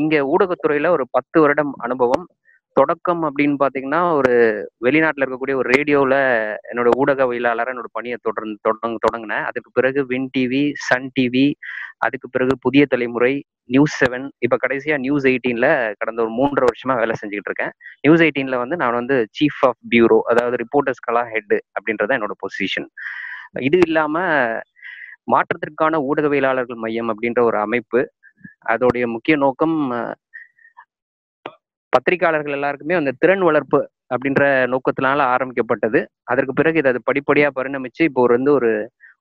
இங்க ஊடகத்துறையில ஒரு பத்து வருடம் அனுபவம். தொடக்கம் அப்படின்னு பாத்தீங்கன்னா ஒரு வெளிநாட்டுல இருக்கக்கூடிய ஒரு ரேடியோல என்னோட ஊடகவியலாளராக என்னோட பணியை தொடர்ந்து தொடங்க தொடங்கினேன். அதுக்கு பிறகு வின் டிவி சன் டிவி அதுக்கு பிறகு புதிய தலைமுறை நியூஸ் செவன் இப்ப கடைசியா நியூஸ் எயிட்டீன்ல கடந்த ஒரு மூன்றரை வருஷமா வேலை செஞ்சுக்கிட்டு இருக்கேன். நியூஸ் எயிட்டீன்ல வந்து நான் வந்து சீஃப் ஆஃப் பியூரோ அதாவது ரிப்போர்ட்டர்ஸ்கெல்லாம் ஹெட் அப்படின்றத என்னோட பொசிஷன் இது இல்லாம மாற்றத்திற்கான ஊடகவியலாளர்கள் மையம் அப்படின்ற ஒரு அமைப்பு அதோடைய முக்கிய நோக்கம் பத்திரிகையாளர்கள் எல்லாருக்குமே அந்த திறன் வளர்ப்பு அப்படின்ற நோக்கத்தினால ஆரம்பிக்கப்பட்டது. அதற்கு பிறகு இது அது படிப்படியா பரிணமிச்சு இப்போ ஒரு வந்து ஒரு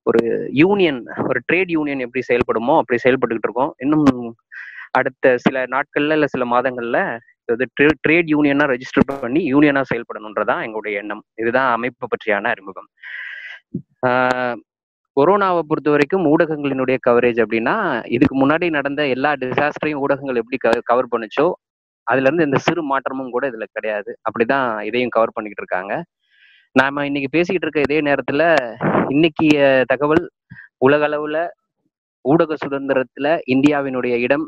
ஒரு யூனியன் ஒரு ட்ரேட் யூனியன் எப்படி செயல்படுமோ அப்படி செயல்பட்டுக்கிட்டு இருக்கோம். இன்னும் அடுத்த சில நாட்கள்ல இல்ல சில மாதங்கள்ல இது ட்ரேட் யூனியனா ரெஜிஸ்டர் பண்ணி யூனியனா செயல்படணுன்றதான் எங்களுடைய எண்ணம். இதுதான் அமைப்பு பற்றியான அறிமுகம். ஆஹ் கொரோனாவை பொறுத்த வரைக்கும் ஊடகங்களினுடைய கவரேஜ் அப்படின்னா இதுக்கு முன்னாடி நடந்த எல்லா டிசாஸ்டரையும் ஊடகங்கள் எப்படி கவர் பண்ணுச்சோ அதுல இருந்து எந்த சிறு மாற்றமும் கூட இதுல கிடையாது. அப்படிதான் இதையும் கவர் பண்ணிக்கிட்டு இருக்காங்க. நாம இன்னைக்கு பேசிக்கிட்டு இருக்க இதே நேரத்துல இன்னைக்கு தகவல் உலக அளவுல ஊடக சுதந்திரத்துல இந்தியாவினுடைய இடம்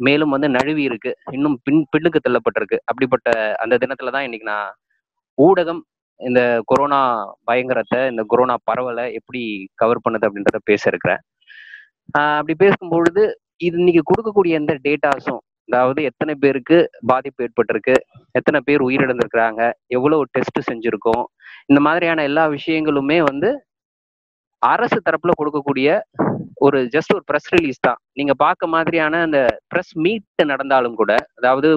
மேலும் வந்து நழுவி இருக்கு. இன்னும் பின் பின்னுக்கு தள்ளப்பட்டிருக்கு. அப்படிப்பட்ட அந்த தினத்துலதான் இன்னைக்கு நான் ஊடகம் இந்த கொரோனா பயங்கரத்தை இந்த கொரோனா பரவலை எப்படி கவர் பண்ணுது அப்படின்றத பேச இருக்கிறேன் அப்படி பேசும்பொழுது இது இன்னைக்கு கொடுக்கக்கூடிய எந்த டேட்டாஸும் அதாவது எத்தனை பேருக்கு பாதிப்பு ஏற்பட்டிருக்கு எத்தனை பேர் உயிரிழந்திருக்கிறாங்க எவ்வளவு டெஸ்ட் செஞ்சுருக்கோம் இந்த மாதிரியான எல்லா விஷயங்களுமே வந்து அரசு தரப்புல கொடுக்கக்கூடிய ஒரு ஜஸ்ட் ஒரு ப்ரெஸ் ரிலீஸ் தான். நீங்க பார்க்க மாதிரியான அந்த ப்ரெஸ் மீட் நடந்தாலும் கூட அதாவது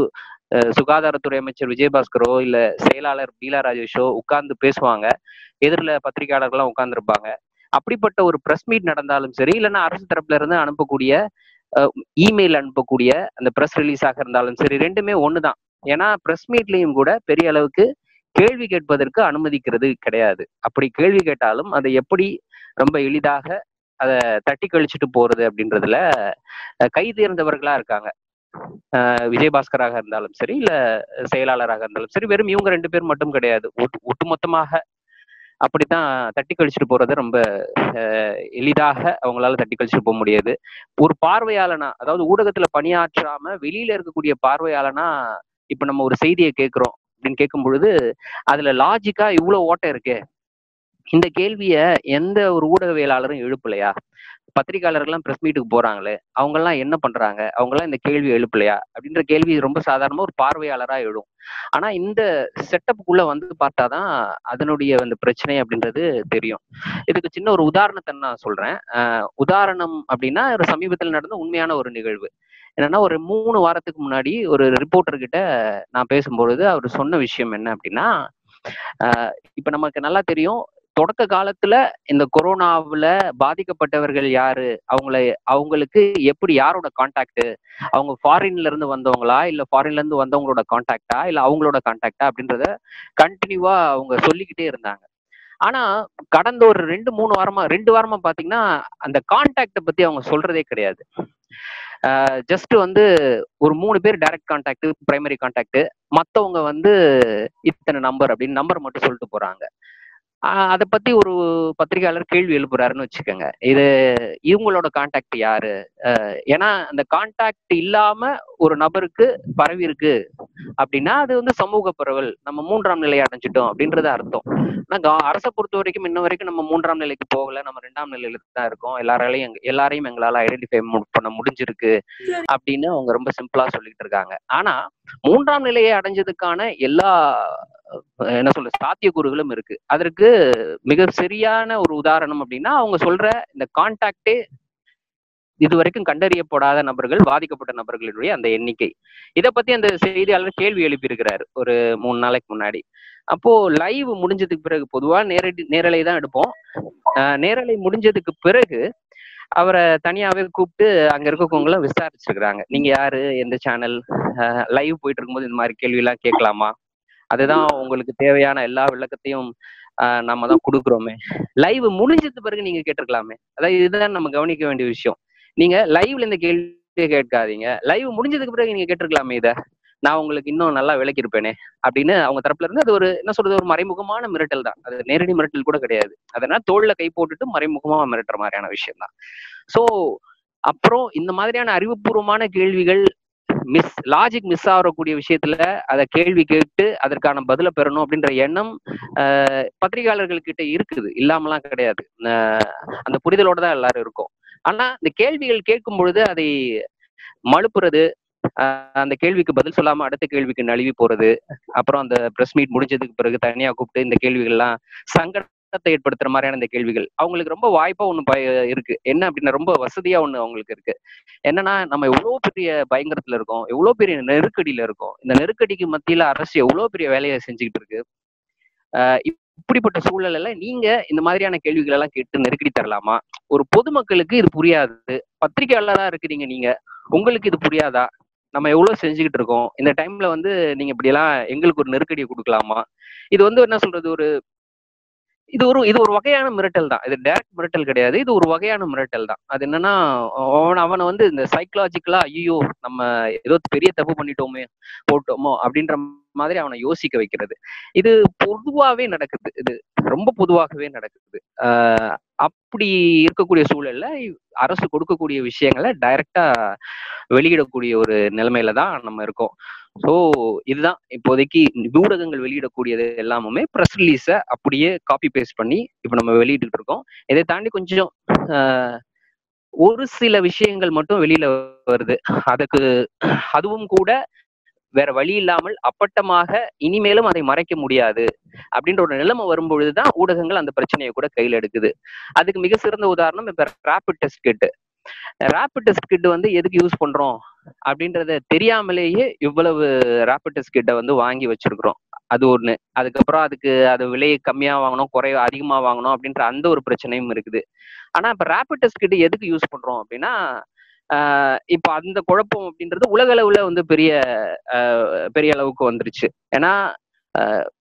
சுகாதாரத்துறை அமைச்சர் விஜயபாஸ்கரோ இல்ல செயலாளர் பீலா ராஜேஷோ உட்கார்ந்து பேசுவாங்க. எதிரில் பத்திரிகையாளர்கள்லாம் உட்கார்ந்துருப்பாங்க. அப்படிப்பட்ட ஒரு ப்ரெஸ் மீட் நடந்தாலும் சரி இல்லைன்னா அரசு தரப்புல இருந்து அனுப்பக்கூடிய இமெயில் அனுப்பக்கூடிய அந்த ப்ரெஸ் ரிலீஸாக இருந்தாலும் சரி ரெண்டுமே ஒண்ணுதான். ஏன்னா ப்ரெஸ் மீட்லயும் கூட பெரிய அளவுக்கு கேள்வி கேட்பதற்கு அனுமதிக்கிறது கிடையாது. அப்படி கேள்வி கேட்டாலும் அதை எப்படி ரொம்ப எளிதாக அதை தட்டி கழிச்சுட்டு போறது அப்படின்றதுல கை தேர்ந்தவர்களா இருக்காங்க. விஜயபாஸ்கராக இருந்தாலும் சரி இல்ல செயலாளராக இருந்தாலும் சரி வெறும் இவங்க ரெண்டு பேர் மட்டும் கிடையாது. ஒட்டு ஒட்டுமொத்தமாக அப்படித்தான் தட்டி கழிச்சுட்டு போறது ரொம்ப அஹ், எளிதாக அவங்களால தட்டி கழிச்சுட்டு போக முடியாது. ஒரு பார்வையாளனா அதாவது ஊடகத்துல பணியாற்றாம வெளியில இருக்கக்கூடிய பார்வையாளனா இப்ப நம்ம ஒரு செய்தியை கேட்கிறோம் அப்படின்னு கேட்கும் பொழுது அதுல லாஜிக்கா இவ்வளவு ஓட்டம் இருக்கு. இந்த கேள்விய எந்த ஒரு ஊடகவியலாளரும் எழுப்பலையா? பத்திரிகையாளர்கள்லாம் பிரஸ் மீட்டுக்கு போறாங்களே அவங்க எல்லாம் என்ன பண்றாங்க? அவங்க எல்லாம் இந்த கேள்வி எழுப்பலையா? அப்படின்ற கேள்வி ரொம்ப சாதாரணமா ஒரு பார்வையாளரா எழும். ஆனா இந்த செட்டப்புக்குள்ள வந்து பார்த்தாதான் அதனுடைய அந்த பிரச்சனை அப்படின்றது தெரியும். இதுக்கு சின்ன ஒரு உதாரணத்தை நான் சொல்றேன். உதாரணம் அப்படின்னா ஒரு சமீபத்தில் நடந்த உண்மையான ஒரு நிகழ்வு. என்னன்னா ஒரு மூணு வாரத்துக்கு முன்னாடி ஒரு ரிப்போர்ட்டர் கிட்ட நான் பேசும்பொழுது அவர் சொன்ன விஷயம் என்ன அப்படின்னா இப்ப நமக்கு நல்லா தெரியும் தொடக்க காலத்துல இந்த கொரோனாவில் பாதிக்கப்பட்டவர்கள் யாரு? அவங்கள அவங்களுக்கு எப்படி யாரோட கான்டாக்ட் அவங்க ஃபாரின்ல இருந்து வந்தவங்களா? இல்ல ஃபாரின்ல இருந்து வந்தவங்களோட கான்டாக்டா இல்ல அவங்களோட கான்டாக்டா அப்படின்றத கண்டினியூவா அவங்க சொல்லிக்கிட்டே இருந்தாங்க. ஆனா கடந்த ஒரு ரெண்டு மூணு வாரமா ரெண்டு வாரமா பாத்தீங்கன்னா அந்த கான்டாக்ட பத்தி அவங்க சொல்றதே கிடையாது. ஜஸ்ட் வந்து ஒரு மூணு பேர் டைரக்ட் கான்டாக்ட் பிரைமரி கான்டாக்ட் மத்தவங்க வந்து இத்தனை நம்பர் அப்படின்னு நம்பர் மட்டும் சொல்லிட்டு போறாங்க. அதை பத்தி ஒரு பத்திரிகையாளர் கேள்வி எழுப்புறாருன்னு வச்சுக்கோங்க. இது இவங்களோட கான்டாக்ட் யாரு? ஏன்னா அந்த கான்டாக்ட் இல்லாம ஒரு நபருக்கு பரவி இருக்கு அப்படின்னா அது வந்து சமூக பரவல். நம்ம மூன்றாம் நிலையை அடைஞ்சிட்டோம் அப்படின்றது அர்த்தம். ஆனா அரசை பொறுத்த வரைக்கும் இன்ன வரைக்கும் நம்ம மூன்றாம் நிலைக்கு போகல. நம்ம ரெண்டாம் நிலையில தான் இருக்கோம். எல்லாராலையும் எல்லாரையும் எங்களால ஐடென்டிஃபை பண்ண முடிஞ்சிருக்கு அப்படின்னு அவங்க ரொம்ப சிம்பிளா சொல்லிட்டு இருக்காங்க. ஆனா மூன்றாம் நிலையை அடைஞ்சதுக்கான எல்லா என்ன சொல்ற சாத்தியக்கூறுகளும் இருக்கு. அதற்கு மிக சரியான ஒரு உதாரணம் அப்படின்னா அவங்க சொல்ற இந்த கான்டாக்டே இதுவரைக்கும் கண்டறியப்படாத நபர்கள் பாதிக்கப்பட்ட நபர்களுடைய அந்த எண்ணிக்கை. இதை பத்தி அந்த செய்தியாளர் கேள்வி எழுப்பியிருக்கிறார் ஒரு மூணு நாளைக்கு முன்னாடி. அப்போ லைவ் முடிஞ்சதுக்கு பிறகு பொதுவா நேரடி நேரலை தான் எடுப்போம். நேரலை முடிஞ்சதுக்கு பிறகு அவரை தனியாவே கூப்பிட்டு அங்க இருக்கவங்க விசாரிச்சிருக்கிறாங்க. நீங்க யாரு? எந்த சேனல் லைவ் போயிட்டு இருக்கும்போது இந்த மாதிரி கேள்வி எல்லாம் கேட்கலாமா? அதுதான் உங்களுக்கு தேவையான எல்லா விளக்கத்தையும் ஆஹ் நம்ம தான் கொடுக்குறோமே. லைவ் முடிஞ்சது பிறகு நீங்க கேட்டிருக்கலாமே. அதாவது இதுதான் நம்ம கவனிக்க வேண்டிய விஷயம். நீங்க லைவ்ல இந்த கேள்வியை கேட்காதீங்க. லைவ் முடிஞ்சதுக்கு பிறகு நீங்க கேட்டிருக்கலாமே இதை. நான் உங்களுக்கு இன்னும் நல்லா விளக்கியிருப்பேனே அப்படின்னு அவங்க தரப்புல இருந்து அது ஒரு என்ன சொல்றது ஒரு மறைமுகமான மிரட்டல் தான். அது நேரடி மிரட்டல் கூட கிடையாது. அதனால தோல்ல கை போட்டுட்டு மறைமுகமா மிரட்டுற மாதிரியான விஷயம் தான். சோ அப்புறம் இந்த மாதிரியான அறிவுபூர்வமான கேள்விகள் மிஸ் லாஜிக் மிஸ் ஆகக்கூடிய விஷயத்துல அதை கேள்வி கேட்டு அதற்கான பதில பெறணும் அப்படின்ற எண்ணம் ஆஹ் பத்திரிகையாளர்கள் கிட்ட இருக்குது. இல்லாமலாம் கிடையாது. அந்த புரிதலோட தான் எல்லாரும் இருக்கும். ஆனா இந்த கேள்விகள் கேட்கும் பொழுது அதை மழுப்புறது அந்த கேள்விக்கு பதில் சொல்லாம அடுத்த கேள்விக்கு நழுவி போறது. அப்புறம் அந்த பிரஸ் மீட் முடிஞ்சதுக்கு பிறகு தனியா கூப்பிட்டு இந்த கேள்விகள்லாம் சங்கடத்தை ஏற்படுத்துற மாதிரியான இந்த கேள்விகள். அவங்களுக்கு ரொம்ப வாய்ப்பா ஒண்ணு பய- இருக்கு. என்ன அப்படின்னா ரொம்ப வசதியா ஒண்ணு அவங்களுக்கு இருக்கு. என்னன்னா நம்ம எவ்வளவு பெரிய பயங்கரத்துல இருக்கோம் எவ்வளவு பெரிய நெருக்கடியில இருக்கோம். இந்த நெருக்கடிக்கு மத்தியில அரசு எவ்வளவு பெரிய வேலையை செஞ்சுக்கிட்டு இருக்கு. ஆஹ் இப்படிப்பட்ட சூழல்ல நீங்க இந்த மாதிரியான கேள்விகள் எல்லாம் கேட்டு நெருக்கடி தரலாமா? ஒரு பொதுமக்களுக்கு இது புரியாது. பத்திரிகையாளரா இருக்கிறீங்க நீங்க. உங்களுக்கு இது புரியாதா? நம்ம எவ்வளவு செஞ்சுக்கிட்டு இருக்கோம்? இந்த டைம்ல வந்து நீங்க இப்படி எல்லாம் எங்களுக்கு ஒரு நெருக்கடியை கொடுக்கலாமா? இது வந்து என்ன சொல்றது? ஒரு இது ஒரு இது ஒரு வகையான மிரட்டல் தான். இது டைரக்ட் மிரட்டல் கிடையாது. இது ஒரு வகையான மிரட்டல் தான். அது என்னன்னா அவன் அவனை வந்து இந்த சைக்கலாஜிக்கலா ஐயோ நம்ம ஏதோ பெரிய தப்பு பண்ணிட்டோமே போட்டோமோ அப்படின்ற மாதிரி அவனை யோசிக்க வைக்கிறது. இது பொதுவாகவே நடக்குது. இது ரொம்ப பொதுவாகவே நடக்குது. அப்படி இருக்கக்கூடிய சூழல்ல அரசு கொடுக்கக்கூடிய விஷயங்களை டைரக்டா வெளியிடக்கூடிய ஒரு நிலைமையில தான் நம்ம இருக்கோம். ஸோ இதுதான் இப்போதைக்கு ஊடகங்கள் வெளியிடக்கூடியது எல்லாமே ப்ரெஸ் ரிலீஸை அப்படியே காப்பி பேஸ்ட் பண்ணி இப்போ நம்ம வெளியிட்டு இருக்கோம். இதை தாண்டி கொஞ்சம் ஆஹ், ஒரு சில விஷயங்கள் மட்டும் வெளியில வருது. அதுக்கு அதுவும் கூட வேற வழி இல்லாமல் அப்பட்டமாக இனிமேலும் அதை மறைக்க முடியாது அப்படின்ற ஒரு நிலைமை வரும்பொழுதுதான் ஊடகங்கள் அந்த பிரச்சனையை கூட கையில் எடுக்குது. அதுக்கு மிக சிறந்த உதாரணம் இப்ப rapid test kit rapid test kit வந்து எதுக்கு யூஸ் பண்றோம்? அப்படின்றத தெரியாமலேயே இவ்வளவு ரேபிட் டெஸ்ட் கிட்ட வந்து வாங்கி வச்சிருக்கிறோம். அது ஒண்ணு. அதுக்கப்புறம் அதுக்கு அது விலையை கம்மியா வாங்கணும் குறைய அதிகமா வாங்கணும் அப்படின்ற அந்த ஒரு பிரச்சனையும் இருக்குது. ஆனா இப்ப ரேபிட் டெஸ்ட் கிட் எதுக்கு யூஸ் பண்றோம் அப்படின்னா இப்ப அந்த குழப்பம் அப்படின்றது உலக அளவுல வந்து பெரிய பெரிய அளவுக்கு வந்துருச்சு. ஏன்னா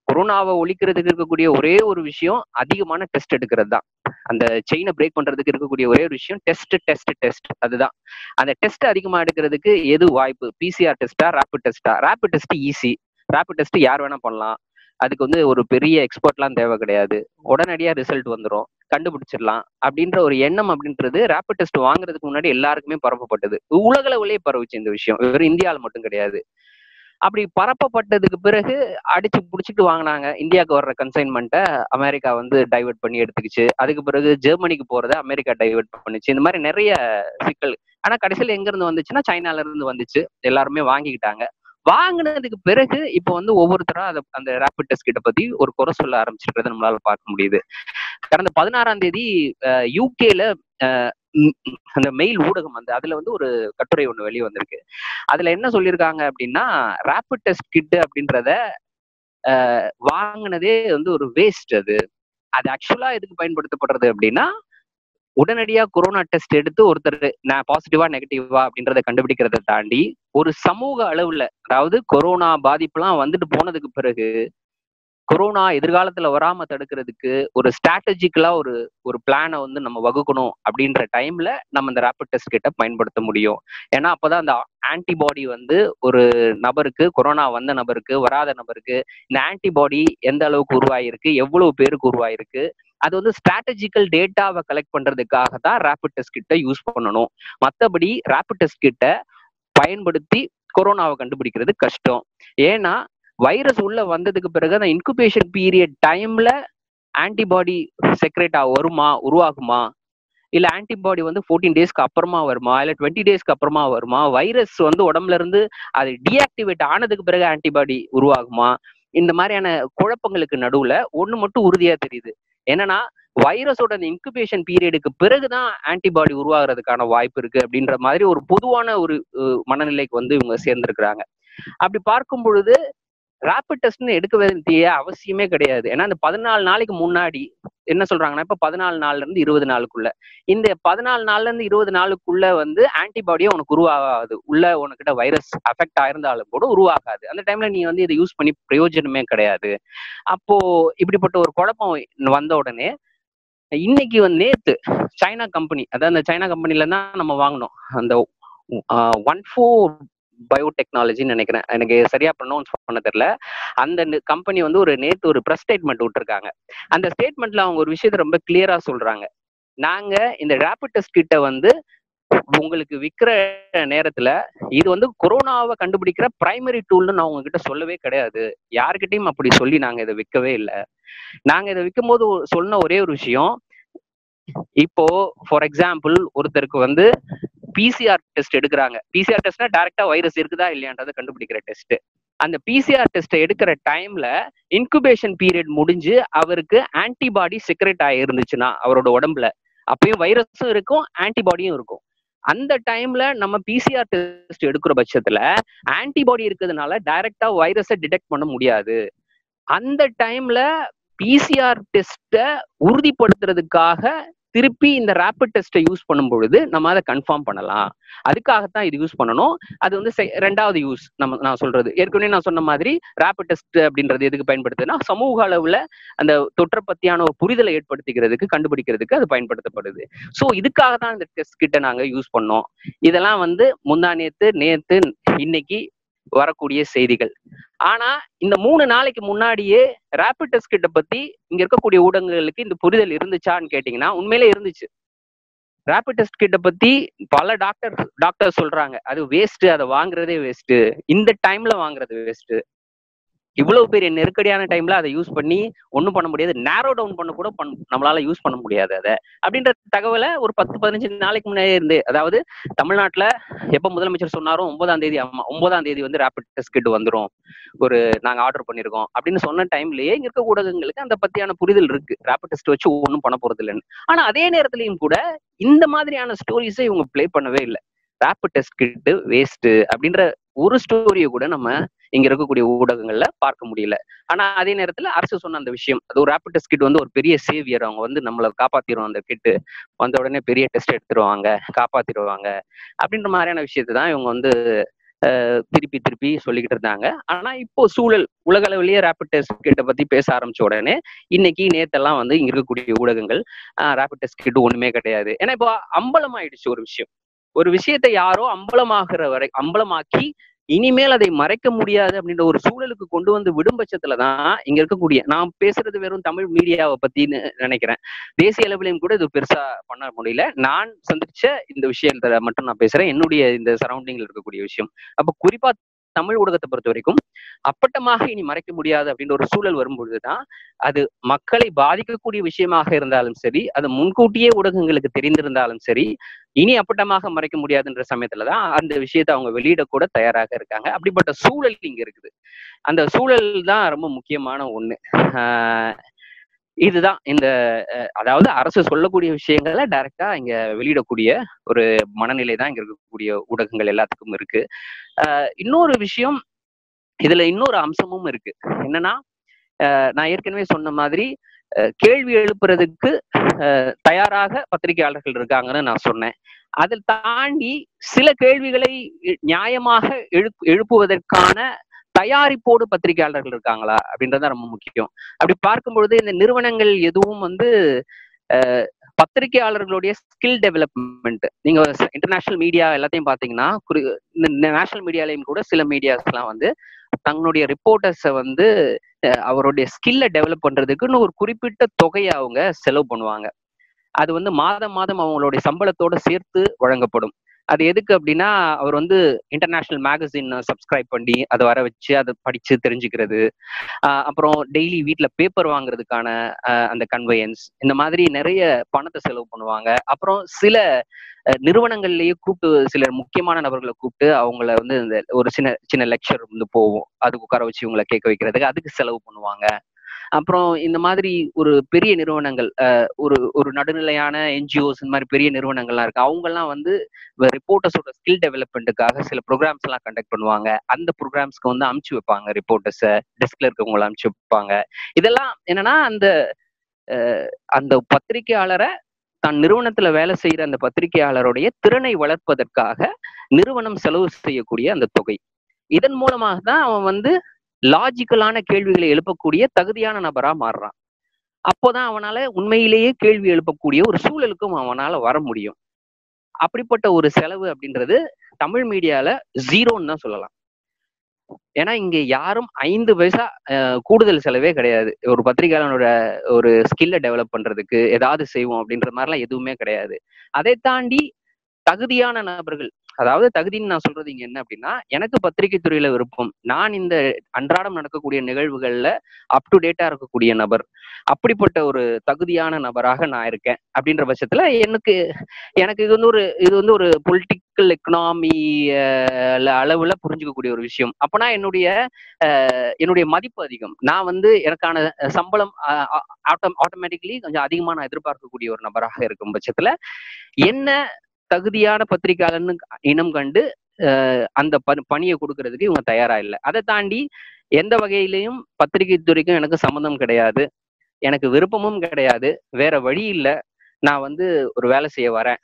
கொரோனாவை ஒழிக்கிறதுக்கு இருக்கக்கூடிய ஒரே ஒரு விஷயம் அதிகமான டெஸ்ட் எடுக்கிறது தான். அந்த செயினை பிரேக் பண்றதுக்கு இருக்கக்கூடிய ஒரே ஒரு விஷயம் டெஸ்ட் டெஸ்ட் டெஸ்ட் அதுதான். அந்த டெஸ்ட் அதிகமா எடுக்கிறதுக்கு எது வாய்ப்பு? பிசிஆர் டெஸ்டா rapid டெஸ்டா rapid test easy rapid test யார் வேணா பண்ணலாம். அதுக்கு வந்து ஒரு பெரிய எக்ஸ்பர்ட்லாம் தேவை கிடையாது. உடனடியா ரிசல்ட் வந்துடும் கண்டுபிடிச்சிடலாம் அப்படின்ற ஒரு எண்ணம் அப்படின்றது ரேபிட் டெஸ்ட் வாங்குறதுக்கு முன்னாடி எல்லாருக்குமே பரப்பப்பட்டது. உலகளவுலேயே பரவுச்சு இந்த விஷயம். வெறும் இந்தியாவில் மட்டும் கிடையாது. அப்படி பரப்பப்பட்டதுக்கு பிறகு அடிச்சு புடிச்சிட்டு வாங்கினாங்க. இந்தியாவுக்கு வர்ற கன்சைன்மெண்ட்டை அமெரிக்கா வந்து டைவர்ட் பண்ணி எடுத்துக்கிச்சு. அதுக்கு பிறகு ஜெர்மனிக்கு போறத அமெரிக்கா டைவர்ட் பண்ணுச்சு. இந்த மாதிரி நிறைய சிக்கல். ஆனா கடைசியில் எங்க இருந்து வந்துச்சுன்னா சைனால இருந்து வந்துச்சு. எல்லாருமே வாங்கிக்கிட்டாங்க. வாங்கினதுக்கு பிறகு இப்போ வந்து ஒவ்வொருத்தரும் அதை அந்த ரேபிட் டெஸ்ட் கிட்ட பத்தி ஒரு குறை சொல்ல ஆரம்பிச்சிருக்கிறத நம்மளால பார்க்க முடியுது. கடந்த பதினாறாம் தேதி யூகேல அந்த மெயில் ஊடகம் வந்து அதுல வந்து ஒரு கட்டுரை ஒண்ணு வெளியே வந்திருக்கு. அதுல என்ன சொல்லியிருக்காங்க அப்படின்னா ரேபிட் டெஸ்ட் கிட் அப்படின்றத வாங்கினதே வந்து ஒரு வேஸ்ட் அது. அது ஆக்சுவலா எதுக்கு பயன்படுத்தப்படுறது அப்படின்னா உடனடியா கொரோனா டெஸ்ட் எடுத்து ஒருத்தர் நான் பாசிட்டிவா நெகட்டிவா அப்படின்றத கண்டுபிடிக்கிறத தாண்டி ஒரு சமூக அளவுல அதாவது கொரோனா பாதிப்புலாம் வந்துட்டு போனதுக்கு பிறகு கொரோனா எதிர்காலத்துல வராம தடுக்கிறதுக்கு ஒரு ஸ்ட்ராட்டஜிக்கலா ஒரு ஒரு பிளானை வந்து நம்ம வகுக்கணும் அப்படின்ற டைம்ல நம்ம இந்த ரேபிட் டெஸ்ட் கிட்ட பயன்படுத்த முடியும். ஏன்னா அப்பதான் அந்த ஆன்டிபாடி வந்து ஒரு நபருக்கு கொரோனா வந்த நபருக்கு வராத நபருக்கு இந்த ஆன்டிபாடி எந்த அளவுக்கு உருவாயிருக்கு எவ்வளவு பேருக்கு உருவாயிருக்கு அது வந்து ஸ்ட்ராட்டஜிக்கல் டேட்டாவை கலெக்ட் பண்றதுக்காக தான் ரேபிட் டெஸ்ட் கிட்ட யூஸ் பண்ணணும். மற்றபடி ரேபிட் டெஸ்ட் கிட்ட பயன்படுத்தி கொரோனாவை கண்டுபிடிக்கிறது கஷ்டம். ஏன்னா வைரஸ் உள்ள வந்ததுக்கு பிறகு அந்த இன்குபேஷன் பீரியட் டைம்ல ஆன்டிபாடி செக்ரேட் வருமா உருவாகுமா? இல்ல ஆன்டிபாடி வந்து ஃபோர்டீன் டேஸ்க்கு அப்புறமா வருமா? இல்ல டுவெண்ட்டி டேஸ்க்கு அப்புறமா வருமா? வைரஸ் வந்து உடம்புல இருந்து அது டீஆக்டிவேட் ஆனதுக்கு பிறகு ஆன்டிபாடி உருவாகுமா? இந்த மாதிரியான குழப்பங்களுக்கு நடுவுல ஒண்ணு மட்டும் உறுதியா தெரியுது. என்னன்னா வைரஸோட அந்த இன்குபேஷன் பீரியடுக்கு பிறகுதான் ஆன்டிபாடி உருவாகிறதுக்கான வாய்ப்பு இருக்கு அப்படின்ற மாதிரி ஒரு பொதுவான ஒரு மனநிலைக்கு வந்து இவங்க சேர்ந்திருக்கிறாங்க. அப்படி பார்க்கும் பொழுது ரேபிட் டெஸ்ட்னு எடுக்க வேண்டிய அவசியமே கிடையாது. ஏன்னா அந்த பதினாலு நாளைக்கு முன்னாடி என்ன சொல்றாங்கன்னா இப்ப பதினாலு நாள்ல இருந்து இருபது நாளுக்குள்ள. இந்த பதினாலு நாள்ல இருந்து இருபது நாளுக்குள்ள வந்து ஆன்டிபாடியே உனக்கு உருவாகாது. உள்ள உனக்கிட்ட வைரஸ் அஃபெக்ட் ஆயிருந்தாலும் கூட உருவாகாது. அந்த டைம்ல நீ வந்து இதை யூஸ் பண்ணி பிரயோஜனமே கிடையாது. அப்போ இப்படிப்பட்ட ஒரு குழப்பம் வந்த உடனே இன்னைக்கு வந்து நேத்து சைனா கம்பெனி அதாவது அந்த சைனா கம்பெனில தான் நம்ம வாங்கினோம். அந்த ஒன் ஃபோர் பயோடெக்னாலஜின்னு நினைக்கிறேன். எனக்கு சரியா ப்ரொனவுன்ஸ் பண்ண தெரியல. அந்த கம்பெனி வந்து ஒரு நேத்து ஒரு ப்ரெஸ் ஸ்டேட்மெண்ட் விட்டுருக்காங்க. அந்த ஸ்டேட்மெண்ட்ல அவங்க ஒரு விஷயத்த ரொம்ப கிளியரா சொல்றாங்க. நாங்க இந்த ரேபிட் டெஸ்ட் கிட்ட வந்து உங்களுக்கு விற்கிற நேரத்துல இது வந்து கொரோனாவை கண்டுபிடிக்கிற பிரைமரி டூல்னு நான் உங்ககிட்ட சொல்லவே கிடையாது. யாருக்கிட்டையும் அப்படி சொல்லி நாங்க இதை விற்கவே இல்லை. நாங்க இதை விற்கும் போது சொன்ன ஒரே ஒரு விஷயம் இப்போ ஃபார் எக்ஸாம்பிள் ஒருத்தருக்கு வந்து பிசிஆர் டெஸ்ட் எடுக்கிறாங்க. பிசிஆர் டெஸ்ட்னா டைரக்டா வைரஸ் இருக்குதா இல்லையான்றதை கண்டுபிடிக்கிற டெஸ்ட் அந்த பிசிஆர் டெஸ்ட் எடுக்கிற டைம்ல இன்குபேஷன் பீரியட் முடிஞ்சு அவருக்கு ஆன்டிபாடி செக்ரெட் ஆயிருந்துச்சுன்னா அவரோட உடம்புல அப்பயும் வைரஸும் இருக்கும் ஆன்டிபாடியும் இருக்கும். அந்த டைம்ல நம்ம பிசிஆர் டெஸ்ட் எடுக்கிற பட்சத்துல ஆன்டிபாடி இருக்கிறதுனால டைரக்டா வைரஸை டிடெக்ட் பண்ண முடியாது. அந்த டைம்ல பிசிஆர் டெஸ்ட்டை உறுதிப்படுத்துறதுக்காக திருப்பி இந்த ரேபிட் டெஸ்ட்டை யூஸ் பண்ணும் பொழுது நம்ம அதை கன்ஃபார்ம் பண்ணலாம். அதுக்காகத்தான் இது யூஸ் பண்ணணும். அது வந்து ரெண்டாவது யூஸ் நம்ம நான் சொல்றது. ஏற்கனவே நான் சொன்ன மாதிரி ரேபிட் டெஸ்ட் அப்படின்றது எதுக்கு பயன்படுத்துதுன்னா சமூக அளவுல அந்த தொற்றை பத்தியான ஒரு புரிதலை ஏற்படுத்திக்கிறதுக்கு கண்டுபிடிக்கிறதுக்கு அது பயன்படுத்தப்படுது. ஸோ இதுக்காக தான் இந்த டெஸ்ட் கிட்ட நாங்க யூஸ் பண்ணோம். இதெல்லாம் வந்து முந்தா நேத்து நேத்து இன்னைக்கு வரக்கூடிய செய்திகள். ஆனா இந்த மூணு நாளைக்கு முன்னாடியே ரேபிட் டெஸ்ட் கிட்ட பத்தி இங்க இருக்கக்கூடிய ஊடகங்களுக்கு இந்த புரிதல் இருந்துச்சான்னு கேட்டீங்கன்னா உண்மையிலே இருந்துச்சு. ரேபிட் டெஸ்ட் கிட்ட பத்தி பல டாக்டர் டாக்டர் சொல்றாங்க. அது வேஸ்ட் அதை வாங்குறதே வேஸ்ட் இந்த டைம்ல வாங்குறது வேஸ்ட் இவ்வளவு பெரிய நெருக்கடியான டைம்ல அதை யூஸ் பண்ணி ஒன்றும் பண்ண முடியாது. நேரோ டவுன் பண்ண கூட பண் நம்மளால யூஸ் பண்ண முடியாது அதை. அப்படின்ற தகவலை ஒரு பத்து பதினஞ்சு நாளைக்கு முன்னாடியே இருந்து அதாவது தமிழ்நாட்டுல எப்ப முதலமைச்சர் சொன்னாரோ ஒன்பதாம் தேதி ஆமா ஒன்பதாம் தேதி வந்து ரேபிட் டெஸ்ட் கிட் வந்துடும் ஒரு நாங்க ஆர்டர் பண்ணிருக்கோம் அப்படின்னு சொன்ன டைம்லயே இங்க இருக்க ஊடகங்களுக்கு அந்த பத்தியான புரிதல் இருக்கு. ரேபிட் டெஸ்ட் வச்சு ஒன்றும் பண்ண போறது இல்லைன்னு ஆனா அதே நேரத்திலையும் கூட இந்த மாதிரியான ஸ்டோரிஸை இவங்க பிளே பண்ணவே இல்லை. ரேபிட் டெஸ்ட் கிட்டு வேஸ்ட் அப்படின்ற ஒரு ஸ்டோரியை கூட நம்ம இங்க இருக்கக்கூடிய ஊடகங்கள்ல பார்க்க முடியல. ஆனா அதே நேரத்துல அரசு சொன்ன அந்த விஷயம் அது ஒரு ரேபிட் டெஸ்ட் கிட் வந்து ஒரு பெரிய சேவியர் அவங்க வந்து நம்மள காப்பாத்திடுவோம் அந்த கிட்டு வந்த உடனே பெரிய டெஸ்ட் எடுத்துருவாங்க காப்பாத்திடுவாங்க அப்படின்ற மாதிரியான விஷயத்தை தான் இவங்க வந்து திருப்பி திருப்பி சொல்லிக்கிட்டு இருந்தாங்க. ஆனா இப்போ சூழல் உலக அளவிலேயே ரேபிட் டெஸ்ட் கிட்ட பத்தி பேச ஆரம்பிச்ச உடனே இன்னைக்கு நேத்தெல்லாம் வந்து இங்க இருக்கக்கூடிய ஊடகங்கள் ரேபிட் டெஸ்ட் கிட் ஒண்ணுமே கிடையாது. ஏன்னா இப்போ அம்பலம் ஆயிடுச்சு ஒரு விஷயம். ஒரு விஷயத்தை யாரோ அம்பலமாகிற வரை அம்பலமாக்கி இனிமேல் அதை மறைக்க முடியாது அப்படின்ற ஒரு சூழலுக்கு கொண்டு வந்து விடும் பட்சத்துலதான் இங்க இருக்கக்கூடிய நான் பேசுறது வெறும் தமிழ் மீடியாவை பத்தின்னு நினைக்கிறேன். தேசிய அளவிலையும் கூட இது பெருசா பண்ண முடியல. நான் சந்திச்ச இந்த விஷயத்த மட்டும் நான் பேசுறேன். என்னுடைய இந்த சரௌண்டிங்ல இருக்கக்கூடிய விஷயம். அப்ப குறிப்பா தமிழ் ஊடகத்தை பொறுத்த வரைக்கும் அப்பட்டமாக இனி மறைக்க முடியாது அப்படின்ற ஒரு சூழல் வரும்பொழுதுதான் அது மக்களை பாதிக்கக்கூடிய விஷயமாக இருந்தாலும் சரி அது முன்கூட்டியே ஊடகங்களுக்கு தெரிந்திருந்தாலும் சரி இனி அப்பட்டமாக மறைக்க முடியாதுன்ற சமயத்துலதான் அந்த விஷயத்த அவங்க வெளியிடக்கூட தயாராக இருக்காங்க. அப்படிப்பட்ட சூழல் இங்க இருக்குது. அந்த சூழல் தான் ரொம்ப முக்கியமான ஒண்ணு. இதுதான் இந்த அதாவது அரசு சொல்லக்கூடிய விஷயங்களை டைரக்டா இங்க வெளியிடக்கூடிய ஒரு மனநிலை தான் இங்க இருக்கக்கூடிய ஊடகங்கள் எல்லாத்துக்கும் இருக்கு. இன்னொரு விஷயம் இதுல இன்னொரு அம்சமும் இருக்கு. என்னன்னா நான் ஏற்கனவே சொன்ன மாதிரி கேள்வி எழுப்புறதுக்கு தயாராக பத்திரிகையாளர்கள் இருக்காங்கன்னு நான் சொன்னேன். அதில் தாண்டி சில கேள்விகளை நியாயமாக எழுப்பு எழுப்புவதற்கான தயாரிப்போடு பத்திரிகையாளர்கள் இருக்காங்களா அப்படின்றத ரொம்ப முக்கியம். அப்படி பார்க்கும் பொழுது இந்த நிறுவனங்கள் எதுவும் வந்து பத்திரிகையாளர்களுடைய ஸ்கில் டெவலப்மெண்ட் நீங்க இன்டர்நேஷனல் மீடியா எல்லாத்தையும் பாத்தீங்கன்னா இந்த நேஷனல் மீடியாலையும் கூட சில மீடியாஸ் எல்லாம் வந்து தங்களுடைய ரிப்போர்ட்டர்ஸை வந்து அவருடைய ஸ்கில்லை டெவலப் பண்றதுக்குன்னு ஒரு குறிப்பிட்ட தொகையை அவங்க செலவு பண்ணுவாங்க. அது வந்து மாதம் மாதம் அவங்களுடைய சம்பளத்தோட சேர்த்து வழங்கப்படும். அது எதுக்கு அப்படின்னா அவர் வந்து இன்டர்நேஷனல் மேகசின் சப்ஸ்கிரைப் பண்ணி அதை வர வச்சு அதை படிச்சு தெரிஞ்சுக்கிறது. அப்புறம் டெய்லி வீட்டில் பேப்பர் வாங்குறதுக்கான அந்த கன்வெயன்ஸ் இந்த மாதிரி நிறைய பணத்தை செலவு பண்ணுவாங்க. அப்புறம் சில நிறுவனங்கள்லயே கூப்பிட்டு சிலர் முக்கியமான நபர்களை கூப்பிட்டு அவங்கள வந்து இந்த ஒரு சின்ன சின்ன லெக்சர் வந்து போவோம். அதுக்கு உட்கார வச்சு இவங்களை கேட்க வைக்கிறதுக்கு அதுக்கு செலவு பண்ணுவாங்க. அப்புறம் இந்த மாதிரி ஒரு பெரிய நிறுவனங்கள் ஒரு ஒரு நடுநிலையான என்ஜிஓஸ் இந்த மாதிரி பெரிய நிறுவனங்கள்லாம் இருக்கு. அவங்கெல்லாம் வந்து ரிப்போர்ட்டர்ஸோட ஸ்கில் டெவலப்மெண்ட்டுக்காக சில ப்ரோக்ராம்ஸ் எல்லாம் கண்டக்ட் பண்ணுவாங்க. அந்த ப்ரோக்ராம்ஸ்க்கு வந்து அமுச்சு வைப்பாங்க. ரிப்போர்ட்டர்ஸை டெஸ்க்ல இருக்கவங்களை அமுச்சு வைப்பாங்க. இதெல்லாம் என்னன்னா அந்த அந்த பத்திரிகையாளரை தான் நிறுவனத்துல வேலை செய்யற அந்த பத்திரிகையாளருடைய திறனை வளர்ப்பதற்காக நிறுவனம் செலவு செய்யக்கூடிய அந்த தொகை. இதன் மூலமாக தான் அவன் வந்து லாஜிக்கலான கேள்விகளை எழுப்பக்கூடிய தகுதியான நபரா மாறுறான். அப்போதான் அவனால உண்மையிலேயே கேள்வி எழுப்பக்கூடிய ஒரு சூழலுக்கும் அவனால வர முடியும். அப்படிப்பட்ட ஒரு செலவு அப்படின்றது தமிழ் மீடியால ஜீரோன்னு தான் சொல்லலாம். ஏன்னா இங்க யாரும் ஐந்து பைசா கூடுதல் செலவே கிடையாது. ஒரு பத்திரிகையாளனோட ஒரு ஸ்கில்ல டெவலப் பண்றதுக்கு ஏதாவது செய்வோம் அப்படின்ற மாதிரிலாம் எதுவுமே கிடையாது. அதை தாண்டி தகுதியான நபர்கள் அதாவது தகுதின்னு நான் சொல்றது இங்க என்ன அப்படின்னா எனக்கு பத்திரிகை துறையில விருப்பம். நான் இந்த அன்றாடம் நடக்கக்கூடிய நிகழ்வுகள்ல அப் டு டேட்டா இருக்கக்கூடிய நபர் அப்படிப்பட்ட ஒரு தகுதியான நபராக நான் இருக்கேன். அப்படின்ற பட்சத்துல எனக்கு எனக்கு இது வந்து ஒரு இது வந்து ஒரு பொலிட்டிக்கல் எக்கனாமி அளவுல புரிஞ்சுக்கக்கூடிய ஒரு விஷயம். அப்பனா என்னுடைய என்னுடைய மதிப்பு அதிகம். நான் வந்து எனக்கான சம்பளம் ஆட்டோமேட்டிக்கலி கொஞ்சம் அதிகமா நான் எதிர்பார்க்கக்கூடிய ஒரு நபராக இருக்கும் பட்சத்துல என்ன தகுதியான பத்திரிகையாளர்னு இனம் கண்டு அஹ், அந்த பணியை கொடுக்கறதுக்கு இவங்க தயாரா இல்லை. அதை தாண்டி எந்த வகையிலையும் பத்திரிகை துறைக்கும் எனக்கு சம்மந்தம் கிடையாது. எனக்கு விருப்பமும் கிடையாது. வேற வழி இல்லை. நான் வந்து ஒரு வேலை செய்ய வரேன்.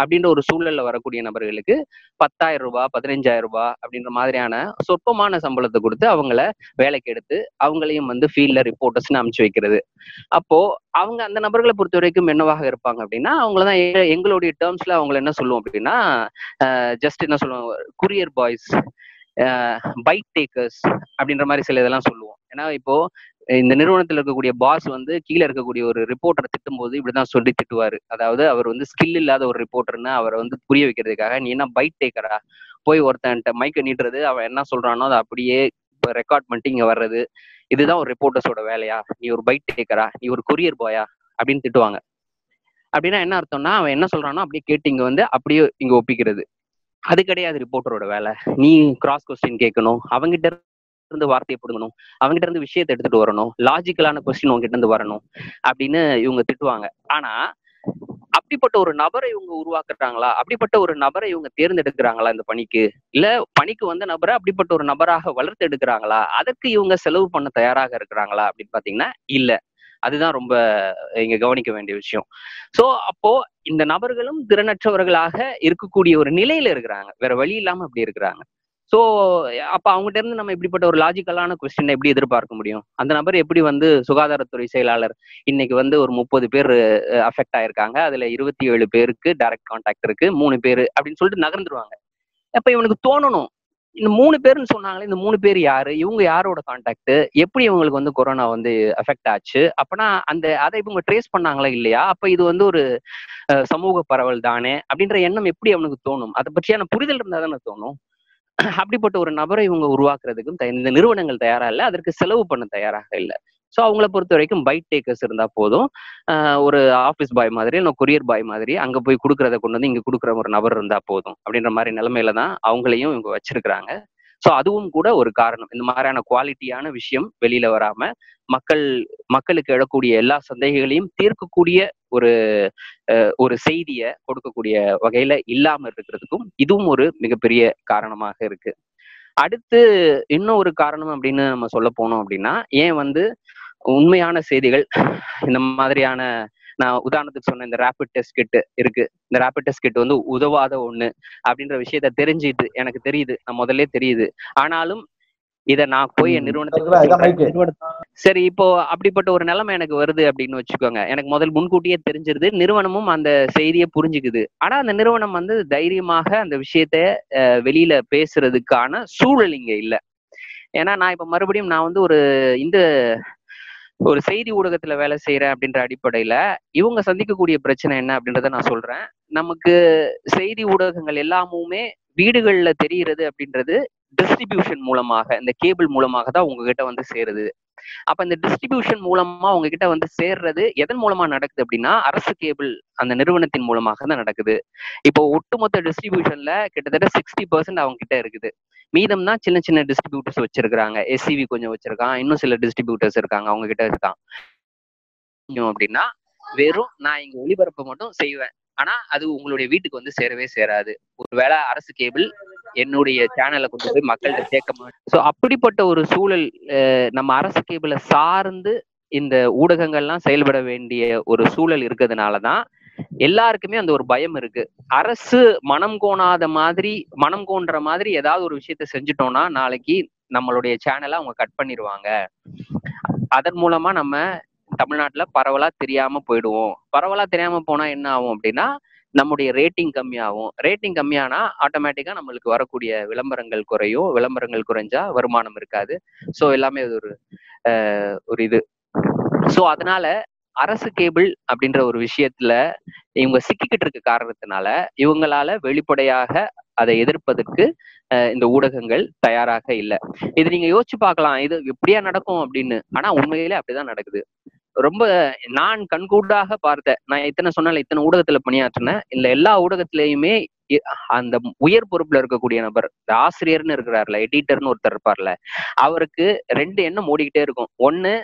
அப்படின்ற ஒரு சூழல்ல வரக்கூடிய நபர்களுக்கு பத்தாயிரம் ரூபாய் பதினஞ்சாயிரம் ரூபாய் அப்படின்ற மாதிரியான சொற்பமான சம்பளத்தை கொடுத்து அவங்கள வேலைக்கு எடுத்து அவங்களையும் வந்து ஃபீல்ட்ல ரிப்போர்ட்டர்ஸ்னு அனுப்பிச்சு வைக்கிறது. அப்போ அவங்க அந்த நபர்களை பொறுத்த வரைக்கும் என்னவாக இருப்பாங்க அப்படின்னா அவங்களதான் எங்களுடைய டேர்ம்ஸ்ல அவங்கள என்ன சொல்லுவோம் அப்படின்னா ஜஸ்ட் என்ன சொல்லுவாங்க குரியர் பாய்ஸ் பைக் டேக்கர்ஸ் அப்படின்ற மாதிரி சில இதெல்லாம் சொல்லுவோம். ஏன்னா இப்போ இந்த நிறுவனத்தில் இருக்கக்கூடிய பாஸ் வந்து கீழே இருக்கக்கூடிய ஒரு ரிப்போர்ட்டரை திட்டும்போது இப்படிதான் சொல்லி திட்டுவாரு. அதாவது அவர் வந்து ஸ்கில் இல்லாத ஒரு ரிப்போர்ட்டர்னு அவரை வந்து புரிய வைக்கிறதுக்காக நீ என்ன பைக் டேக்கரா போய் ஒருத்தன்ட்ட மைக்க நீட்டுறது அவன் என்ன சொல்றானோ அதை அப்படியே இப்போ ரெக்கார்ட் பண்ணிட்டு இங்க வர்றது. இதுதான் ஒரு ரிப்போர்ட்டர்ஸோட வேலையா? நீ ஒரு பைக் டேக்கரா நீ ஒரு கொரியர் பாயா அப்படின்னு திட்டுவாங்க. அப்படின்னா என்ன அர்த்தம்னா அவன் என்ன சொல்றானோ அப்படியே கேட்டு இங்க வந்து அப்படியே இங்க ஒப்பிக்கிறது. அது கிடையாது ரிப்போர்ட்டரோட வேலை. நீ கிராஸ் கொஸ்டின் கேட்கணும். அவங்கிட்ட இருந்து வார்த்தையை பிடுங்கணும். அவங்ககிட்ட இருந்து விஷயத்தை எடுத்துட்டு வரணும். லாஜிக்கலான கொஸ்டின் உங்ககிட்ட இருந்து வரணும். அப்படின்னு இவங்க திட்டுவாங்க. ஆனா அப்படிப்பட்ட ஒரு நபரை இவங்க உருவாக்குறாங்களா? அப்படிப்பட்ட ஒரு நபரை இவங்க தேர்ந்தெடுக்கிறாங்களா இந்த பணிக்கு? இல்ல பணிக்கு வந்த நபரை அப்படிப்பட்ட ஒரு நபராக வளர்த்து எடுக்கிறாங்களா அதற்கு இவங்க செலவு பண்ண தயாராக இருக்கிறாங்களா அப்படின்னு பாத்தீங்கன்னா இல்ல. அதுதான் ரொம்ப இங்க கவனிக்க வேண்டிய விஷயம். சோ அப்போ இந்த நபர்களும் திறனற்றவர்களாக இருக்கக்கூடிய ஒரு நிலையில இருக்கிறாங்க. வேற வழி இல்லாம அப்படி இருக்கிறாங்க. சோ அப்ப அவங்ககிட்ட இருந்து நம்ம இப்படிப்பட்ட ஒரு லாஜிக்கலான கொஸ்டினை எப்படி எதிர்பார்க்க முடியும்? அந்த நபர் எப்படி வந்து சுகாதாரத்துறை செயலாளர்? இன்னைக்கு வந்து ஒரு முப்பது பேர் அஃபெக்ட் ஆயிருக்காங்க. அதுல இருபத்தி ஏழு பேருக்கு டைரக்ட் கான்டாக்ட் இருக்கு. மூணு பேர் அப்படின்னு சொல்லிட்டு நகர்ந்துருவாங்க. அப்ப இவனுக்கு தோணணும். இந்த மூணு பேர்னு சொன்னாங்களே இந்த மூணு பேர் யாரு? இவங்க யாரோட கான்டாக்ட் எப்படி இவங்களுக்கு வந்து கொரோனா வந்து அஃபெக்ட் ஆச்சு? அப்பனா அந்த அதை இவங்க ட்ரேஸ் பண்ணாங்களா இல்லையா? அப்ப இது வந்து ஒரு சமூக பரவல் தானே? அப்படின்ற எண்ணம் எப்படி அவனுக்கு தோணும்? அதை பற்றியான புரிதல் இருந்தா தானே தோணும்? அப்படிப்பட்ட ஒரு நபரை இவங்க உருவாக்குறதுக்கும் த- இந்த நிறுவனங்கள் தயாரா இல்லை அதற்கு செலவு பண்ண தயாராக இல்லை. ஸோ அவங்கள பொறுத்த வரைக்கும் பைக் டேக்கர்ஸ் இருந்தால் போதும். ஒரு ஆஃபீஸ் பாய் மாதிரி இல்லை கொரியர் பாய் மாதிரி அங்கே போய் கொடுக்குறத கொண்டு வந்து இங்கே கொடுக்குற ஒரு நபர் இருந்தால் போதும். அப்படின்ற மாதிரி நிலைமையில தான் அவங்களையும் இவங்க வச்சிருக்கிறாங்க. ஸோ அதுவும் கூட ஒரு காரணம். இந்த மாதிரியான குவாலிட்டியான விஷயம் வெளியில வராம மக்கள் மக்களுக்கு எழக்கூடிய எல்லா சந்தேகங்களையும் தீர்க்கக்கூடிய ஒரு ஒரு செய்தியை கொடுக்கக்கூடிய வகையில இல்லாம இருக்கிறதுக்கும் இதுவும் ஒரு மிகப்பெரிய காரணமாக இருக்கு. அடுத்து இன்னும் ஒரு காரணம் அப்படின்னு நம்ம சொல்ல போனோம் அப்படின்னா ஏன் வந்து உண்மையான செய்திகள் இந்த மாதிரியான நான் உதாரணத்துக்கு சொன்ன இந்த ரேபிட் டெஸ்ட் கிட் இருக்கு. இந்த ரேபிட் டெஸ்ட் கிட் வந்து உதவாத ஒண்ணு அப்படின்ற விஷயத்த தெரிஞ்சுட்டு எனக்கு தெரியுது நான் முதல்ல தெரியுது. ஆனாலும் இத நான் போய் என். நிறுவனத்துக்கு சரி இப்போ அப்படிப்பட்ட ஒரு நிலைமை எனக்கு வருது அப்படின்னு வச்சுக்கோங்க. எனக்கு முதல் முன்கூட்டியே தெரிஞ்சிருது நிறுவனமும் அந்த செய்தியை புரிஞ்சுக்குது. ஆனா அந்த நிறுவனம் வந்து தைரியமாக அந்த விஷயத்த வெளியில பேசுறதுக்கான சூழல் இங்க இல்ல. ஏன்னா நான் இப்ப மறுபடியும் நான் வந்து ஒரு இந்த ஒரு செய்தி ஊடகத்துல வேலை செய்யறேன் அப்படின்ற அடிப்படையில இவங்க சந்திக்கக்கூடிய பிரச்சனை என்ன அப்படின்றத நான் சொல்றேன். நமக்கு செய்தி ஊடகங்கள் எல்லாமுமே வீடுகள்ல தெரிகிறது அப்படின்றது டிஸ்ட்ரிபியூஷன் மூலமாக இந்த கேபிள் மூலமாக தான் உங்ககிட்ட வந்து சேருது. அப்ப இந்த டிஸ்ட்ரிபியூஷன் மூலமா உங்ககிட்ட வந்து சேர்றது எதன் மூலமா நடக்குது அப்படின்னா அரசு கேபிள் அந்த நிறுவனத்தின் மூலமாக தான் நடக்குது. இப்போ ஒட்டுமொத்த டிஸ்ட்ரிபியூஷன்ல கிட்டத்தட்ட சிக்ஸ்டி பர்சன்ட் அவங்க கிட்ட இருக்குது. மீதம் தான் சின்ன சின்ன டிஸ்ட்ரிபியூட்டர்ஸ் வச்சிருக்காங்க எஸ்சிவி கொஞ்சம் வச்சிருக்கான். இன்னும் சில டிஸ்ட்ரிபியூட்டர்ஸ் இருக்காங்க. அவங்க கிட்ட இருக்கான் அப்படின்னா வெறும் நான் இங்க ஒளிபரப்பை மட்டும் செய்வேன். ஆனா அது உங்களுடைய வீட்டுக்கு வந்து சேரவே சேராது. ஒருவேளை அரசு கேபிள் என்னுடைய சேனலை கொண்டு போய் மக்கள்கிட்ட சேர்க்க மாட்டேன் ஸோ அப்படிப்பட்ட ஒரு சூழல் நம்ம அரசு கேபிளை சார்ந்து இந்த ஊடகங்கள்லாம் செயல்பட வேண்டிய ஒரு சூழல் இருக்கிறதுனால தான் எல்லாருக்குமே அந்த ஒரு பயம் இருக்கு. அரசு மனம் கோணாத மாதிரி மனம் கோன்ற மாதிரி ஏதாவது ஒரு விஷயத்த செஞ்சுட்டோம்னா நாளைக்கு நம்மளுடைய சேனலை அவங்க கட் பண்ணிடுவாங்க அதன் மூலமா நம்ம தமிழ்நாட்டுல பரவலா தெரியாம போயிடுவோம். பரவலா தெரியாம போனா என்ன ஆகும் அப்படின்னா நம்முடைய ரேட்டிங் கம்மியாகும். ரேட்டிங் கம்மியானா ஆட்டோமேட்டிக்கா நம்மளுக்கு வரக்கூடிய விளம்பரங்கள் குறையும். விளம்பரங்கள் குறைஞ்சா வருமானம் இருக்காது. ஸோ எல்லாமே அது ஒரு ஒரு இது. ஸோ அதனால அரசு கேபிள் அப்படின்ற ஒரு விஷயத்துல இவங்க சிக்கிக்கிட்டு இருக்க காரணத்தினால இவங்களால வெளிப்படையாக அதை எதிர்ப்பதற்கு அஹ், இந்த ஊடகங்கள் தயாராக இல்லை. இது நீங்க யோசிச்சு பார்க்கலாம். இது எப்படியா நடக்கும் அப்படின்னு. ஆனா உண்மையிலே அப்படிதான் நடக்குது. ரொம்ப நான் கண்கூடாக பார்த்தேன். நான் இத்தனை சொன்னால இத்தனை ஊடகத்துல பணியாற்றினேன். இல்ல எல்லா ஊடகத்திலயுமே இ- அந்த உயர் பொறுப்புல இருக்கக்கூடிய நபர் இந்த ஆசிரியர்னு இருக்கிறார்ல எடிட்டர்னு ஒருத்தர் இருப்பார்ல அவருக்கு ரெண்டு எண்ணம் ஓடிக்கிட்டே இருக்கும். ஒண்ணு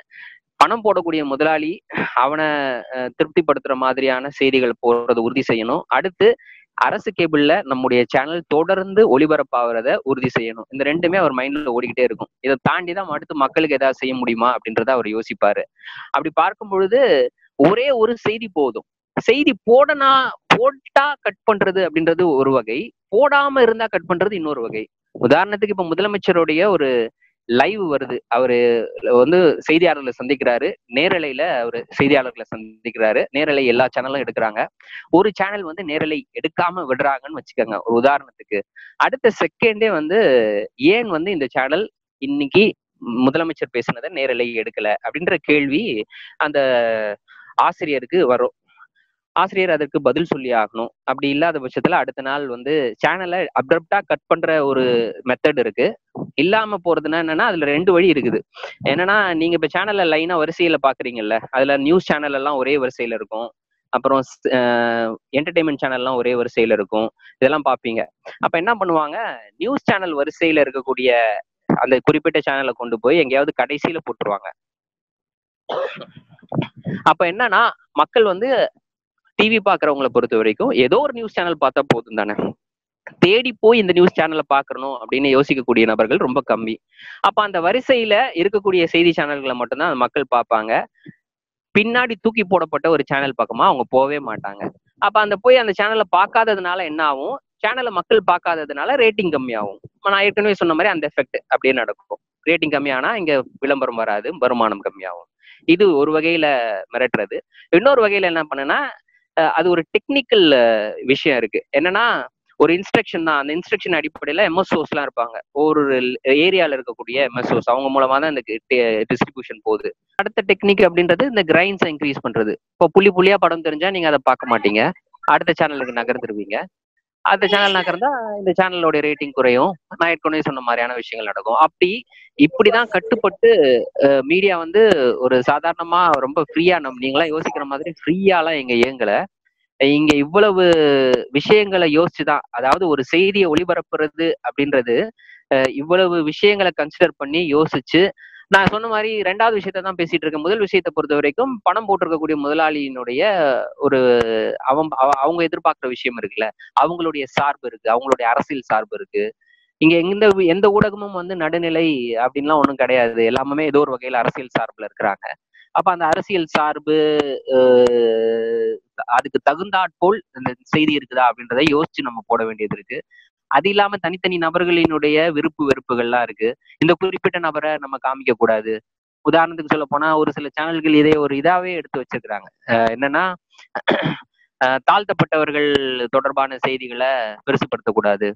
பணம் போடக்கூடிய முதலாளி அவனை திருப்திப்படுத்துற மாதிரியான செய்திகள் போடுறதை உறுதி செய்யணும். அடுத்து அரசு கேபிள்ல நம்முடைய சேனல் தொடர்ந்து ஒளிபரப்பாகிறத உறுதி செய்யணும். இந்த ரெண்டுமே அவர் மைண்ட்ல ஓடிக்கிட்டே இருக்கும். இதை தாண்டி தான் அடுத்து மக்களுக்கு ஏதாவது செய்ய முடியுமா அப்படின்றத அவர் யோசிப்பாரு. அப்படி பார்க்கும் பொழுது ஒரே ஒரு செய்தி போதும். செய்தி போடனா போட்டா கட் பண்றது அப்படின்றது ஒரு வகை. போடாம இருந்தா கட் பண்றது இன்னொரு வகை. உதாரணத்துக்கு இப்ப முதலமைச்சருடைய ஒரு லைவ் வருது. அவரு வந்து செய்தியாளர்களை சந்திக்கிறாரு. நேரலையில அவரு செய்தியாளர்களை சந்திக்கிறாரு. நேரலை எல்லா சேனலும் எடுக்கிறாங்க. ஒரு சேனல் வந்து நேரலை எடுக்காம விடுறாங்கன்னு வச்சுக்கோங்க. ஒரு உதாரணத்துக்கு. அடுத்த செகண்டே வந்து ஏன் வந்து இந்த சேனல் இன்னைக்கு முதலமைச்சர் பேசினதை நேரலை எடுக்கல அப்படின்ற கேள்வி அந்த ஆசிரியருக்கு வரும். ஆசிரியர் அதற்கு பதில் சொல்லி ஆகணும். அப்படி இல்லாத பட்சத்துல அடுத்த நாள் வந்து சேனலை அப்ரப்டா கட் பண்ற ஒரு மெத்தட் இருக்கு. இல்லாம போறதுன்னா என்னன்னா அதுல ரெண்டு வழி இருக்குது. என்னன்னா நீங்க இப்ப சேனல்ல லைனா வரிசையில பாக்குறீங்கல்ல அதுல நியூஸ் சேனல் எல்லாம் ஒரே வரிசையில இருக்கும். அப்புறம் என்டர்டைன்மெண்ட் சேனல்லாம் ஒரே வரிசையில இருக்கும். இதெல்லாம் பார்ப்பீங்க அப்ப என்ன பண்ணுவாங்க? நியூஸ் சேனல் வரிசையில இருக்கக்கூடிய அந்த குறிப்பிட்ட சேனலை கொண்டு போய் எங்கேயாவது கடைசியில போட்டுருவாங்க. அப்ப என்னன்னா மக்கள் வந்து டிவி பாக்குறவங்களை பொறுத்த வரைக்கும் ஏதோ ஒரு நியூஸ் சேனல் பார்த்தா போதும் தானே. தேடி போய் இந்த நியூஸ் சேனலை பார்க்கணும் அப்படின்னு யோசிக்கக்கூடிய நபர்கள் ரொம்ப கம்மி. அப்ப அந்த வரிசையில இருக்கக்கூடிய செய்தி சேனல்களை மட்டும்தான் அந்த மக்கள் பார்ப்பாங்க. பின்னாடி தூக்கி போடப்பட்ட ஒரு சேனல் பக்கமா அவங்க போவே மாட்டாங்க. அப்ப அந்த போய் அந்த சேனலை பார்க்காததுனால என்ன ஆகும்? சேனலை மக்கள் பார்க்காததுனால ரேட்டிங் கம்மியாகும். நான் ஏற்கனவே சொன்ன மாதிரி அந்த எஃபெக்ட் அப்படியே நடக்கும். ரேட்டிங் கம்மியானா இங்க விளம்பரம் வராது வருமானம் கம்மியாகும். இது ஒரு வகையில மிரட்டுறது. இன்னொரு வகையில என்ன பண்ணுன்னா அது ஒரு டெக்னிக்கல் விஷயம் இருக்கு. என்னன்னா ஒரு இன்ஸ்ட்ரக்ஷன் தான். அந்த இன்ஸ்ட்ரக்ஷன் அடிப்படையில எம்எஸ்ஓஸ் எல்லாம் இருப்பாங்க. ஒரு ஏரியால இருக்கக்கூடிய எம்எஸ்ஓஸ் அவங்க மூலமா தான் இந்த டிஸ்ட்ரிபியூஷன் போகுது. அடுத்த டெக்னிக் அப்படின்றது இந்த கிரைன்ஸை இன்க்ரீஸ் பண்றது. இப்போ புள்ளி புள்ளியா படம் தெரிஞ்சா நீங்க அதை பார்க்க மாட்டீங்க. அடுத்த சேனலுக்கு நகர்ந்துருவீங்க. அந்த சேனல் நகர்ந்தா இந்த சேனலோட ரேட்டிங் குறையும். நான் ஏற்கனவே சொன்ன மாதிரியான விஷயங்கள் நடக்கும். அப்படி இப்படிதான் கட்டுப்பட்டு மீடியா வந்து ஒரு சாதாரணமா ரொம்ப ஃப்ரீயா நம்ம நீங்களாம் யோசிக்கிற மாதிரி ஃப்ரீயாலாம் இங்க இயங்கல. இங்க இவ்வளவு விஷயங்களை யோசிச்சுதான் அதாவது ஒரு செய்தியை ஒளிபரப்புறது அப்படின்றது இவ்வளவு விஷயங்களை கன்சிடர் பண்ணி யோசிச்சு நான் சொன்ன மாதிரி ரெண்டாவது விஷயத்த தான் பேசிட்டு இருக்கேன். முதல் விஷயத்தை பொறுத்த வரைக்கும் பணம் போட்டிருக்கக்கூடிய முதலாளியினுடைய ஒரு அவன் அவ- அவங்க எதிர்பார்க்குற விஷயம் இருக்குல்ல. அவங்களுடைய சார்பு இருக்கு. அவங்களுடைய அரசியல் சார்பு இருக்கு. இங்க எந்த எந்த ஊடகமும் வந்து நடுநிலை அப்படின்லாம் ஒண்ணும் கிடையாது. எல்லாமே ஏதோ ஒரு வகையில அரசியல் சார்புல இருக்கிறாங்க. அப்ப அந்த அரசியல் சார்பு அஹ், அதுக்கு தகுந்தாற்போல் இந்த செய்தி இருக்குதா அப்படின்றத யோசிச்சு நம்ம போட வேண்டியது இருக்கு. அது இல்லாம தனித்தனி நபர்களினுடைய விருப்பு வெறுப்புகள்லாம் இருக்கு. இந்த குறிப்பிட்ட நபரை நம்ம காமிக்க கூடாது உதாரணத்துக்கு சொல்ல போனா ஒரு சில சேனல்கள் இதே ஒரு இதாவே எடுத்து வச்சிருக்கிறாங்க. அஹ் என்னன்னா தாழ்த்தப்பட்டவர்கள் தொடர்பான செய்திகளை பெருசுப்படுத்தக்கூடாது.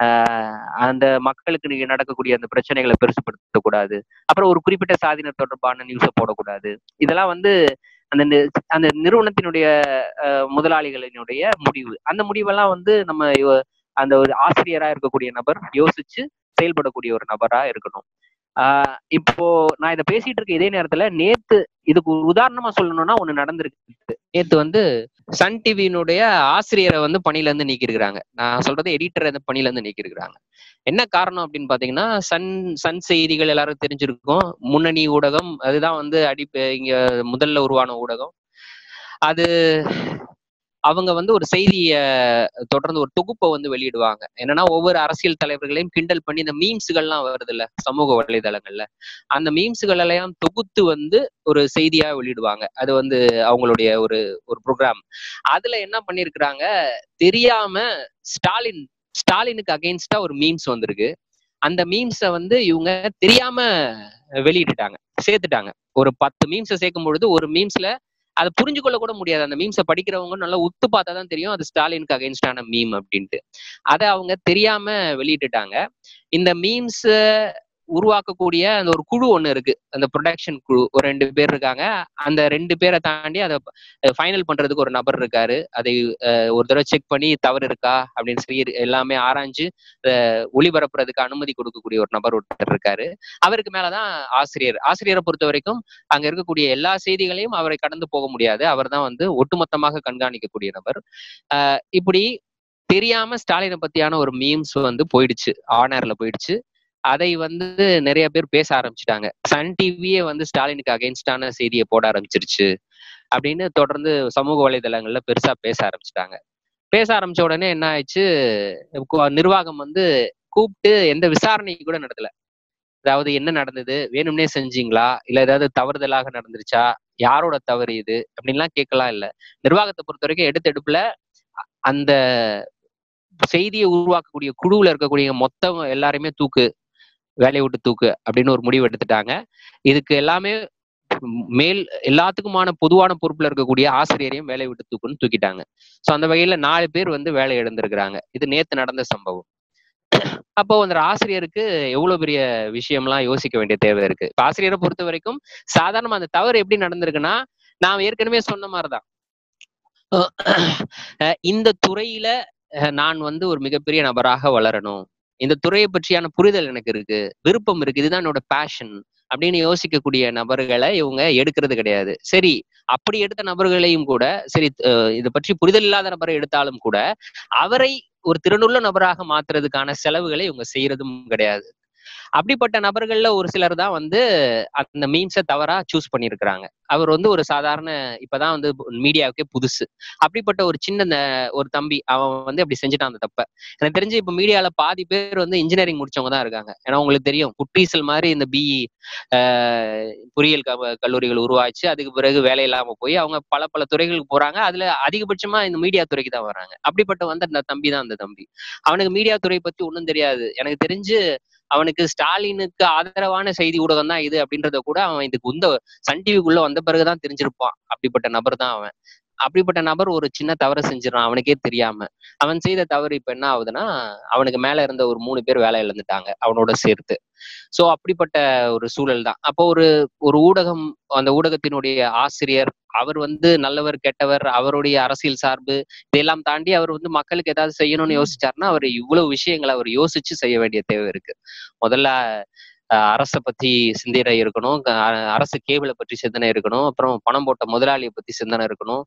ஆஹ் அந்த மக்களுக்கு நீங்க நடக்கக்கூடிய அந்த பிரச்சனைகளை பெருசுப்படுத்தக்கூடாது. அப்புறம் ஒரு குறிப்பிட்ட சாதியினர் தொடர்பான நியூஸை போடக்கூடாது. இதெல்லாம் வந்து அந்த அந்த நிறுவனத்தினுடைய முதலாளிகளினுடைய முடிவு. அந்த முடிவெல்லாம் வந்து நம்ம அந்த ஒரு ஆசிரியரா இருக்கக்கூடிய நபர் யோசிச்சு செயல்படக்கூடிய ஒரு நபரா இருக்கணும். ஆஹ் இப்போ நான் இதை பேசிட்டு இருக்க இதே நேரத்துல நேத்து இதுக்கு உதாரணமா சொல்லணும்னா ஒண்ணு நடந்திருக்கு. நேத்து வந்து சன் டிவியினுடைய ஆசிரியரை வந்து பணியில இருந்து நீக்கிருக்கிறாங்க நான் சொல்றது எடிட்டரை வந்து பணியில இருந்து நீக்கிருக்கிறாங்க என்ன காரணம் அப்படின்னு பாத்தீங்கன்னா சன் சன் செய்திகள் எல்லாரும் தெரிஞ்சிருக்கும். முன்னணி ஊடகம் அதுதான் வந்து அடி இங்க முதல்ல உருவான ஊடகம். அது அவங்க வந்து ஒரு செய்தியை தொடர்ந்து ஒரு தொகுப்பை வந்து வெளியிடுவாங்க. என்னன்னா ஒவ்வொரு அரசியல் தலைவர்களையும் கிண்டல் பண்ணி இந்த மீம்ஸுகள்லாம் வருது இல்ல சமூக வலைதளங்கள்ல. அந்த மீம்ஸுகள் எல்லாம் தொகுத்து வந்து ஒரு செய்தியா வெளியிடுவாங்க. அது வந்து அவங்களுடைய ஒரு ஒரு ப்ரோக்ராம் அதுல என்ன பண்ணிருக்கிறாங்க தெரியாம ஸ்டாலின் ஸ்டாலினுக்கு அகைன்ஸ்டா ஒரு மீம்ஸ் வந்திருக்கு. அந்த மீம்ஸை வந்து இவங்க தெரியாம வெளியிட்டுட்டாங்க சேர்த்துட்டாங்க. ஒரு பத்து மீம்ஸை சேர்க்கும் பொழுது ஒரு மீம்ஸ்ல அதை புரிஞ்சு கொள்ள கூட முடியாது. அந்த மீம்ஸை படிக்கிறவங்க நல்லா உத்து பார்த்தா தான் தெரியும் அது ஸ்டாலினுக்கு அகைன்ஸ்டான மீம் அப்படின்ட்டு. அதை அவங்க தெரியாம வெளியிட்டுட்டாங்க. இந்த மீம்ஸ் உருவாக்கக்கூடிய அந்த ஒரு குழு ஒண்ணு இருக்கு. அந்த ப்ரொடக்ஷன் குழு. ஒரு ரெண்டு பேர் இருக்காங்க. அந்த ரெண்டு பேரை தாண்டி அதை ஃபைனல் பண்றதுக்கு ஒரு நபர் இருக்காரு. அதை ஒரு தடவை செக் பண்ணி தவறு இருக்கா அப்படின்னு சொல்லி எல்லாமே ஆராய்ஞ்சு ஒளிபரப்புறதுக்கு அனுமதி கொடுக்கக்கூடிய ஒரு நபர் ஒருத்தர் இருக்காரு. அவருக்கு மேலதான் ஆசிரியர். ஆசிரியரை பொறுத்த வரைக்கும் அங்க இருக்கக்கூடிய எல்லா செய்திகளையும் அவரை கடந்து போக முடியாது. அவர் தான் வந்து ஒட்டுமொத்தமாக கண்காணிக்கக்கூடிய நபர். இப்படி தெரியாம ஸ்டாலினை பத்தியான ஒரு மீம்ஸ் வந்து போயிடுச்சு. ஆனர்ல போயிடுச்சு. அதை வந்து நிறைய பேர் பேச ஆரம்பிச்சிட்டாங்க. சன் டிவியே வந்து ஸ்டாலினுக்கு அகைன்ஸ்டான செய்தியை போட ஆரம்பிச்சிருச்சு அப்படின்னு தொடர்ந்து சமூக வலைதளங்கள்ல பெருசா பேச ஆரம்பிச்சிட்டாங்க. பேச ஆரம்பிச்ச உடனே என்ன ஆயிடுச்சு? கு- நிர்வாகம் வந்து கூப்பிட்டு எந்த விசாரணையும் கூட நடத்தல. அதாவது என்ன நடந்தது? வேணும்னே செஞ்சீங்களா? இல்ல ஏதாவது தவறுதலாக நடந்துருச்சா? யாரோட தவறு இது? அப்படின்லாம் கேட்கலாம் இல்ல. நிர்வாகத்தை பொறுத்த வரைக்கும் எடுத்த எடுப்புல அந்த செய்தியை உருவாக்கக்கூடிய குழுவில் இருக்கக்கூடிய மொத்தம் எல்லாருமே தூக்கு. வேலையை விட்டு தூக்கு அப்படின்னு ஒரு முடிவு எடுத்துட்டாங்க. இதுக்கு எல்லாமே மேல் எல்லாத்துக்குமான பொதுவான பொறுப்புல இருக்கக்கூடிய ஆசிரியரையும் வேலையை விட்டு தூக்குன்னு தூக்கிட்டாங்க. சோ அந்த வகையில நாலு பேர் வந்து வேலை இழந்திருக்கிறாங்க. இது நேத்து நடந்த சம்பவம். அப்போ அந்த ஆசிரியருக்கு எவ்வளவு பெரிய விஷயம்லாம் யோசிக்க வேண்டிய தேவை இருக்கு. இப்ப ஆசிரியரை பொறுத்த வரைக்கும் சாதாரணமா அந்த தவறு எப்படி நடந்திருக்குன்னா நான் ஏற்கனவே சொன்ன மாதிரிதான். இந்த துறையில நான் வந்து ஒரு மிகப்பெரிய நபராக வளரணும். இந்த துறையை பற்றியான புரிதல் எனக்கு இருக்கு விருப்பம் இருக்கு இதுதான் என்னோட பேஷன் அப்படின்னு யோசிக்கக்கூடிய நபர்களை இவங்க எடுக்கிறது கிடையாது. சரி அப்படி எடுத்த நபர்களையும் கூட சரி இதை பற்றி புரிதல் இல்லாத நபரை எடுத்தாலும் கூட அவரை ஒரு திறனுள்ள நபராக மாத்துறதுக்கான செலவுகளை இவங்க செய்யறதும் கிடையாது. அப்படிப்பட்ட நபர்கள்ல ஒரு சிலர் தான் வந்து அந்த மீம்ஸை தவறா சூஸ் பண்ணியிருக்கிறாங்க அவர் வந்து ஒரு சாதாரண இப்பதான் வந்து மீடியாவுக்கே புதுசு. அப்படிப்பட்ட ஒரு சின்ன ஒரு தம்பி அவன் வந்து அப்படி செஞ்சுட்டான் அந்த தப்ப. எனக்கு தெரிஞ்சு இப்ப மீடியால பாதி பேர் வந்து இன்ஜினியரிங் முடிச்சவங்க தான் இருக்காங்க. ஏன்னா உங்களுக்கு தெரியும் குட்டீசல் மாதிரி இந்த பிஇ பொறியியல் க- கல்லூரிகள் உருவாச்சு. அதுக்கு பிறகு வேலை இல்லாம போய் அவங்க பல பல துறைகளுக்கு போறாங்க. அதுல அதிகபட்சமா இந்த மீடியா துறைக்கு தான் வராங்க. அப்படிப்பட்ட வந்து அந்த தம்பி தான் அந்த தம்பி. அவனுக்கு மீடியா துறை பத்தி ஒன்றும் தெரியாது. எனக்கு தெரிஞ்சு அவனுக்கு ஸ்டாலினுக்கு ஆதரவான செய்தி ஊடகம் தான் இது அப்படின்றத கூட அவன் இதுக்கு உந்த சன் டிவிக்குள்ள வந்த பிறகுதான் தெரிஞ்சிருப்பான். அப்படிப்பட்ட நபர் தான் அவன். அப்படிப்பட்ட நபர் ஒரு சின்ன தவறு செஞ்சிடறான் அவனுக்கே தெரியாம. அவன் செய்த தவறு இப்ப என்ன ஆகுதுன்னா அவனுக்கு மேல இருந்த ஒரு மூணு பேர் வேலை இழந்துட்டாங்க அவனோட சேர்த்து. சோ அப்படிப்பட்ட ஒரு சூழல் தான் அப்போ ஒரு ஒரு ஊடகம் அந்த ஊடகத்தினுடைய ஆசிரியர் அவர் வந்து நல்லவர் கெட்டவர் அவருடைய அரசியல் சார்பு இதெல்லாம் தாண்டி அவர் வந்து மக்களுக்கு ஏதாவது செய்யணும்னு யோசிச்சாருன்னா அவர் இவ்வளவு விஷயங்களை அவர் யோசிச்சு செய்ய வேண்டிய தேவை இருக்கு. முதல்ல அரசை பத்தி சிந்தனை இருக்கணும் அரசு கேபிளை பற்றி சிந்தனை இருக்கணும் அப்புறம் பணம் போட்ட முதலாளியை பத்தி சிந்தனை இருக்கணும்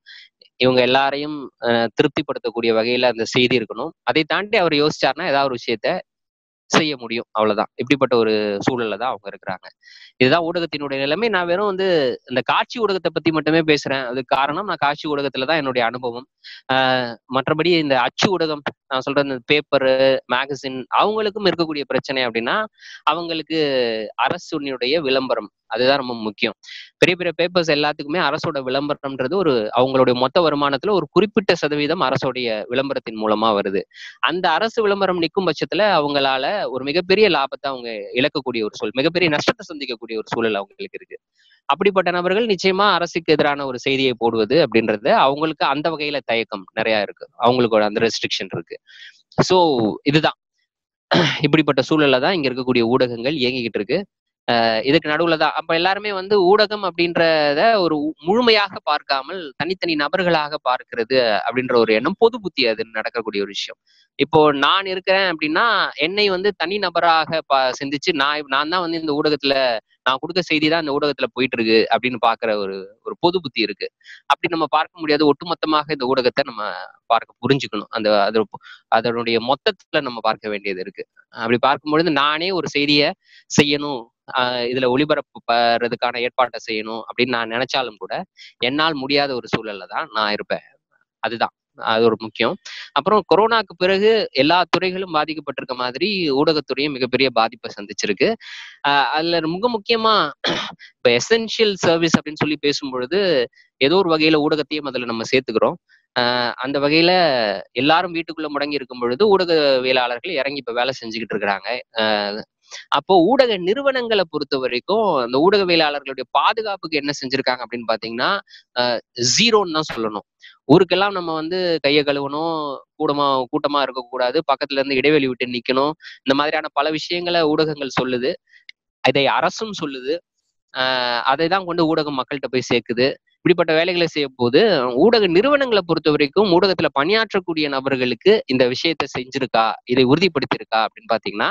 இவங்க எல்லாரையும் திருப்திப்படுத்தக்கூடிய வகையில அந்த செய்தி இருக்கணும். அதை தாண்டி அவர் யோசிச்சாருன்னா ஏதாவது ஒரு விஷயத்த செய்ய முடியும். அவ்வளவுதான். இப்படிப்பட்ட ஒரு சூழல்ல தான் அவங்க இருக்கிறாங்க. இதுதான் ஊடகத்தினுடைய நிலைமை. நான் வெறும் வந்து இந்த காட்சி ஊடகத்தை பத்தி மட்டுமே பேசுறேன். அது காரணம் நான் காட்சி ஊடகத்துல தான் என்னுடைய அனுபவம். ஆஹ் மற்றபடி இந்த அச்சு ஊடகம் நான் சொல்ற இந்த பேப்பரு மேகசின் அவங்களுக்கும் இருக்கக்கூடிய பிரச்சனை அப்படின்னா அவங்களுக்கு அரசுடைய விளம்பரம். அதுதான் ரொம்ப முக்கியம். பெரிய பெரிய பேப்பர்ஸ் எல்லாத்துக்குமே அரசோட விளம்பரம்ன்றது ஒரு அவங்களுடைய மொத்த வருமானத்துல ஒரு குறிப்பிட்ட சதவீதம் அரசுடைய விளம்பரத்தின் மூலமா வருது. அந்த அரசு விளம்பரம் நிற்கும் பட்சத்துல அவங்களால ஒரு மிகப்பெரிய லாபத்தை அவங்க இழக்கக்கூடிய ஒரு சூழல் மிகப்பெரிய நஷ்டத்தை சந்திக்கக்கூடிய ஒரு சூழல் அவங்களுக்கு இருக்கு. அப்படிப்பட்ட நபர்கள் நிச்சயமா அரசுக்கு எதிரான ஒரு செய்தியை போடுவது அப்படின்றது அவங்களுக்கு அந்த வகையில தயக்கம் நிறைய இருக்கு. அவங்களுக்கு அந்த ரெஸ்ட்ரிக்ஷன் இருக்கு. சோ இதுதான். இப்படிப்பட்ட சூழல்ல தான் இங்க இருக்கக்கூடிய ஊடகங்கள் இயங்கிக்கிட்டு இருக்கு. இதுக்கு நடுவுல தான். அப்ப எல்லாருமே வந்து ஊடகம் அப்படின்றத ஒரு முழுமையாக பார்க்காமல் தனித்தனி நபர்களாக பார்க்கிறது அப்படின்ற ஒரு எண்ணம் பொது புத்தி அது நடக்கக்கூடிய ஒரு விஷயம். இப்போ நான் இருக்கிறேன் அப்படின்னா என்னை வந்து தனி நபராக பா சிந்திச்சு நான் நான் தான் வந்து இந்த ஊடகத்துல நான் கொடுக்க செய்தி தான் இந்த ஊடகத்துல போயிட்டு இருக்கு அப்படின்னு பாக்குற ஒரு ஒரு பொது புத்தி இருக்கு. அப்படி நம்ம பார்க்க முடியாது. ஒட்டுமொத்தமாக இந்த ஊடகத்தை நம்ம பார்க்க புரிஞ்சுக்கணும். அந்த அது அதனுடைய மொத்தத்துல நம்ம பார்க்க வேண்டியது இருக்கு. அப்படி பார்க்கும்பொழுது நானே ஒரு செய்தியை செய்யணும் இதுல ஒளிபரப்புறதுக்கான ஏற்பாட்டை செய்யணும் அப்படின்னு நான் நினைச்சாலும் கூட என்னால் முடியாத ஒரு சூழல்ல தான் நான் இருப்பேன். அதுதான். அது ஒரு முக்கியம். அப்புறம் கொரோனாக்கு பிறகு எல்லா துறைகளும் பாதிக்கப்பட்டிருக்க மாதிரி ஊடகத்துறையும் மிகப்பெரிய பாதிப்பை சந்திச்சிருக்கு. ஆஹ் அதுல மிக முக்கியமா இப்ப எசென்ஷியல் சர்வீஸ் அப்படின்னு சொல்லி பேசும்பொழுது ஏதோ ஒரு வகையில ஊடகத்தையும் அதுல நம்ம சேர்த்துக்கிறோம். அந்த வகையில எல்லாரும் வீட்டுக்குள்ள முடங்கி இருக்கும் பொழுது ஊடகவியலாளர்கள் இறங்கி இப்ப வேலை செஞ்சுக்கிட்டு இருக்கிறாங்க. அப்போ ஊடக நிறுவனங்களை பொறுத்த வரைக்கும் அந்த ஊடகவியலாளர்களுடைய பாதுகாப்புக்கு என்ன செஞ்சிருக்காங்க அப்படின்னு பாத்தீங்கன்னா ஜீரோன்னு தான் சொல்லணும். ஊருக்கெல்லாம் நம்ம வந்து கையை கழுவணும் கூடமா கூட்டமா இருக்கக்கூடாது பக்கத்துல இருந்து இடைவெளி விட்டு நிக்கணும். இந்த மாதிரியான பல விஷயங்களை ஊடகங்கள் சொல்லுது. இதை அரசும் சொல்லுது. ஆஹ் அதை தான் கொண்டு ஊடகம் மக்கள்கிட்ட போய் சேர்க்குது. இப்படிப்பட்ட வேலைகளை செய்யும் போது ஊடக நிறுவனங்களை பொறுத்த வரைக்கும் ஊடகத்துல பணியாற்றக்கூடிய நபர்களுக்கு இந்த விஷயத்த செஞ்சிருக்கா இதை உறுதிப்படுத்தியிருக்கா அப்படின்னு பாத்தீங்கன்னா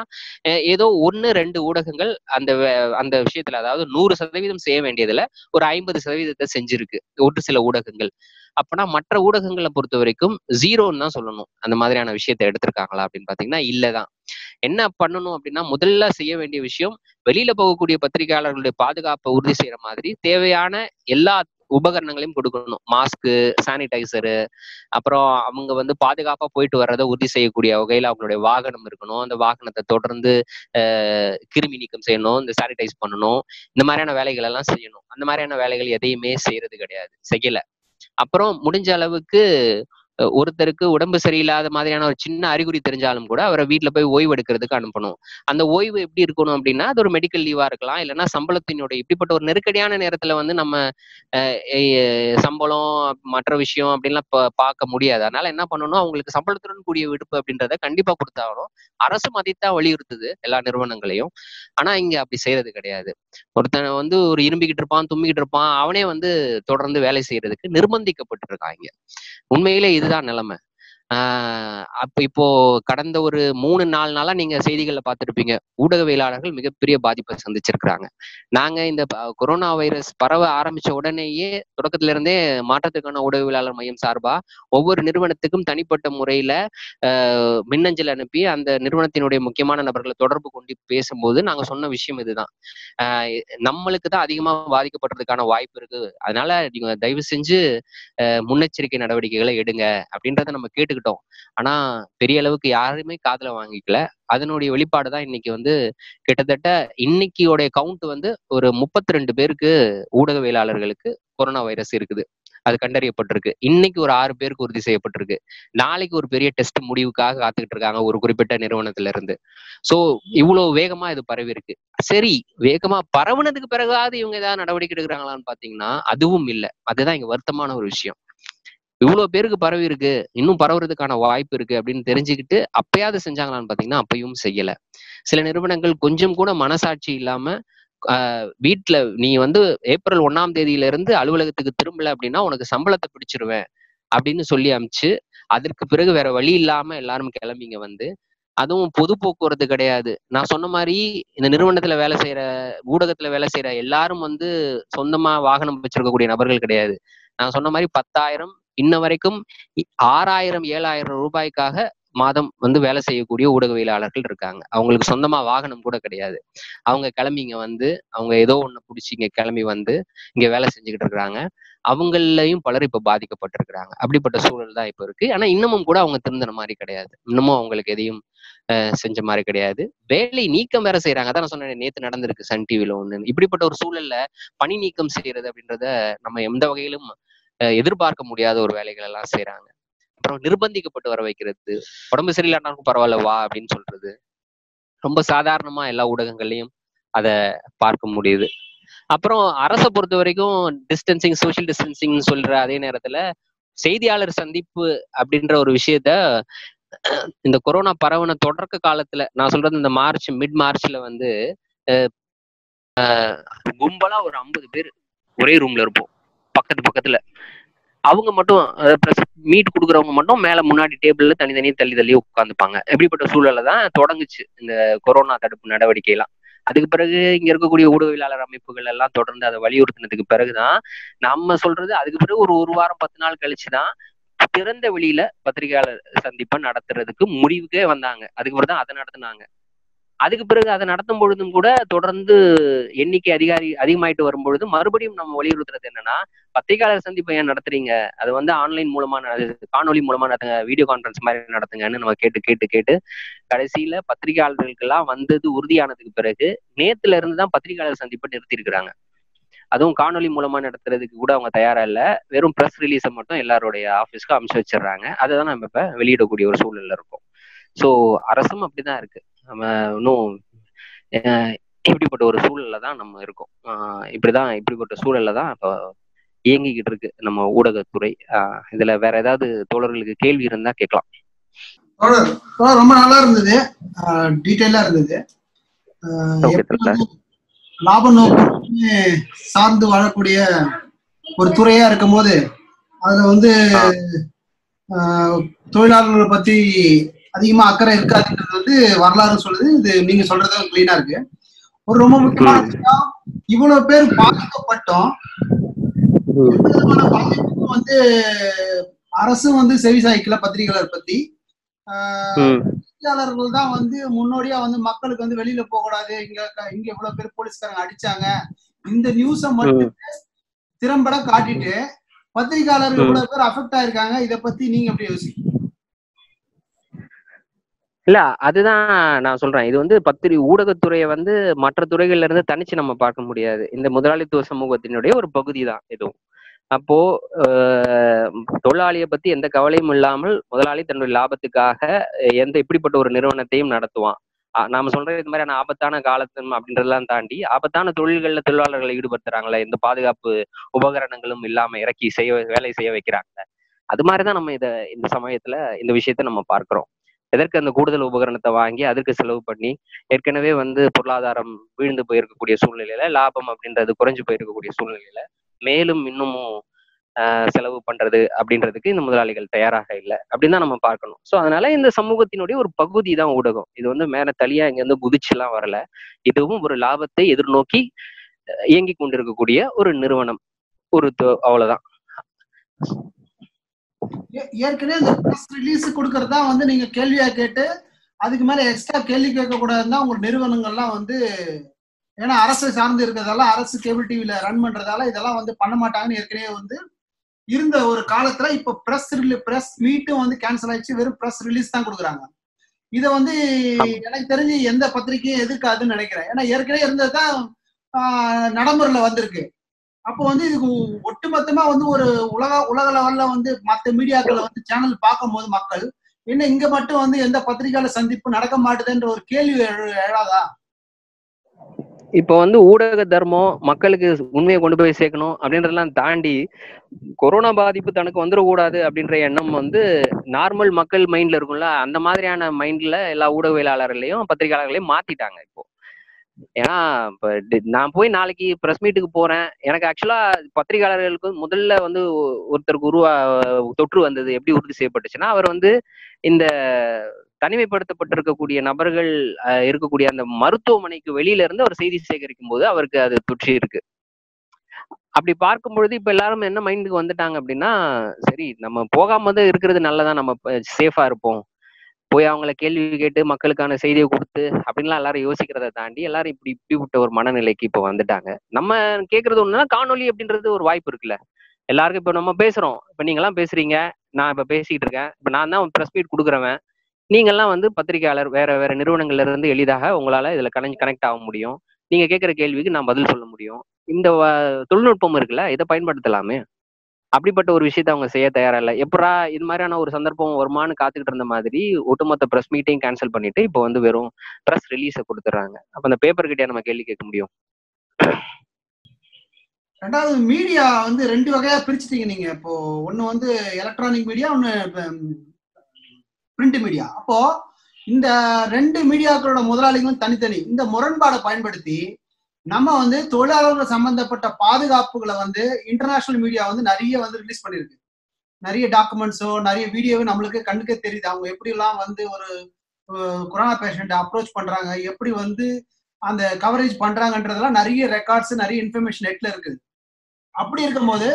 ஏதோ ஒன்னு ரெண்டு ஊடகங்கள் அந்த வே- அந்த விஷயத்துல அதாவது நூறு சதவீதம் செய்ய வேண்டியதுல ஒரு ஐம்பது சதவீதத்தை செஞ்சிருக்கு ஒரு சில ஊடகங்கள். அப்பனா மற்ற ஊடகங்களை பொறுத்த வரைக்கும் ஜீரோன்னு தான் சொல்லணும். அந்த மாதிரியான விஷயத்த எடுத்திருக்காங்களா அப்படின்னு பாத்தீங்கன்னா இல்லதான் என்ன பண்ணணும் அப்படின்னா முதல்ல செய்ய வேண்டிய விஷயம் வெளியில போகக்கூடிய பத்திரிகையாளர்களுடைய பாதுகாப்பை உறுதி செய்யற மாதிரி தேவையான எல்லா உபகரணங்களையும் கொடுக்கணும். மாஸ்க்கு சானிடைசரு அப்புறம் அவங்க வந்து பாதுகாப்பா போயிட்டு வர்றதை உறுதி செய்யக்கூடிய வகையில அவங்களுடைய வாகனம் இருக்கணும். அந்த வாகனத்தை தொடர்ந்து கிருமி நீக்கம் செய்யணும். இந்த சானிடைஸ் பண்ணணும். இந்த மாதிரியான வேலைகள் எல்லாம் செய்யணும். அந்த மாதிரியான வேலைகள் எதையுமே செய்யறது கிடையாது. செய்யல. அப்புறம் முடிஞ்ச அளவுக்கு ஒருத்தருக்கு உடம்பு சரியில்லாத மாதிரியான ஒரு சின்ன அறிகுறி தெரிஞ்சாலும் கூட அவரை வீட்டுல போய் ஓய்வு எடுக்கிறதுக்கு அனுப்பணும். அந்த ஓய்வு எப்படி இருக்கணும் அப்படின்னா அது ஒரு மெடிக்கல் லீவா இருக்கலாம். இல்லைன்னா சம்பளத்தினுடைய இப்படிப்பட்ட ஒரு நெருக்கடியான நேரத்துல வந்து நம்ம சம்பளம் மற்ற விஷயம் அப்படின்லாம் பார்க்க முடியாது. அதனால என்ன பண்ணணும்? அவங்களுக்கு சம்பளத்துடன் கூடிய விடுப்பு அப்படின்றத கண்டிப்பா கொடுத்தாகணும் அரசும் அதைத்தான் வலியுறுத்துது எல்லா நிறுவனங்களையும். ஆனா இங்க அப்படி செய்யறது கிடையாது. ஒருத்தன் வந்து ஒரு இரும்பிக்கிட்டு இருப்பான் தும்மிக்கிட்டு இருப்பான். அவனே வந்து தொடர்ந்து வேலை செய்யறதுக்கு நிர்பந்திக்கப்பட்டு இருக்காங்க உண்மையிலே இதுதான் நிலைமை. அப்ப இப்போ கடந்த ஒரு மூணு நாலு நாளா நீங்க செய்திகள்ல பார்த்துருப்பீங்க. ஊடகவியலாளர்கள் மிகப்பெரிய பாதிப்பை சந்திச்சிருக்கிறாங்க. நாங்க இந்த கொரோனா வைரஸ் பரவ ஆரம்பிச்ச உடனேயே தொடக்கத்துல இருந்தே மாற்றத்துக்கான ஊடகவியலாளர் மையம் சார்பா ஒவ்வொரு நிறுவனத்துக்கும் தனிப்பட்ட முறையில மின்னஞ்சல் அனுப்பி அந்த நிறுவனத்தினுடைய முக்கியமான நபர்களை தொடர்பு கொண்டு பேசும்போது நாங்க சொன்ன விஷயம் இதுதான். நம்மளுக்கு தான் அதிகமா பாதிக்கப்படுறதுக்கான வாய்ப்பு இருக்கு அதனால நீங்க தயவு செஞ்சு முன்னெச்சரிக்கை நடவடிக்கைகளை எடுங்க அப்படின்றத நம்ம கத்துக்கிட்டோம். ஆனா பெரிய அளவுக்கு யாருமே காதல வாங்கிக்கல. அதனுடைய வெளிப்பாடு தான் இன்னைக்கு வந்து கிட்டத்தட்ட இன்னைக்கியோடைய கவுண்ட் வந்து ஒரு முப்பத்தி ரெண்டு பேருக்கு ஊடகவியலாளர்களுக்கு கொரோனா வைரஸ் இருக்குது. அது கண்டறியப்பட்டிருக்கு. இன்னைக்கு ஒரு ஆறு பேருக்கு உறுதி செய்யப்பட்டிருக்கு. நாளைக்கு ஒரு பெரிய டெஸ்ட் முடிவுக்காக காத்துக்கிட்டு இருக்காங்க ஒரு குறிப்பிட்ட நிறுவனத்துல இருந்து சோ இவ்வளவு வேகமா இது பரவி இருக்கு சரி வேகமா பரவுனதுக்கு பிறகாவது இவங்க ஏதாவது நடவடிக்கை எடுக்கிறாங்களான்னு பாத்தீங்கன்னா அதுவும் இல்லை. அதுதான் இங்க வருத்தமான ஒரு விஷயம். இவ்வளவு பேருக்கு பரவி இருக்கு இன்னும் பரவுறதுக்கான வாய்ப்பு இருக்கு அப்படின்னு தெரிஞ்சுக்கிட்டு அப்பயாவது செஞ்சாங்களான்னு பாத்தீங்கன்னா அப்பயும் செய்யல. சில நிறுவனங்கள் கொஞ்சம் கூட மனசாட்சி இல்லாம வீட்டுல நீ வந்து ஏப்ரல் ஒன்னாம் தேதியில இருந்து அலுவலகத்துக்கு திரும்பல அப்படின்னா உனக்கு சம்பளத்தை பிடிச்சிருவேன் அப்படின்னு சொல்லி அமிச்சு அதற்கு பிறகு வேற வழி இல்லாம எல்லாரும் கிளம்பிங்க வந்து. அதுவும் பொது போக்குவரத்து கிடையாது. நான் சொன்ன மாதிரி இந்த நிறுவனத்துல வேலை செய்யற ஊடகத்துல வேலை செய்யற எல்லாரும் வந்து சொந்தமா வாகனம் வச்சிருக்கக்கூடிய நபர்கள் கிடையாது. நான் சொன்ன மாதிரி பத்தாயிரம் இன்ன வரைக்கும் இ- ஆறாயிரம் ஏழாயிரம் ரூபாய்க்காக மாதம் வந்து வேலை செய்யக்கூடிய ஊடகவியலாளர்கள் இருக்காங்க. அவங்களுக்கு சொந்தமா வாகனம் கூட கிடையாது. அவங்க கிளம்பிங்க வந்து அவங்க ஏதோ ஒண்ணு பிடிச்சி இங்க கிளம்பி வந்து இங்க வேலை செஞ்சுக்கிட்டு இருக்கிறாங்க. அவங்களையும் பலர் இப்ப பாதிக்கப்பட்டிருக்கிறாங்க. அப்படிப்பட்ட சூழல் தான் இப்ப இருக்கு. ஆனா இன்னமும் கூட அவங்க திருந்தின மாதிரி கிடையாது. இன்னமும் அவங்களுக்கு எதையும் செஞ்ச மாதிரி கிடையாது. வேலை நீக்கம் வேற செய்யறாங்க அதான் நான் சொன்னேன் நேத்து நடந்திருக்கு சன் டிவில ஒண்ணு இப்படிப்பட்ட ஒரு சூழல்ல பணி நீக்கம் செய்யறது அப்படின்றத நம்ம எந்த வகையிலும் எதிர்பார்க்க முடியாத ஒரு வேலைகள் எல்லாம் செய்யறாங்க அப்புறம் நிர்பந்திக்கப்பட்டு வர வைக்கிறது உடம்பு சரியில்லாட்டாலும் பரவாயில்ல வா அப்படின்னு சொல்றது. ரொம்ப சாதாரணமா எல்லா ஊடகங்கள்லையும் அதை பார்க்க முடியுது. அப்புறம் அரசை பொறுத்த வரைக்கும் டிஸ்டன்சிங் சோஷியல் டிஸ்டன்சிங் சொல்ற அதே நேரத்துல செய்தியாளர் சந்திப்பு அப்படின்ற ஒரு விஷயத்த இந்த கொரோனா பரவன தொடக்க காலத்துல நான் சொல்றது இந்த மார்ச் மிட் மார்ச்ல வந்து கும்பலா ஒரு ஐம்பது பேர் ஒரே ரூம்ல இருப்போம். பக்கத்து பக்கத்துல. அவங்க மட்டும் ப்ளஸ் மீட் கொடுக்குறவங்க மட்டும் மேல முன்னாடி டேபிள்ல தனித்தனியே தள்ளி தள்ளி உட்காந்துப்பாங்க எப்படிப்பட்ட சூழல்ல தான் தொடங்குச்சு இந்த கொரோனா தடுப்பு நடவடிக்கை எல்லாம் அதுக்கு பிறகு இங்க இருக்கக்கூடிய ஊடகவியலாளர் அமைப்புகள் எல்லாம் தொடர்ந்து அதை வலியுறுத்தினதுக்கு பிறகுதான் நம்ம சொல்றது அதுக்கு பிறகு ஒரு ஒரு வாரம் பத்து நாள் கழிச்சுதான் திறந்த வெளியில பத்திரிகையாளர் சந்திப்பை நடத்துறதுக்கு முடிவுக்கே வந்தாங்க. அதுக்கு தான் அதை நடத்துனாங்க. அதுக்கு பிறகு அதை நடத்தும் பொழுதும் கூட தொடர்ந்து எண்ணிக்கை அதிகாரி அதிகமாயிட்டு வரும்பொழுது மறுபடியும் நம்ம வலியுறுத்துறது என்னன்னா பத்திரிகையாளர் சந்திப்பை ஏன் நடத்துறீங்க? அது வந்து ஆன்லைன் மூலமா காணொலி மூலமா நடத்துங்க வீடியோ கான்ஃபரன்ஸ் மாதிரி நடத்துங்கன்னு நம்ம கேட்டு கேட்டு கேட்டு கடைசியில பத்திரிகையாளர்களுக்கெல்லாம் வந்தது உறுதியானதுக்கு பிறகு நேத்துல இருந்து தான் பத்திரிகையாளர் சந்திப்பை நிறுத்திருக்கிறாங்க அதுவும் காணொலி மூலமா நடத்துறதுக்கு கூட அவங்க தயாரா இல்ல. வெறும் ப்ரெஸ் ரிலீஸை மட்டும் எல்லாருடைய ஆஃபீஸ்க்கு அமுச்சு வச்சிடுறாங்க. அதை தான் நம்ம இப்ப வெளியிடக்கூடிய ஒரு சூழ்நிலை இருக்கோம். ஸோ அரசும் அப்படிதான் இருக்கு. நம்ம இன்னும் இப்படிப்பட்ட ஒரு சூழல்ல தான் நம்ம இருக்கோம். இப்படிதான் இப்படிப்பட்ட சூழல்ல தான் இப்போ இயங்கிக்கிட்டு இருக்கு நம்ம ஊடகத்துறை. இதுல வேற ஏதாவது தோழர்களுக்கு கேள்வி இருந்தா கேட்கலாம். ரொம்ப நல்லா இருந்தது. டீட்டெயிலா இருந்தது. லாப நோக்கமே சார்ந்து வாழக்கூடிய ஒரு துறையா இருக்கும் போது அதுல வந்து தொழிலாளர்களை பத்தி அதிகமா அக்கறை இருக்காதுன்றது வந்து வரலாறு சொல்லுது. இது நீங்க சொல்றது கிளீனா இருக்கு. ஒரு ரொம்ப முக்கியமான. விஷயம் இவ்வளவு பேர் பாதிக்கப்பட்டோம். வந்து அரசும் வந்து செவி சாய்க்கல பத்திரிகையாளர் பத்தி. பத்திரிகையாளர்கள் தான் வந்து முன்னோடியா வந்து மக்களுக்கு வந்து வெளியில போக கூடாது. இங்க இங்க இவ்வளவு பேர் போலீஸ்காரங்க அடிச்சாங்க. இந்த நியூஸ மட்டும் திறம்பட காட்டிட்டு பத்திரிகையாளர்கள். இவ்வளவு பேர் அஃபெக்ட் ஆயிருக்காங்க. இத பத்தி நீங்க எப்படி யோசிக்கிறீங்க? இல்ல அதுதான் நான் சொல்றேன். இது வந்து பத்திரி ஊடகத்துறையை வந்து மற்ற துறைகள்ல இருந்து தனிச்சு நம்ம பார்க்க முடியாது. இந்த முதலாளித்துவ சமூகத்தினுடைய ஒரு பகுதி தான் இதுவும். அப்போ தொழிலாளியை பத்தி எந்த கவலையும் இல்லாமல் முதலாளி தன்னுடைய லாபத்துக்காக எந்த இப்படிப்பட்ட ஒரு நிறுவனத்தையும் நடத்துவான். நாம சொல்றது இது மாதிரியான ஆபத்தான காலத்து அப்படின்றதெல்லாம் தாண்டி ஆபத்தான தொழில்கள்ல தொழிலாளர்களை ஈடுபடுத்துறாங்களே எந்த பாதுகாப்பு உபகரணங்களும் இல்லாம இறக்கி செய்ய வேலை செய்ய வைக்கிறாங்க அது மாதிரிதான் நம்ம இத இந்த சமயத்துல இந்த விஷயத்த நம்ம பார்க்கிறோம். எதற்கு அந்த கூடுதல் உபகரணத்தை வாங்கி அதற்கு செலவு பண்ணி ஏற்கனவே வந்து பொருளாதாரம் வீழ்ந்து போயிருக்கக்கூடிய சூழ்நிலையில லாபம் அப்படின்றது குறைஞ்சு போயிருக்கக்கூடிய சூழ்நிலையில மேலும் இன்னமும் ஆஹ், செலவு பண்றது அப்படின்றதுக்கு இந்த முதலாளிகள் தயாராக இல்லை அப்படின்னு தான் நம்ம பார்க்கணும். ஸோ அதனால இந்த சமூகத்தினுடைய ஒரு பகுதி தான் ஊடகம். இது வந்து மேல தலியா இங்க வந்து குதிச்சுலாம் வரல. இதுவும் ஒரு லாபத்தை எதிர்நோக்கி இயங்கி கொண்டிருக்கக்கூடிய ஒரு நிறுவனம். ஒரு அவ்வளவுதான். ஏற்கனவே அந்த ப்ரெஸ் ரிலீஸ் கொடுக்கறது தான் வந்து நீங்க கேள்வியா கேட்டு அதுக்கு மேல எக்ஸ்ட்ரா கேள்வி கேட்க கூடாதுன்னா உங்க நிறுவனங்கள்லாம் வந்து ஏன்னா அரசு சார்ந்து இருக்கிறதால அரசு கேபிள் டிவில ரன் பண்றதால இதெல்லாம் வந்து பண்ண மாட்டாங்கன்னு ஏற்கனவே வந்து இருந்த ஒரு காலத்துல இப்ப பிரஸ் பிரஸ் மீட்டும் வந்து கேன்சல் ஆயிடுச்சு வெறும் பிரஸ் ரிலீஸ் தான் கொடுக்குறாங்க. இத வந்து எனக்கு தெரிஞ்சு எந்த பத்திரிகையும் எதிர்க்காதுன்னு நினைக்கிறேன். ஏன்னா ஏற்கனவே இருந்ததுதான் ஆஹ், நடைமுறையில வந்திருக்கு. அப்போ வந்து இதுக்கு ஒட்டுமொத்தமா வந்து ஒரு உலக உலக லெவல்ல வந்து மத்த மீடியாக்களை வந்து சேனல் பார்க்கும்போது மக்கள் என்ன இங்க மட்டும் வந்து எந்த பத்திரிகையாளர் சந்திப்பு நடக்க மாட்டுதுன்ற ஒரு கேள்வி எழாதா இப்போ வந்து ஊடக தர்மம் மக்களுக்கு உண்மையை கொண்டு போய் சேர்க்கணும் அப்படின்றதெல்லாம் தாண்டி கொரோனா பாதிப்பு தனக்கு வந்துடக்கூடாது அப்படின்ற எண்ணம் வந்து நார்மல் மக்கள் மைண்ட்ல இருக்கும்ல அந்த மாதிரியான மைண்ட்ல எல்லா ஊடகவியலாளர்களையும் பத்திரிகையாளர்களையும் மாத்திட்டாங்க இப்போ. ஏன்னா இப்ப நான் போய் நாளைக்கு பிரஸ் மீட்டுக்கு போறேன். எனக்கு ஆக்சுவலா பத்திரிகையாளர்களுக்கு முதல்ல வந்து ஒருத்தருக்கு உருவா தொற்று வந்தது எப்படி உறுதி செய்யப்பட்டுச்சுன்னா அவர் வந்து இந்த தனிமைப்படுத்தப்பட்டிருக்கக்கூடிய நபர்கள் அஹ், இருக்கக்கூடிய அந்த மருத்துவமனைக்கு வெளியில இருந்து அவர் செய்தி சேகரிக்கும் போது அவருக்கு அது தொற்றி இருக்கு. அப்படி பார்க்கும் பொழுது இப்ப எல்லாரும் என்ன மைண்டுக்கு வந்துட்டாங்க அப்படின்னா சரி நம்ம போகாம தான் இருக்கிறது நல்லதா நம்ம சேஃபா இருப்போம். போய் அவங்கள கேள்வி கேட்டு மக்களுக்கான செய்தியை கொடுத்து அப்படின்லாம் எல்லாரும் யோசிக்கிறத தாண்டி எல்லாரும் இப்படி இப்படிப்பட்ட ஒரு மனநிலைக்கு இப்போ வந்துட்டாங்க. நம்ம கேட்கறது ஒண்ணுனா காணொலி அப்படின்றது ஒரு வாய்ப்பு இருக்குல்ல. எல்லாருக்கும் இப்போ நம்ம பேசுறோம். இப்போ நீங்களாம் பேசுறீங்க. நான் இப்போ பேசிக்கிட்டு இருக்கேன். இப்போ நான் தான் ப்ரெஸ் மீட் கொடுக்குறவன். நீங்கள்லாம் வந்து பத்திரிகையாளர் வேற வேற நிறுவனங்கள்ல இருந்து எளிதாக உங்களால இதுல கனெக்ட் கனெக்ட் ஆக முடியும். நீங்க கேட்குற கேள்விக்கு நான் பதில் சொல்ல முடியும். இந்த தொழில்நுட்பம் இருக்குல்ல இதை பயன்படுத்தலாமே? அப்படிப்பட்ட ஒரு விஷயத்த அவங்க செய்ய தயாரா இல்லை. எப்படா இது மாதிரியான ஒரு சந்தர்ப்பம் வருமானு காத்துக்கிட்டு இருந்த மாதிரி ஒட்டுமொத்த ப்ரெஸ் மீட்டையும் கேன்சல் பண்ணிட்டு இப்போ வந்து வெறும் ப்ரெஸ் ரிலீஸை கொடுத்துட்றாங்க அப்ப அந்த பேப்பர் கிட்டே நம்ம கேள்வி கேட்க முடியும்? ரெண்டாவது மீடியா வந்து ரெண்டு வகையா பிரிச்சுட்டீங்க நீங்க. இப்போ ஒண்ணு வந்து எலக்ட்ரானிக் மீடியா ஒன்னு பிரிண்ட் மீடியா அப்போ இந்த ரெண்டு மீடியாக்களோட முதலாளிகளும் தனித்தனி. இந்த முரண்பாடை பயன்படுத்தி நம்ம வந்து தொழிலாளர்கள் சம்பந்தப்பட்ட பாதுகாப்புகளை வந்து இன்டர்நேஷனல் மீடியா வந்து நிறைய வந்து ரிலீஸ் பண்ணிருக்கு நிறைய டாக்குமெண்ட்ஸோ நிறைய வீடியோவோ நம்மளுக்கு கண்ணுக்கு தெரியுது. அவங்க எப்படி எல்லாம் வந்து ஒரு கொரோனா பேஷண்ட் அப்ரோச் பண்றாங்க எப்படி வந்து அந்த கவரேஜ் பண்றாங்கன்றதெல்லாம் நிறைய ரெக்கார்ட்ஸ் நிறைய இன்ஃபர்மேஷன் நெட்ல இருக்குது. அப்படி இருக்கும்போது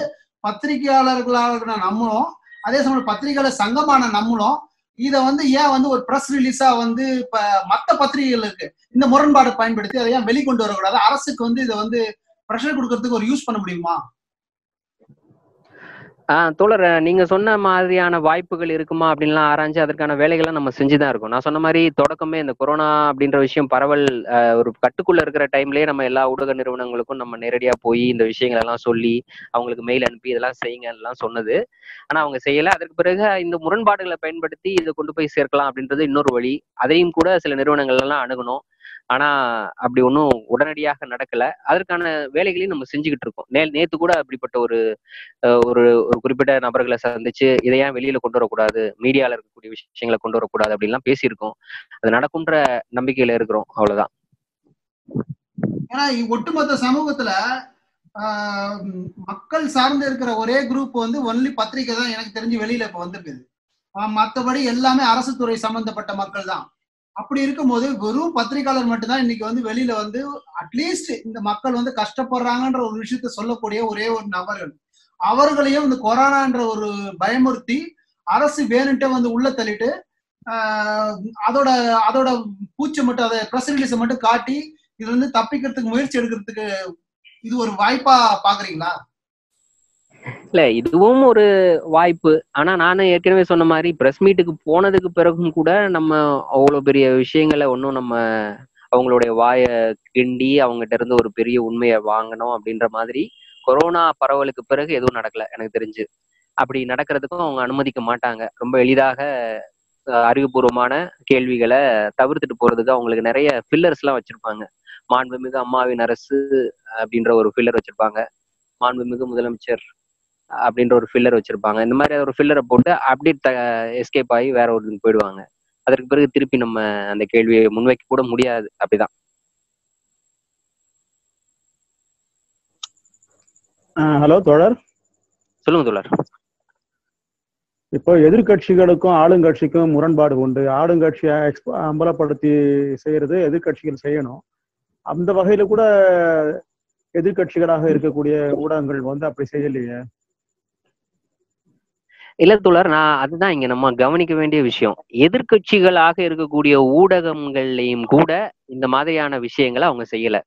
பத்திரிகையாளர்களாக நம்மளும் அதே சமயம் பத்திரிகையாளர் சங்கமான நம்மளும் இத வந்து ஏன் வந்து ஒரு பிரஸ் ரிலீஸா வந்து இப்ப மத்த பத்திரிகைகளுக்கு இந்த முரண்பாடு பயன்படுத்தி அதை ஏன் வெளிக்கொண்டு வரக்கூடாது? அரசுக்கு வந்து இதை வந்து ப்ரெஷர் கொடுக்கறதுக்கு ஒரு யூஸ் பண்ண முடியுமா? ஆஹ் தோழர் நீங்க சொன்ன மாதிரியான வாய்ப்புகள் இருக்குமா அப்படின்லாம் ஆராய்ஞ்சு அதற்கான வேலைகளை நம்ம செஞ்சுதான் இருக்கோம். நான் சொன்ன மாதிரி தொடக்கமே இந்த கொரோனா அப்படின்ற விஷயம் பரவல் ஒரு கட்டுக்குள்ள இருக்கிற டைம்லயே நம்ம எல்லா ஊடக நிறுவனங்களுக்கும் நம்ம நேரடியா போய் இந்த விஷயங்கள் எல்லாம் சொல்லி அவங்களுக்கு மெயில் அனுப்பி இதெல்லாம் செய்யுங்க எல்லாம் சொன்னது. ஆனா அவங்க செய்யல. அதற்கு பிறகு இந்த முரண்பாடுகளை பயன்படுத்தி இதை கொண்டு போய் சேர்க்கலாம் அப்படின்றது இன்னொரு வழி. அதையும் கூட சில நிறுவனங்கள் எல்லாம் அணுகணும். ஆனா அப்படி ஒன்றும் உடனடியாக நடக்கல. அதற்கான வேலைகளையும் நம்ம செஞ்சுக்கிட்டு இருக்கோம். நே நேத்து கூட அப்படிப்பட்ட ஒரு அஹ் ஒரு ஒரு குறிப்பிட்ட நபர்களை சந்திச்சு இதை ஏன் வெளியில கொண்டு வரக்கூடாது? மீடியால இருக்கக்கூடிய விஷயங்களை கொண்டு வரக்கூடாது? அப்படின்லாம் பேசியிருக்கோம். அது நடக்கும்ன்ற நம்பிக்கையில இருக்கிறோம். அவ்வளவுதான். ஏன்னா ஒட்டுமொத்த சமூகத்துல ஆஹ், மக்கள் சார்ந்து இருக்கிற ஒரே குரூப் வந்து ஒன்லி பத்திரிகை தான் எனக்கு தெரிஞ்சு வெளியில இப்ப வந்திருக்குது. ஆஹ், மத்தபடி எல்லாமே அரசு துறை சம்பந்தப்பட்ட மக்கள் தான். அப்படி இருக்கும்போது வெறும் பத்திரிகையாளர் மட்டும்தான் இன்னைக்கு வந்து வெளியில வந்து அட்லீஸ்ட் இந்த மக்கள் வந்து கஷ்டப்படுறாங்கன்ற ஒரு விஷயத்த சொல்லக்கூடிய ஒரே ஒரு நபர்கள் அவர்களையும் இந்த கொரோனான்ற ஒரு பயமுறுத்தி அரசு வேணுன்ட்டே வந்து உள்ள தள்ளிட்டு அதோட அதோட பூச்சி மட்டும் அதை ப்ரெஸ் ரிலீஸை மட்டும் காட்டி இதுல இருந்து தப்பிக்கிறதுக்கு முயற்சி எடுக்கிறதுக்கு இது ஒரு வாய்ப்பா பாக்குறீங்களா? இல்ல இதுவும் ஒரு வாய்ப்பு. ஆனா நானும் ஏற்கனவே சொன்ன மாதிரி பிரஸ் மீட்டுக்கு போனதுக்கு பிறகும் கூட நம்ம அவ்வளவு பெரிய விஷயங்களை ஒன்றும் நம்ம அவங்களுடைய வாயை கிண்டி அவங்ககிட்ட இருந்து ஒரு பெரிய உண்மையை வாங்கணும் அப்படின்ற மாதிரி கொரோனா பரவலுக்கு பிறகு எதுவும் நடக்கல எனக்கு தெரிஞ்சு. அப்படி நடக்கிறதுக்கும் அவங்க அனுமதிக்க மாட்டாங்க. ரொம்ப எளிதாக அறிவுபூர்வமான கேள்விகளை தவிர்த்துட்டு போறதுக்கு அவங்களுக்கு நிறைய ஃபில்லர்ஸ் எல்லாம் வச்சிருப்பாங்க. மாண்புமிகு அம்மாவின் அரசு அப்படின்ற ஒரு ஃபில்லர் வச்சிருப்பாங்க. மாண்புமிகு முதலமைச்சர் அப்படின்ற ஒரு ஃபில்லர் வச்சிருப்பாங்க. இந்த மாதிரி ஒரு ஃபில்லரை போட்டு அப்படியே எஸ்கேப் ஆகி வேற ஒரு போயிடுவாங்க. அதற்கு பிறகு திருப்பி நம்ம அந்த கேள்வியை முன்வைக்க கூட முடியாது. அப்படிதான். ஹலோ தோழர். சொல்லுங்க தோழர். இப்போ எதிர்க்கட்சிகளுக்கும் ஆளுங்கட்சிக்கும் முரண்பாடு உண்டு. ஆளுங்கட்சியை எக்ஸ்ப- அம்பலப்படுத்தி செய்யறது எதிர்க்கட்சிகள் செய்யணும். அந்த வகையில கூட எதிர்க்கட்சிகளாக இருக்கக்கூடிய ஊடகங்கள் வந்து அப்படி செய்யலையே. இல்ல தோழர் நான் அதுதான் இங்க நம்ம கவனிக்க வேண்டிய விஷயம். எதிர்க்கட்சிகளாக இருக்கக்கூடிய ஊடகங்கள்லையும் கூட இந்த மாதிரியான விஷயங்களை அவங்க செய்யல.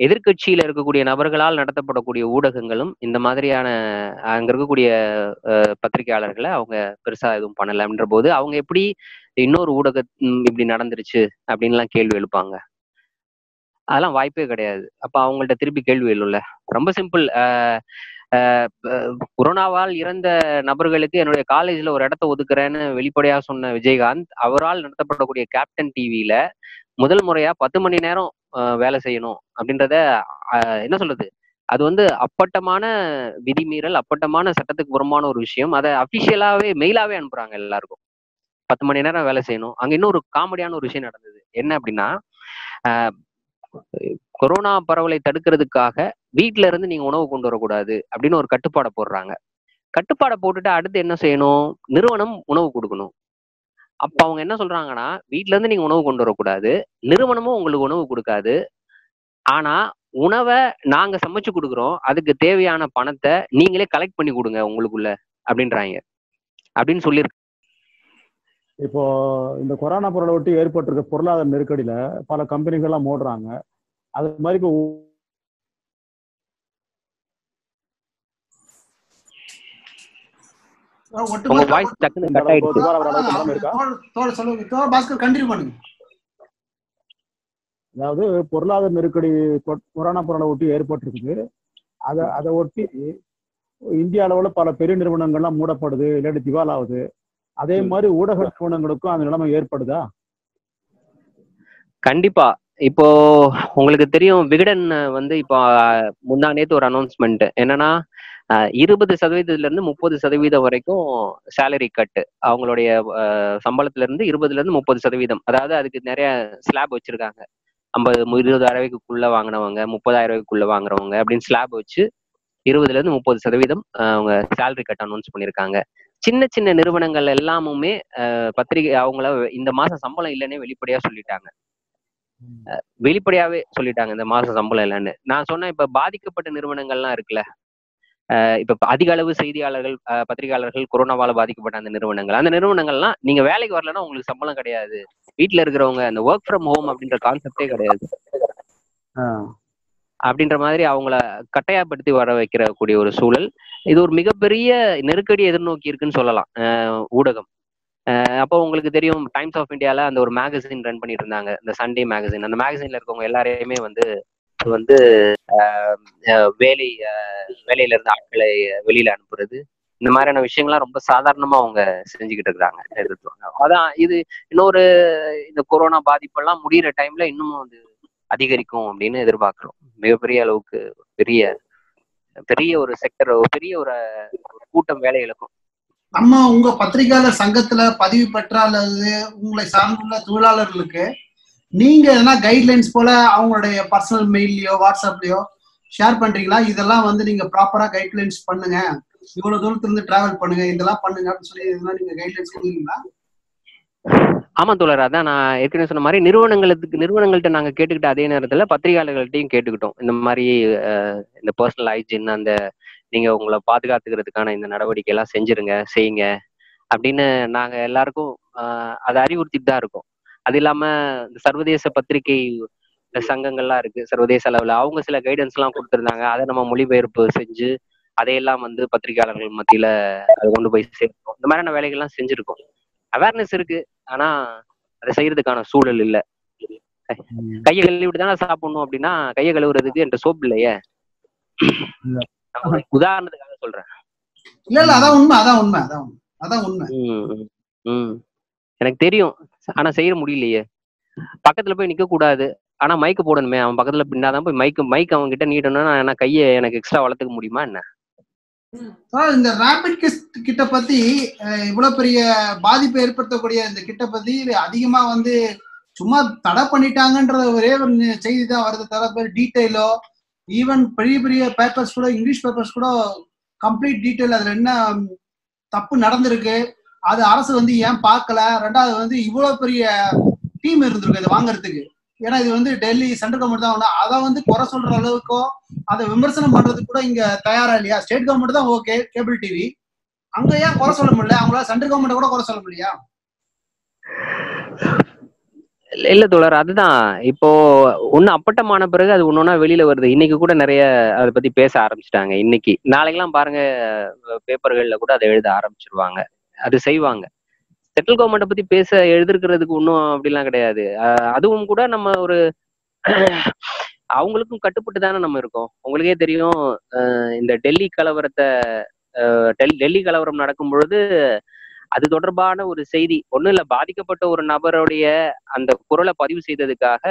எதிர்க்கட்சியில இருக்கக்கூடிய நபர்களால் நடத்தப்படக்கூடிய ஊடகங்களும் இந்த மாதிரியான அங்க இருக்கக்கூடிய அஹ், பத்திரிகையாளர்களை அவங்க பெருசா எதுவும் பண்ணலன்ற போது அவங்க எப்படி இன்னொரு ஊடக இப்படி நடந்துருச்சு அப்படின்லாம் கேள்வி எழுப்பாங்க. அதெல்லாம் வாய்ப்பே கிடையாது. அப்ப அவங்கள்ட்ட திருப்பி கேள்வி எழும்ல. ரொம்ப சிம்பிள் கொரோனாவால் இறந்த நபர்களுக்கு என்னுடைய காலேஜ்ல ஒரு இடத்த ஒதுக்குறேன்னு வெளிப்படையா சொன்ன விஜயகாந்த் அவரால் நடத்தப்படக்கூடிய கேப்டன் டிவியில முதல் முறையா பத்து மணி நேரம் வேலை செய்யணும் அப்படின்றத என்ன சொல்றது? அது வந்து அப்பட்டமான விதிமீறல் அப்பட்டமான சட்டத்துக்கு புறமான ஒரு விஷயம். அதை அபிஷியலாவே மெயிலாவே அனுப்புறாங்க எல்லாருக்கும். பத்து மணி நேரம் வேலை செய்யணும். அங்க இன்னொரு காமெடியான ஒரு விஷயம் நடந்தது. என்ன அப்படின்னா கொரோனா பரவலை தடுக்கிறதுக்காக வீட்டில இருந்து நீங்க உணவு கொண்டு வரக்கூடாது அப்படின்னு ஒரு கட்டுப்பாடை போடுறாங்க. கட்டுப்பாடை போட்டுட்டு அடுத்து என்ன செய்யணும்? நிறுவனம் உணவு கொடுக்கணும். அப்ப அவங்க என்ன சொல்றாங்கன்னா வீட்ல இருந்து நீங்க உணவு கொண்டு வரக்கூடாது. நிறுவனமும் உங்களுக்கு உணவு கொடுக்காது. ஆனா உணவை நாங்க சமைச்சு கொடுக்குறோம். அதுக்கு தேவையான பணத்தை நீங்களே கலெக்ட் பண்ணி கொடுங்க உங்களுக்குள்ள அப்படின்றாங்க. அப்படின்னு சொல்லி இப்போ இந்த கொரோனா பொருளை ஒட்டி ஏற்பட்டிருக்க பொருளாதார நெருக்கடியில பல கம்பெனிகள்லாம் மூடுறாங்க அது மாதிரி இப்போ உங்க வாய்ஸ் கட் ஆயிடுச்சு. அதாவது பொருளாதார நெருக்கடி கொரோனா பொருளை ஒட்டி ஏற்பட்டிருக்குது. அதை அதை ஒட்டி இந்திய அளவுல பல பெரிய நிறுவனங்கள்லாம் மூடப்படுது இல்லாட்டி திவால் ஆகுது அதே மாதிரி ஊடக நிறுவனங்களுக்கும் அந்த நிலைமை ஏற்படுதா? கண்டிப்பா. இப்போ உங்களுக்கு தெரியும் விகடன் வந்து இப்போ முந்தா நேத்து ஒரு அனௌன்ஸ்மெண்ட் என்னன்னா இருபது சதவீதத்துல இருந்து முப்பது சதவீதம் வரைக்கும் சேலரி கட் அவங்களுடைய சம்பளத்துல இருந்து இருபதுல இருந்து முப்பது சதவீதம். அதாவது அதுக்கு நிறைய ஸ்லாப் வச்சிருக்காங்க. ஐம்பது இருபதாயிரம் ரூபாய்க்குள்ள வாங்கினவங்க முப்பதாயிரம் ரூபாய்க்குள்ள வாங்குறவங்க அப்படின்னு ஸ்லாப் வச்சு இருபதுல இருந்து முப்பது சதவீதம் அவங்க சேலரி கட் அனௌன்ஸ் பண்ணியிருக்காங்க சின்ன சின்ன நிறுவனங்கள் எல்லாமுமே பத்திரிகை அவங்கள இந்த மாசம் சம்பளம் இல்லைன்னே வெளிப்படையா சொல்லிட்டாங்க. வெளிப்படையாவே சொல்லிட்டாங்க இந்த மாசம் சம்பளம் இல்லைன்னு. நான் சொன்னேன் இப்ப பாதிக்கப்பட்ட நிறுவனங்கள்லாம் இருக்குல்ல இப்ப அதிக அளவு செய்தியாளர்கள் பத்திரிகையாளர்கள் கொரோனாவால பாதிக்கப்பட்ட அந்த நிறுவனங்கள். அந்த நிறுவனங்கள்லாம் நீங்க வேலைக்கு வரலன்னா உங்களுக்கு சம்பளம் கிடையாது. வீட்ல இருக்கிறவங்க அந்த ஒர்க் ஃப்ரம் ஹோம் அப்படின்ற கான்செப்டே கிடையாது. அப்படின்ற மாதிரி அவங்கள கட்டாயப்படுத்தி வர வைக்கிற கூடிய ஒரு சூழல். இது ஒரு மிகப்பெரிய நெருக்கடி எதிர்நோக்கி இருக்குன்னு சொல்லலாம். அஹ் ஊடகம். அப்போ உங்களுக்கு தெரியும் டைம்ஸ் ஆஃப் இந்தியால அந்த ஒரு மேகசின் ரன் பண்ணிட்டு இருந்தாங்க இந்த சண்டே மேகசின் அந்த மேகசின்ல இருக்கவங்க எல்லாரையுமே வந்து வந்து வேலை வேலையில இருந்து ஆட்களை வெளியில அனுப்புறது. இந்த மாதிரியான விஷயங்கள்லாம் ரொம்ப சாதாரணமா அவங்க செஞ்சுக்கிட்டு இருக்காங்க எதிர்த்துவாங்க அதான் இது இன்னொரு இந்த கொரோனா பாதிப்பெல்லாம் முடிகிற டைம்ல இன்னமும் வந்து அதிகரிக்கும் அப்படின்னு எதிர்பார்க்கிறோம். மிகப்பெரிய அளவுக்கு பெரிய பெரிய ஒரு செக்டர் பெரிய ஒரு கூட்டம் வேலை இழக்கும். நம்ம உங்க பத்திரிகையாளர் சங்கத்துல பதிவு பெற்ற அல்லது உங்களை சார்ந்துள்ள தொழிலாளர்களுக்கு நீங்க எதனா கைட்லைன்ஸ் போல அவங்களுடைய பர்சனல் மெயிலையோ வாட்ஸ்அப்லயோ ஷேர் பண்றீங்களா? இதெல்லாம் வந்து நீங்க ப்ராப்பரா கைட்லைன்ஸ் பண்ணுங்க. இவ்வளவு தூரத்துல இருந்து டிராவல் பண்ணுங்க. இதெல்லாம் பண்ணுங்க அப்படின்னு சொல்லி இதெல்லாம் நீங்க கைட்லைன்ஸ் கொடுக்குறீங்களா? ஆமா தோழர். அதான் நான் ஏற்கனவே சொன்ன மாதிரி நிறுவனங்களுக்கு நிறுவனங்கள்ட்ட நாங்க கேட்டுக்கிட்ட அதே நேரத்துல பத்திரிகையாளர்கள்ட்டையும் கேட்டுக்கிட்டோம். இந்த மாதிரி இந்த பர்சனல் ஹைஜின் அந்த நீங்க உங்களை பாதுகாத்துக்கிறதுக்கான இந்த நடவடிக்கை எல்லாம் செஞ்சிருங்க செய்யுங்க. அப்படின்னு நாங்க எல்லாருக்கும் அதை அறிவுறுத்திட்டு தான் இருக்கோம். அது இல்லாம இந்த சர்வதேச பத்திரிகை சங்கங்கள்லாம் இருக்கு சர்வதேச அளவுல. அவங்க சில கைடன்ஸ் எல்லாம் கொடுத்திருந்தாங்க. அதை நம்ம மொழிபெயர்ப்பு செஞ்சு அதையெல்லாம் வந்து பத்திரிகையாளர்கள் மத்தியில அதை கொண்டு போய் சேர்க்கணும் இந்த மாதிரியான வேலைகள்லாம் செஞ்சிருக்கோம். அவேர்னஸ் இருக்கு. ஆனா அதை செய்யறதுக்கான சூழல் இல்ல. கையை கழுவிட்டு தானே சாப்பிடணும் அப்படின்னா கையை கழுவுறதுக்கு என்கிட்ட சோப் இல்லையே? உதாரணத்துக்காக சொல்றேன். இல்ல இல்ல அதான் உண்மை அதான் உண்மை அதான் அதான் உண்மை. ம், ம், ம். எனக்கு தெரியும். ஆனா செய்ய முடியலையே. பக்கத்துல போய் நிக்க கூடாது. ஆனா மைக்கு போடணுமே. அவன் பக்கத்துல பின்னாதான் போய் மைக்கு மைக் அவன் கிட்ட நீட்டணும்னா நான் கையை எனக்கு எக்ஸ்ட்ரா வளர்த்துக்க முடியுமா என்ன? இந்த ரேபிட் கிட் கிட்ட பத்தி இவ்வளவு பெரிய பாதிப்பை ஏற்படுத்தக்கூடிய இந்த கிட்ட பத்தி அதிகமா வந்து சும்மா தடை பண்ணிட்டாங்கன்ற ஒரே ஒரு செய்தி தான் வருது. தவிர டீட்டெயிலோ ஈவன் பெரிய பெரிய பேப்பர்ஸ் கூட இங்கிலீஷ் பேப்பர்ஸ் கூட கம்ப்ளீட் டீட்டெயில் அதுல என்ன தப்பு நடந்திருக்கு அது அரசு வந்து ஏன் பார்க்கல? ரெண்டாவது வந்து இவ்வளவு பெரிய டீம் இருந்திருக்கு இதை வாங்குறதுக்கு. ஏன்னா இது வந்து டெல்லி சென்ட்ரல் கவர்மெண்ட் தான் அதை வந்து குறை சொல்ற அளவுக்கோ அதை விமர்சனம் பண்றதுக்கு கூட இங்க தயாரா இல்லையா? ஸ்டேட் கவர்மெண்ட் தான் ஓகே கேபிள் டிவி அங்க ஏன் குறை சொல்ல முடியல? அவங்களால சென்ட்ரல் கவர்மெண்ட் கூட குறை சொல்ல முடியா இல்ல- இல்ல தோழர் அதுதான். இப்போ ஒன்னு அப்பட்டமான பிறகு அது ஒன்னொன்னா வெளியில வருது. இன்னைக்கு கூட நிறைய அதை பத்தி பேச ஆரம்பிச்சிட்டாங்க இன்னைக்கு. நாளைக்கெல்லாம் பாருங்க பேப்பர்கள்ல கூட அதை எழுத ஆரம்பிச்சிருவாங்க. அது செய்வாங்க. சென்ட்ரல் கவர்மெண்ட்டை பத்தி பேச எழுதிருக்கிறதுக்கு ஒன்றும் அப்படிலாம் கிடையாது. அதுவும் கூட நம்ம ஒரு அவங்களுக்கும் கட்டுப்பட்டு தானே நம்ம இருக்கோம். உங்களுக்கே தெரியும் அஹ் இந்த டெல்லி கலவரத்தை டெல்லி கலவரம் நடக்கும் பொழுது அது தொடர்பான ஒரு செய்தி. ஒண்ணும் இல்ல பாதிக்கப்பட்ட ஒரு நபருடைய அந்த குரலை பதிவு செய்ததுக்காக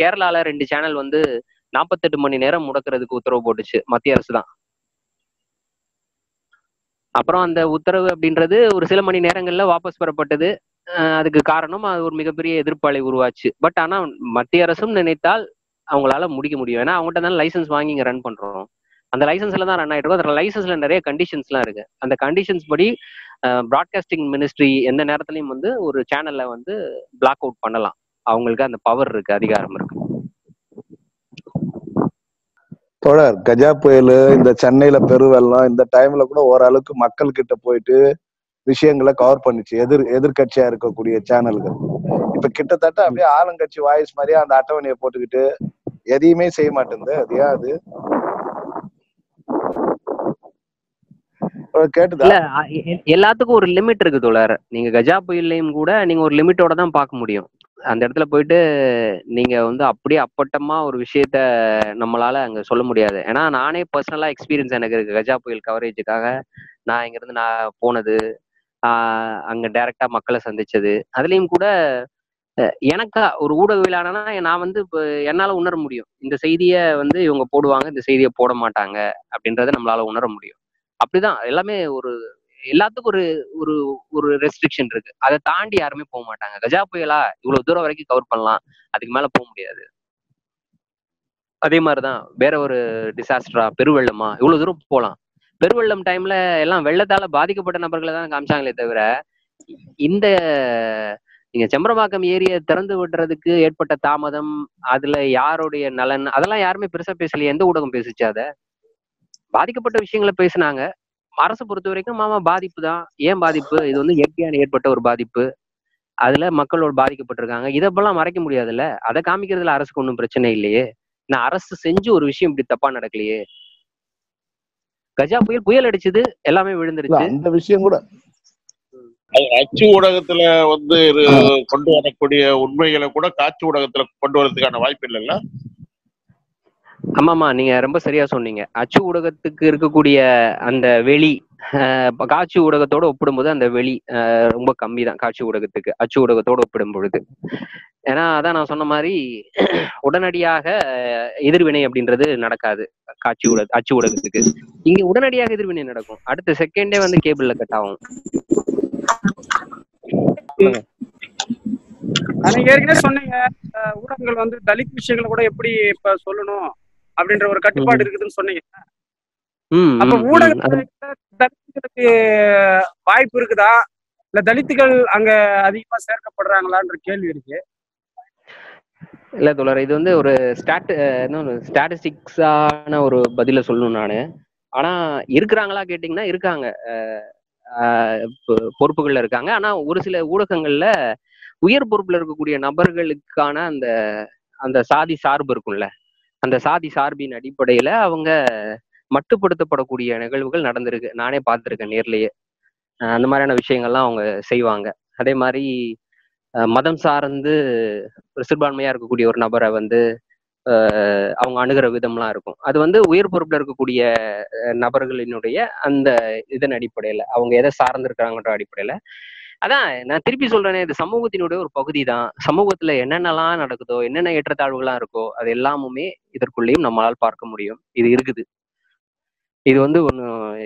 கேரளால ரெண்டு சேனல் வந்து நாற்பத்தெட்டு மணி நேரம் முடக்கிறதுக்கு உத்தரவு போட்டுச்சு. மத்திய அரசு தான். அப்புறம் அந்த உத்தரவு அப்படின்றது ஒரு சில மணி நேரங்கள்ல வாபஸ் பெறப்பட்டது. அஹ் அதுக்கு காரணம் அது ஒரு மிகப்பெரிய எதிர்ப்பாலை உருவாச்சு. பட் ஆனா மத்திய அரசும் நினைத்தால் அவங்களால முடிக்க முடியும். ஏன்னா அவங்ககிட்ட தான் லைசன்ஸ் வாங்கி இங்க ரன் பண்றோம். அந்த லைசன்ஸ்ல தான் ரன் ஆயிட்டு இருக்கும். அந்த லைசன்ஸ்ல நிறைய கண்டிஷன்ஸ்லாம் இருக்கு. அந்த கண்டிஷன்ஸ் படி ப்ராட்காஸ்டிங் மினிஸ்ட்ரி எந்த நேரத்துலயும் வந்து ஒரு சேனல்ல வந்து பிளாக் அவுட் பண்ணலாம். அவங்களுக்கு அந்த பவர் இருக்கு அதிகாரம் இருக்கு. தொடர் கஜா புயல் இந்த சென்னையில பெருவெள்ளம் இந்த டைம்ல கூட ஓரளவுக்கு மக்கள் கிட்ட போயிட்டு விஷயங்களை கவர் பண்ணிச்சு. எதிர் எதிர்கட்சியா இருக்கக்கூடிய சேனல்கள் இப்ப கிட்டத்தட்ட அப்படியே ஆளுங்கட்சி வாய்ஸ் மாதிரியே அந்த அட்டவணையை போட்டுக்கிட்டு எதையுமே செய்ய மாட்டேங்குது. அது ஏன் அது? எல்லாத்துக்கும் ஒரு லிமிட் இருக்கு தோழர். நீங்க கஜா புயல்லையும் கூட நீங்க ஒரு லிமிட்டோட தான் பார்க்க முடியும். அந்த இடத்துல போயிட்டு நீங்க வந்து அப்படியே அப்பட்டமா ஒரு விஷயத்த நம்மளால அங்க சொல்ல முடியாது. ஏன்னா நானே பர்சனலா எக்ஸ்பீரியன்ஸ் எனக்கு இருக்கு. கஜா புயல் கவரேஜுக்காக நான் இங்க இருந்து நான் போனது ஆஹ் அங்க டைரக்டா மக்களை சந்திச்சது. அதுலயும் கூட எனக்கா ஒரு ஊடகவியலானா நான் வந்து இப்போ என்னால உணர முடியும். இந்த செய்தியை வந்து இவங்க போடுவாங்க இந்த செய்தியை போட மாட்டாங்க அப்படின்றத நம்மளால உணர முடியும். அப்படிதான். எல்லாமே ஒரு எல்லாத்துக்கும் ஒரு ஒரு ஒரு ரெஸ்ட்ரிக்ஷன் இருக்கு. அதை தாண்டி யாருமே போக மாட்டாங்க. கஜா புயலா இவ்வளவு தூரம் வரைக்கும் கவர் பண்ணலாம். அதுக்கு மேல போக முடியாது. அதே மாதிரிதான் வேற ஒரு டிசாஸ்டரா பெருவெள்ளமா இவ்வளவு தூரம் போகலாம். பெருவெள்ளம் டைம்ல எல்லாம் வெள்ளத்தால பாதிக்கப்பட்ட நபர்களை தான் காமிச்சாங்களே தவிர இந்த நீங்க செம்பரபாக்கம் ஏரியை திறந்து விடுறதுக்கு ஏற்பட்ட தாமதம் அதுல யாருடைய நலன் அதெல்லாம் யாருமே பெருசா பேசலையே. எந்த ஊடகம் பேசுச்சு அத? பாதிக்கப்பட்ட விஷயங்களை பேசுனாங்க. அரசு பொறுத்த வரைக்கும் மாமா பாதிப்பு தான். ஏன் பாதிப்பு? இது வந்து இயற்கையான ஏற்பட்ட ஒரு பாதிப்பு. அதுல மக்களோட பாதிக்கப்பட்டிருக்காங்க. இதெல்லாம் மறைக்க முடியாதுல்ல? அதை காமிக்கிறதுல அரசுக்கு ஒன்றும் பிரச்சனை இல்லையே. நான் அரசு செஞ்சு ஒரு விஷயம் இப்படி தப்பா நடக்கலையே. கஜா புயல் புயல் அடிச்சது எல்லாமே விழுந்துருச்சு. அந்த விஷயம் கூட. அது அச்சு ஊடகத்துல வந்து இது கொண்டு வரக்கூடிய உண்மைகளை கூட காட்சி ஊடகத்துல கொண்டு வரதுக்கான வாய்ப்பு இல்லைல்ல? ஆமாமா நீங்க ரொம்ப சரியா சொன்னீங்க. அச்சு ஊடகத்துக்கு இருக்கக்கூடிய அந்த வெளி காட்சி ஊடகத்தோட ஒப்பிடும்போது அந்த வெளி அஹ், ரொம்ப கம்மி தான் காட்சி ஊடகத்துக்கு அச்சு ஊடகத்தோட ஒப்பிடும் பொழுது. ஏன்னா அதான் நான் சொன்ன மாதிரி உடனடியாக எதிர்வினை அப்படின்றது நடக்காது காட்சி ஊடக அச்சு ஊடகத்துக்கு. இங்க உடனடியாக எதிர்வினை நடக்கும். அடுத்த செகண்டே வந்து கேபிள்ல கட் ஆகும். நீங்க ஏற்கனவே சொன்னீங்க ஊடகங்கள் வந்து தலித் விஷயங்களை கூட எப்படி இப்ப சொல்லணும்? அப்படின்ற ஒரு கட்டுப்பாடு இருக்குதுன்னு சொன்னீங்க. அப்ப தலித்துகளுக்கு வாய்ப்பு இருக்குதா? இல்ல தலித்துகள் அங்க அதிகமா சேர்க்கப்படுறாங்களான்ற கேள்வி இருக்கு. இல்ல தோழர் இது வந்து ஒரு ஸ்டாட் ஸ்டாட்டிஸ்டிக்ஸான ஒரு பதில சொல்லணும் நானு. ஆனா இருக்கிறாங்களா கேட்டிங்கன்னா இருக்காங்க. பொறுப்புகள்ல இருக்காங்க. ஆனா ஒரு சில ஊடகங்கள்ல உயர் பொறுப்புல இருக்கக்கூடிய நபர்களுக்கான அந்த அந்த சாதி சார்பு இருக்கும்ல. அந்த சாதி சார்பின் அடிப்படையில அவங்க மட்டுப்படுத்தப்படக்கூடிய நிகழ்வுகள் நடந்திருக்கு. நானே பார்த்திருக்கேன் நேர்லயே. அந்த மாதிரியான விஷயங்கள்லாம் அவங்க செய்வாங்க. அதே மாதிரி மதம் சார்ந்து ஒரு சிறுபான்மையா இருக்கக்கூடிய ஒரு நபரை வந்து அவங்க அணுகிற விதம்லாம் இருக்கும். அது வந்து உயர் பொறுப்புல இருக்கக்கூடிய நபர்களினுடைய அந்த இதன் அடிப்படையில அவங்க எதை சார்ந்திருக்காங்கன்ற அடிப்படையில அதான் நான் திருப்பி சொல்றேனே இது சமூகத்தினுடைய ஒரு பகுதி தான் சமூகத்துல என்னென்னலாம் நடக்குதோ என்னென்ன ஏற்றத்தாழ்வுகள்லாம் இருக்கோ அது எல்லாமுமே இதற்குள்ளேயும் நம்மளால் பார்க்க முடியும். இது இருக்குது. இது வந்து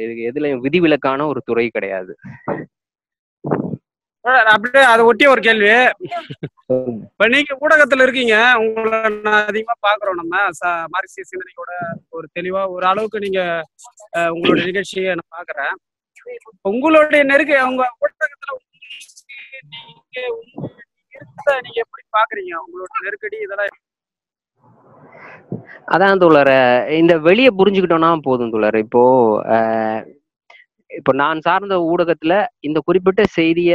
இது எதுலயும் விதிவிலக்கான ஒரு துறை கிடையாது. அப்படியே அதை ஒட்டிய ஒரு கேள்வி. இப்ப நீங்க ஊடகத்துல இருக்கீங்க உங்களை நான் அதிகமா பாக்குறோம் நம்ம. மார்க்சிய சிந்தனையோட ஒரு தெளிவா ஒரு அளவுக்கு நீங்க உங்களுடைய நிகழ்ச்சியை நான் பாக்குறேன் உங்களுடைய நெருக்க உங்க ஊடகத்துல நீங்க உங்க இருந்த நீங்க எப்படி பாக்குறீங்க? உங்களோட நெருக்கடி இதெல்லாம் அதான் தோழர் இந்த வெளியே புரிஞ்சுக்கிட்டோம்னா போதும் தோழர். இப்போ இப்போ நான் சார்ந்த ஊடகத்துல இந்த குறிப்பிட்ட செய்திய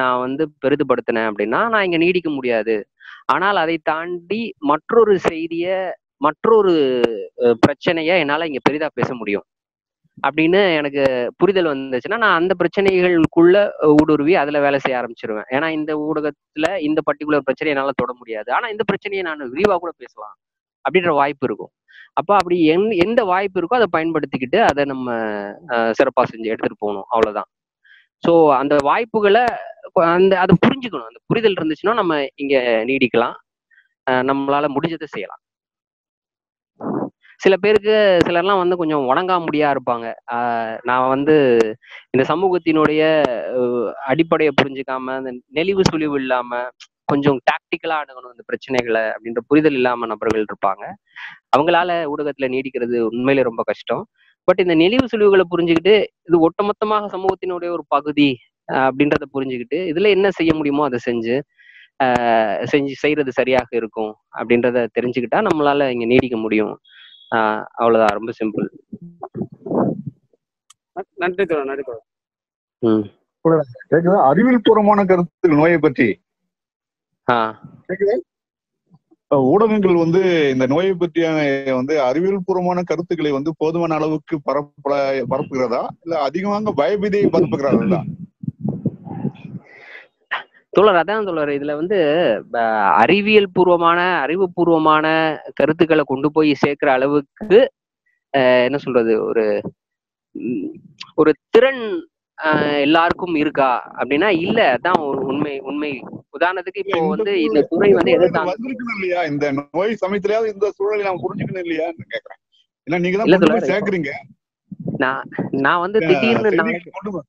நான் வந்து பெரிதுபடுத்தினேன் அப்படின்னா நான் இங்க நீடிக்க முடியாது. ஆனால் அதை தாண்டி மற்றொரு செய்திய மற்றொரு பிரச்சனைய என்னால இங்க பெரிதா பேச முடியும். அப்படின்னு எனக்கு புரிதல் வந்துச்சுன்னா நான் அந்த பிரச்சனைகளுக்குள்ள ஊடுருவி அதுல வேலை செய்ய ஆரம்பிச்சிருவேன். ஏன்னா இந்த ஊடகத்துல இந்த பர்டிகுலர் பிரச்சனையை என்னால தொட முடியாது. ஆனா இந்த பிரச்சனையை நான் விரிவா கூட பேசலாம் அப்படின்ற வாய்ப்பு இருக்கும். அப்போ அப்படி எந் எந்த வாய்ப்பு இருக்கோ அதை பயன்படுத்திக்கிட்டு அதை நம்ம அஹ், சிறப்பா செஞ்சு எடுத்துட்டு போகணும். அவ்வளவுதான். ஸோ அந்த வாய்ப்புகளை அந்த அதை புரிஞ்சுக்கணும். அந்த புரிதல் இருந்துச்சுன்னா நம்ம இங்க நீடிக்கலாம். அஹ், நம்மளால முடிஞ்சதை செய்யலாம். சில பேருக்கு சிலர்லாம் வந்து கொஞ்சம் உணங்கா முடியா இருப்பாங்க நான் வந்து இந்த சமூகத்தினுடைய அடிப்படையை புரிஞ்சுக்காம இந்த நெளிவு சுழிவு இல்லாம கொஞ்சம் டாக்டிக்கலா அணுகணும் இந்த பிரச்சனைகளை அப்படின்ற புரிதல் இல்லாம நபர்கள் இருப்பாங்க. அவங்களால ஊடகத்துல நீடிக்கிறது உண்மையிலே ரொம்ப கஷ்டம். பட் இந்த நெளிவு சுழிவுகளை புரிஞ்சுக்கிட்டு இது ஒட்டுமொத்தமாக சமூகத்தினுடைய ஒரு பகுதி அப்படின்றத புரிஞ்சுக்கிட்டு இதுல என்ன செய்ய முடியுமோ அதை செஞ்சு செஞ்சு செய்யறது சரியாக இருக்கும் அப்படின்றத தெரிஞ்சுக்கிட்டா நம்மளால இங்க நீடிக்க முடியும். ஆஹ் அவ்வளவுதான். ரொம்ப சிம்பிள் நன்றி தோழர் நன்றி தோழர். அறிவியல் பூர்வமான கருத்துக்கள் நோயை பற்றி. ஊடகங்கள் வந்து இந்த நோயை பற்றியான வந்து அறிவியல் பூர்வமான கருத்துக்களை வந்து போதுமான அளவுக்கு பரப்ப பரப்புகிறதா? இல்ல அதிகமாக பயபீதியை பரப்புகிறதா தோழர் அதான் தோழர். இதுல வந்து அறிவியல் பூர்வமான அறிவுபூர்வமான கருத்துக்களை கொண்டு போய் சேர்க்கிற அளவுக்கு என்ன சொல்றது ஒரு ஒரு திறன் எல்லாருக்கும் இருக்கா? அப்படின்னா இல்ல அதான் ஒரு உண்மை உண்மை. உதாரணத்துக்கு இப்போ வந்து இந்த துறை வந்து வந்திருக்கணும் இல்லையா? இந்த நோய் சமயத்திலேயாவது இந்த சூழலை நாம் புரிஞ்சுக்கணும் இல்லையான்னு கேக்குறேன். ஏன்னா நீங்க தான் சேர்க்கறீங்க. நான் நான் வந்து திடீர்னு செய்திகளை நாளைக்கு கொண்டு போய்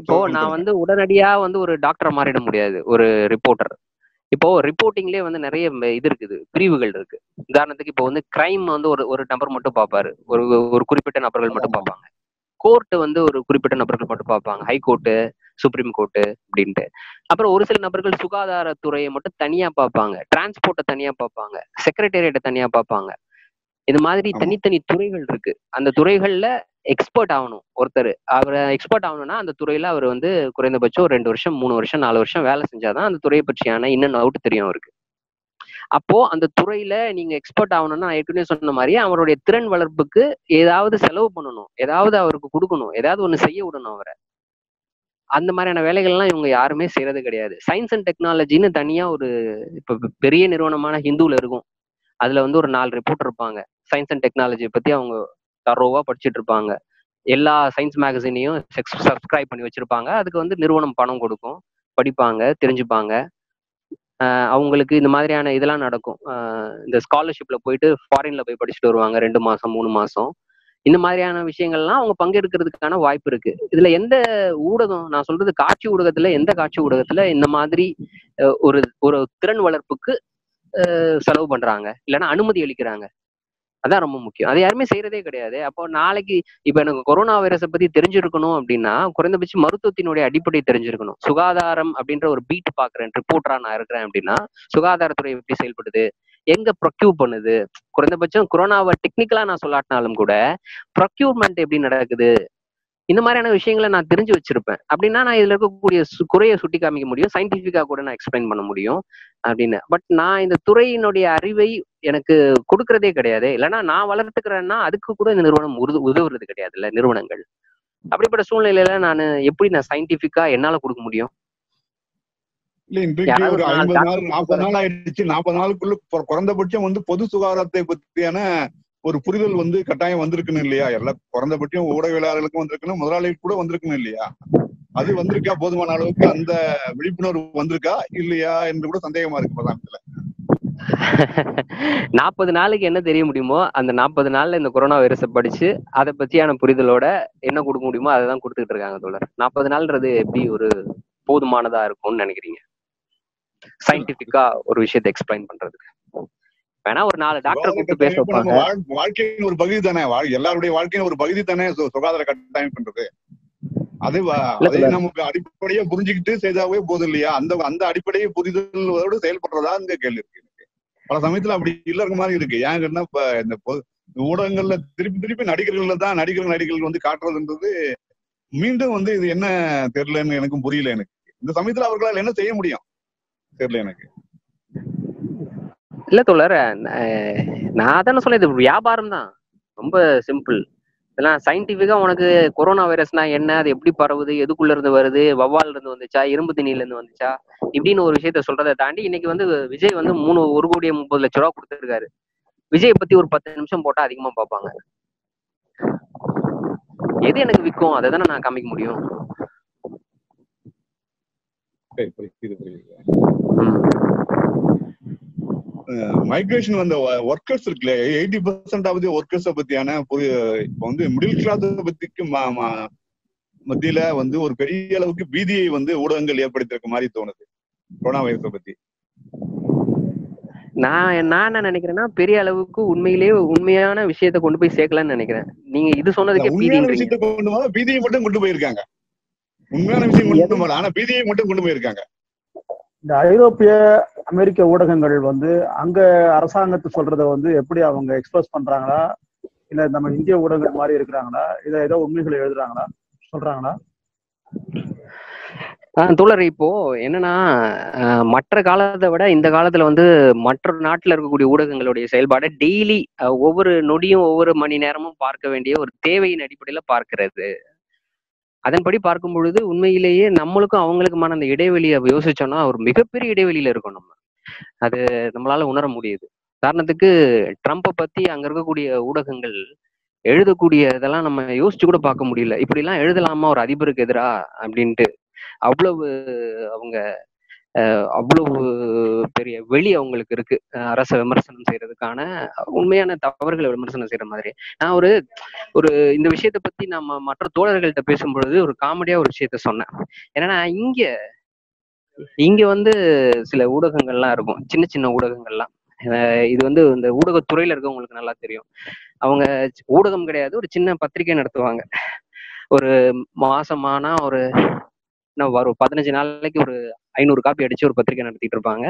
இப்போ நான் வந்து உடனடியா வந்து ஒரு டாக்டரா மாறிட முடியாது. ஒரு ரிப்போர்ட்டர் இப்போ ரிப்போர்ட்டிங்லேயே வந்து நிறைய இது இருக்குது பிரிவுகள் இருக்கு. உதாரணத்துக்கு இப்போ வந்து கிரைம் வந்து ஒரு ஒரு நபர் மட்டும் பார்ப்பாரு. ஒரு ஒரு குறிப்பிட்ட நபர்கள் மட்டும் பார்ப்பாங்க. கோர்ட் வந்து ஒரு குறிப்பிட்ட நபர்கள் மட்டும் பார்ப்பாங்க. ஹை கோர்ட்டு சுப்ரீம் கோர்ட்டு அப்படின்ட்டு. அப்புறம் ஒரு சில நபர்கள் சுகாதாரத்துறையை மட்டும் தனியா பார்ப்பாங்க. டிரான்ஸ்போர்ட்டை தனியா பார்ப்பாங்க. செக்ரட்டேரியட்டை தனியா பார்ப்பாங்க. இது மாதிரி தனித்தனி துறைகள் இருக்கு. அந்த துறைகள்ல எக்ஸ்பர்ட் ஆகணும் ஒருத்தர். அவரை எக்ஸ்பர்ட் ஆகணும்னா அந்த துறையில அவர் வந்து குறைந்தபட்சம் ஒரு ரெண்டு வருஷம் மூணு வருஷம் நாலு வருஷம் வேலை செஞ்சாதான் அந்த துறையை பற்றியான இன்னும் அவுட் தெரியும் அவருக்கு. அப்போ அந்த துறையில நீங்க எக்ஸ்பர்ட் ஆகணும்னா ஏற்கனவே சொன்ன மாதிரி அவருடைய திறன் வளர்ப்புக்கு ஏதாவது செலவு பண்ணணும் ஏதாவது அவருக்கு கொடுக்கணும் ஏதாவது ஒண்ணு செய்ய விடணும் அவரை. அந்த மாதிரியான வேலைகள்லாம் இவங்க யாருமே செய்யறது கிடையாது. சயின்ஸ் அண்ட் டெக்னாலஜின்னு தனியா ஒரு இப்ப பெரிய நிறுவனமான ஹிந்துல இருக்கும். அதுல வந்து ஒரு நாலு ரிப்போர்ட் இருப்பாங்க. சயின்ஸ் அண்ட் டெக்னாலஜி பத்தி அவங்க தரோவா படிச்சுட்டு இருப்பாங்க எல்லா சயின்ஸ் மேகசினையும் சப்ஸ்கிரைப் பண்ணி வச்சிருப்பாங்க. அதுக்கு வந்து நிறுவனம் பணம் கொடுக்கும். படிப்பாங்க தெரிஞ்சுப்பாங்க. அவங்களுக்கு இந்த மாதிரியான இதெல்லாம் நடக்கும். இந்த ஸ்காலர்ஷிப்ல போயிட்டு ஃபாரின்ல போய் படிச்சுட்டு வருவாங்க. ரெண்டு மாசம் மூணு மாசம். இந்த மாதிரியான விஷயங்கள்லாம் அவங்க பங்கெடுக்கிறதுக்கான வாய்ப்பு இருக்கு. இதுல எந்த ஊடகம் நான் சொல்றது காட்சி ஊடகத்துல எந்த காட்சி ஊடகத்துல இந்த மாதிரி ஒரு ஒரு திறன் வளர்ப்புக்கு செலவு பண்றாங்க? இல்லைன்னா அனுமதி அளிக்கிறாங்க? அதான் ரொம்ப முக்கியம். அது யாருமே செய்யறதே கிடையாது. அப்போ நாளைக்கு இப்ப எனக்கு கொரோனா வைரஸை பத்தி தெரிஞ்சிருக்கணும் அப்படின்னா குறைந்தபட்சம் மருத்துவத்தினுடைய அடிப்படை தெரிஞ்சிருக்கணும். சுகாதாரம் அப்படின்ற ஒரு பீட் பாக்குறேன் ரிப்போர்ட்டரா நான் இருக்கிறேன் அப்படின்னா சுகாதாரத்துறை எப்படி செயல்படுது? எங்க ப்ரொக்யூர் பண்ணுது? குறைந்தபட்சம் கொரோனாவை டெக்னிக்கலா நான் சொல்லாட்டினாலும் கூட ப்ரொக்யூர்மெண்ட் எப்படி நடக்குது? இந்த மாதிரியான விஷயங்களை நான் தெரிஞ்சு வச்சிருப்பேன். அப்படின்னா நான் இதுல இருக்கக்கூடிய குறைய சுட்டி காமிக்க முடியும். சயின்டிபிக்கா கூட நான் எக்ஸ்பிளைன் பண்ண முடியும் அப்படின்னு. பட் நான் இந்த துறையினுடைய அறிவை எனக்கு கொடுக்கறதே கிடையாது. இல்லைன்னா நான் வளர்த்துக்கிறேன்னா அதுக்கு கூட இந்த நிறுவனம் உரு உதவுறது கிடையாது இல்ல நிறுவனங்கள். அப்படிப்பட்ட சூழ்நிலையில நான் எப்படி நான் சயின்டிபிக்கா என்னால கொடுக்க முடியும்? ஒரு ஐம்பது நாள் நாற்பது நாள் ஆயிடுச்சு. நாற்பது நாளுக்குள்ள குற- குறைந்தபட்சம் வந்து பொது சுகாதாரத்தை பத்தியான ஒரு புரிதல் வந்து கட்டாயம் வந்திருக்கணும் இல்லையா? எல்லா குறைந்தபட்சம் ஊடகவியலாளர்களுக்கும் வந்திருக்கணும் முதலாளிக்கு கூட வந்திருக்கணும் இல்லையா? அது வந்திருக்கா? போதுமான அளவுக்கு அந்த விழிப்புணர்வு வந்திருக்கா? இல்லையா? என்று கூட சந்தேகமா இருக்கு பிரதானத்துல. நாற்பது நாளைக்கு என்ன தெரிய முடியுமோ அந்த நாற்பது நாள்ல இந்த கொரோனா வைரஸை படிச்சு அதை பத்தியான புரிதலோட என்ன கொடுக்க முடியுமோ அதை தான் கொடுத்துட்டு இருக்காங்க தோழர். நாற்பது நாள்ன்றது எப்படி ஒரு போதுமானதா இருக்கும்னு நினைக்கிறீங்க? சயின்டிபிக்கா ஒரு விஷயத்தை எக்ஸ்பிளைன் பண்றதுக்கு. வேணா ஒரு நாலு டாக்டர் கூப்பிட்டு பேச வைப்பாங்க. வாழ்- வாழ்க்கையின் ஒரு பகுதி தானே எல்லாருடைய வாழ்க்கையின் ஒரு பகுதி தானே சுகாதார கட்டமைப்புன்றது அது நமக்கு அடிப்படையா புரிஞ்சுக்கிட்டு செய்தாவே போதும் இல்லையா அந்த அந்த அடிப்படையை புரிதலோடு செயல்படுறதா இந்த கேள்வி இருக்கு எனக்கு. பல சமயத்துல அப்படி இல்ல இருக்க மாதிரி இருக்கு. ஏன் கேட்டா இப்ப இந்த ஊடகங்கள்ல திருப்பி திருப்பி நடிகர்கள்ல தான் நடிகர்கள் நடிகர்கள் வந்து காட்டுறதுன்றது மீண்டும் வந்து இது என்ன தெரியலன்னு எனக்கும் புரியல எனக்கு. இந்த சமயத்துல அவர்களால் என்ன செய்ய முடியும்? தெரியல எனக்கு. இல்ல தோழர் நான் தானே சொன்னேன் இது வியாபாரம் தான். ரொம்ப சிம்பிள் இதெல்லாம் சயின்டிபிக்கா உனக்கு கொரோனா வைரஸ்னா என்ன அது எப்படி பரவுது எதுக்குள்ள இருந்து வருது வவ்வால்ல இருந்து வந்துச்சா இரும்பு திணில இருந்து வந்துச்சா இப்படின்னு ஒரு விஷயத்த சொல்றதை தாண்டி இன்னைக்கு வந்து விஜய் வந்து மூணு ஒரு கோடியே முப்பது லட்ச ரூபா கொடுத்துருக்காரு. விஜய் பத்தி ஒரு பத்து நிமிஷம் போட்டா அதிகமா பார்ப்பாங்க. எது எனக்கு விற்கும் அதை தானே நான் காமிக்க முடியும். புரியுது புரியுது. மைக்ரேஷன் வந்த ஒர்க்கர்ஸ் இருக்குல்ல எயிட்டி பர்சன்ட் ஆகுது ஒர்க்கர்ஸ பத்தியான இப்ப வந்து மிடில் கிளாஸ் பத்திக்கு மத்தியில வந்து ஒரு பெரிய அளவுக்கு பீதியை வந்து ஊடகங்கள் ஏற்படுத்திருக்க மாதிரி தோணுது கொரோனா வைரஸை பத்தி. நான் நான் என்ன நினைக்கிறேன்னா பெரிய அளவுக்கு உண்மையிலேயே உண்மையான விஷயத்த கொண்டு போய் சேர்க்கலாம்னு நினைக்கிறேன். நீங்க இது சொன்னதுக்கே உண்மையான விஷயத்தை கொண்டு போக பீதியை மட்டும் கொண்டு போயிருக்காங்க. உண்மையான விஷயம் கொண்டு போகல ஆனா பீதியை மட்டும் கொண்டு போயிருக்காங்க. இந்த ஐரோப்பிய அமெரிக்க ஊடகங்கள் வந்து அங்க அரசாங்கத்தை சொல்றத வந்து எப்படி அவங்க எக்ஸ்பிரஸ் பண்றாங்களா? இல்ல நம்ம இந்திய ஊடகங்கள் மாதிரி இருக்கிறாங்களா? இதை ஏதோ உண்மைகளை எழுதுறாங்களா? சொல்றாங்களா? ஆஹ் தோழர் இப்போ என்னன்னா மற்ற காலத்தை விட இந்த காலத்துல வந்து மற்ற நாட்டுல இருக்கக்கூடிய ஊடகங்களுடைய செயல்பாடை டெய்லி ஒவ்வொரு நொடியும் ஒவ்வொரு மணி நேரமும் பார்க்க வேண்டிய ஒரு தேவையின் அடிப்படையில பார்க்கிறது. அதன்படி பார்க்கும் பொழுது உண்மையிலேயே நம்மளுக்கும் அவங்களுக்குமான அந்த இடைவெளியை யோசிச்சோம்னா ஒரு மிகப்பெரிய இடைவெளியில இருக்கும் நம்ம. அது நம்மளால உணர முடியுது. காரணத்துக்கு ட்ரம்ப்பை பத்தி அங்க இருக்கக்கூடிய ஊடகங்கள் எழுதக்கூடிய இதெல்லாம் நம்ம யோசிச்சு கூட பார்க்க முடியல. இப்படி எல்லாம் எழுதலாமா? ஒரு அதிபருக்கு எதிரா? அப்படின்ட்டு அவ்வளவு அவங்க அவ்வளவு பெரிய வெளி அவங்களுக்கு இருக்கு. அரச விமர்சனம் செய்யறதுக்கான உண்மையான தவறுகளை விமர்சனம் செய்யற மாதிரி. நான் ஒரு ஒரு இந்த விஷயத்தை பத்தி நம்ம மற்ற தோழர்கள்ட்ட பேசும்பொழுது ஒரு காமெடியா ஒரு விஷயத்த சொன்னேன். ஏன்னா இங்க இங்க வந்து சில ஊடகங்கள்லாம் இருக்கும். சின்ன சின்ன ஊடகங்கள்லாம். இது வந்து இந்த ஊடகத்துறையில இருக்கவங்களுக்கு நல்லா தெரியும். அவங்க ஊடகம் கிடையாது ஒரு சின்ன பத்திரிகை நடத்துவாங்க. ஒரு மாசமானா ஒரு என்ன வரும். பதினஞ்சு நாளைக்கு ஒரு ஐநூறு காப்பி அடிச்சு ஒரு பத்திரிகை நடத்திட்டு இருப்பாங்க.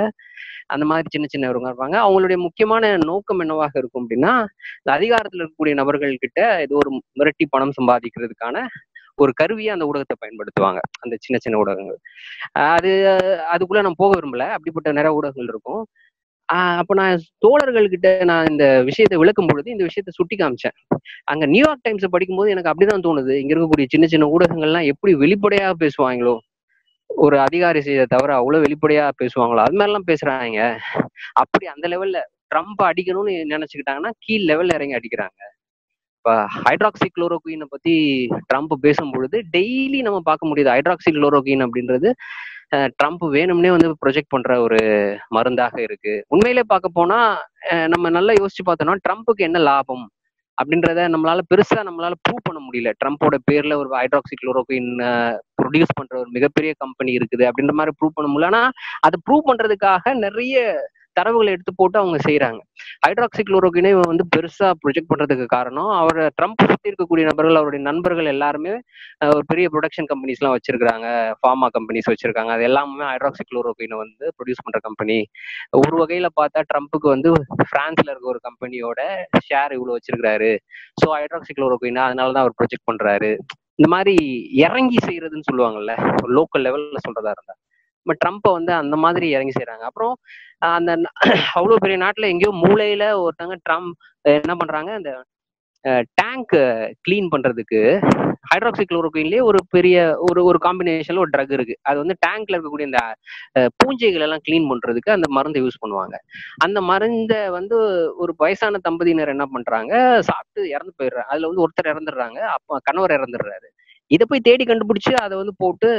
அந்த மாதிரி சின்ன சின்னவங்க இருப்பாங்க. அவங்களுடைய முக்கியமான நோக்கம் என்னவாக இருக்கும் அப்படின்னா இந்த அதிகாரத்தில் இருக்கக்கூடிய நபர்கள் கிட்ட ஏதோ ஒரு மிரட்டி பணம் சம்பாதிக்கிறதுக்கான ஒரு கருவியா அந்த ஊடகத்தை பயன்படுத்துவாங்க. அந்த சின்ன சின்ன ஊடகங்கள். அது அதுக்குள்ள நான் போக விரும்பல. அப்படிப்பட்ட நிறைய ஊடகங்கள் இருக்கும். அப்ப நான் தோழர்கள்கிட்ட நான் இந்த விஷயத்தை விளக்கும் பொழுது இந்த விஷயத்தை சுட்டி காமிச்சேன். அங்க நியூயார்க் டைம்ஸ் படிக்கும்போது எனக்கு அப்படிதான் தோணுது. இங்க இருக்கக்கூடிய சின்ன சின்ன ஊடகங்கள்லாம் எப்படி வெளிப்படையா பேசுவாங்களோ? ஒரு அதிகாரி செய்த தவிர அவ்வளவு வெளிப்படையா பேசுவாங்களோ? அது மாதிரிலாம் பேசுறாங்க. அப்படி அந்த லெவல்ல ட்ரம்ப் அடிக்கணும்னு நினைச்சுக்கிட்டாங்கன்னா கீழ் லெவல்ல இறங்கி அடிக்கிறாங்க. இப்ப ஹைட்ராக்சி குளோரோகுயினை பத்தி ட்ரம்ப் பேசும் பொழுது டெய்லி நம்ம பார்க்க முடியுது. ஹைட்ராக்சி குளோரோகுயின் அப்படின்றது ட்ரம்ப் வேணும்னே வந்து ப்ரொஜெக்ட் பண்ற ஒரு மருந்தாக இருக்கு. உண்மையிலே பார்க்க போனா நம்ம நல்லா யோசிச்சு பார்த்தோம்னா ட்ரம்ப்புக்கு என்ன லாபம் அப்படின்றத நம்மளால பெருசா நம்மளால ப்ரூவ் பண்ண முடியல. ட்ரம்ப்போட பேர்ல ஒரு ஹைட்ராக்சி குளோரோக்வின் ப்ரொடியூஸ் பண்ற ஒரு மிகப்பெரிய கம்பெனி இருக்குது அப்படின்ற மாதிரி ப்ரூவ் பண்ண முடியல. ஆனா அதை ப்ரூவ் பண்றதுக்காக நிறைய தரவுகளை எடுத்து போட்டு அவங்க செய்யறாங்க ஹைட்ராக்சி குளோரோக்வினை வந்து பெருசா ப்ரொஜெக்ட் பண்றதுக்கு காரணம் அவர் ட்ரம்ப் சுத்தி இருக்கக்கூடிய நபர்கள் அவருடைய நண்பர்கள் எல்லாருமே ஒரு பெரிய ப்ரொடக்ஷன் கம்பெனிஸ் எல்லாம் வச்சிருக்காங்க ஃபார்மா கம்பெனிஸ் வச்சிருக்காங்க. அது எல்லாமே ஹைட்ராக்சி குளோரோக்வினை வந்து ப்ரொடியூஸ் பண்ற கம்பெனி ஒரு வகையில பார்த்தா ட்ரம்ப்புக்கு வந்து பிரான்ஸ்ல இருக்க ஒரு கம்பெனியோட ஷேர் இவ்வளவு வச்சிருக்காரு ஸோ ஹைட்ராக்சி குளோரோக்வினா அதனால தான் அவர் ப்ரொஜெக்ட் பண்றாரு. இந்த மாதிரி இறங்கி செய்யறதுன்னு சொல்லுவாங்கல்ல லோக்கல் லெவல்ல சொல்றதா இருந்தா. ட்ரம்ப்பை வந்து அந்த மாதிரி இறங்கி செய்கிறாங்க அப்புறம் அந்த அவ்வளோ பெரிய நாட்டில் எங்கேயோ மூலையில ஒருத்தங்க ட்ரம்ப் என்ன பண்றாங்க? அந்த டேங்க் க்ளீன் பண்றதுக்கு ஹைட்ராக்சி குளோரோக்வின்லயே ஒரு பெரிய ஒரு ஒரு காம்பினேஷன்ல ஒரு ட்ரக் இருக்கு. அது வந்து டேங்க்ல இருக்கக்கூடிய இந்த பூஞ்சைகள் எல்லாம் க்ளீன் பண்றதுக்கு அந்த மருந்தை யூஸ் பண்ணுவாங்க. அந்த மருந்தை வந்து ஒரு வயசான தம்பதியினர் என்ன பண்றாங்க? சாப்பிட்டு இறந்து போயிடுறாங்க. அதுல வந்து ஒருத்தர் இறந்துடுறாங்க. அப்ப கணவர் இறந்துடுறாரு. இதை போய் தேடி கண்டுபிடிச்சு அதை வந்து போட்டு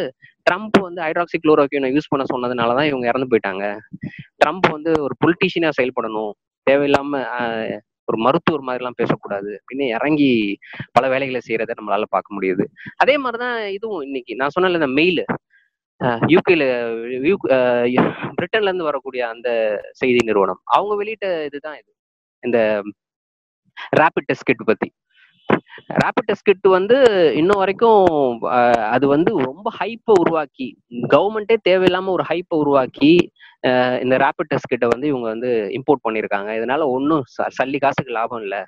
ட்ரம்ப் வந்து ஹைட்ராக்சி குளோரோக்கியூனை யூஸ் பண்ண சொன்னதுனால தான் இவங்க இறந்து போயிட்டாங்க. ட்ரம்ப் வந்து ஒரு பொலிட்டீஷியனா செயல்படணும். தேவையில்லாம ஒரு மருத்துவர் மாதிரிலாம் பேசக்கூடாது. அப்படின்னு இறங்கி பல வேலைகளை செய்யறதை நம்மளால பார்க்க முடியுது. அதே மாதிரிதான் இதுவும் இன்னைக்கு. நான் சொன்னல இந்த மெயில் யூகேல பிரிட்டன்ல இருந்து வரக்கூடிய அந்த செய்தி நிறுவனம். அவங்க வெளியிட்ட இதுதான் இது. இந்த ரேபிட் டெஸ்ட் கிட் பத்தி. ரேபிட் டெஸ்ட் கிட் வந்து இன்னும் வரைக்கும் அது வந்து ரொம்ப ஹைப்பை உருவாக்கி கவர்மெண்ட்டே தேவையில்லாம ஒரு ஹைப்பை உருவாக்கி அஹ், இந்த ரேபிட் டெஸ்ட் கிட்ட வந்து இவங்க வந்து இம்போர்ட் பண்ணியிருக்காங்க இதனால ஒன்றும் சல்லி காசுக்கு லாபம் இல்லை.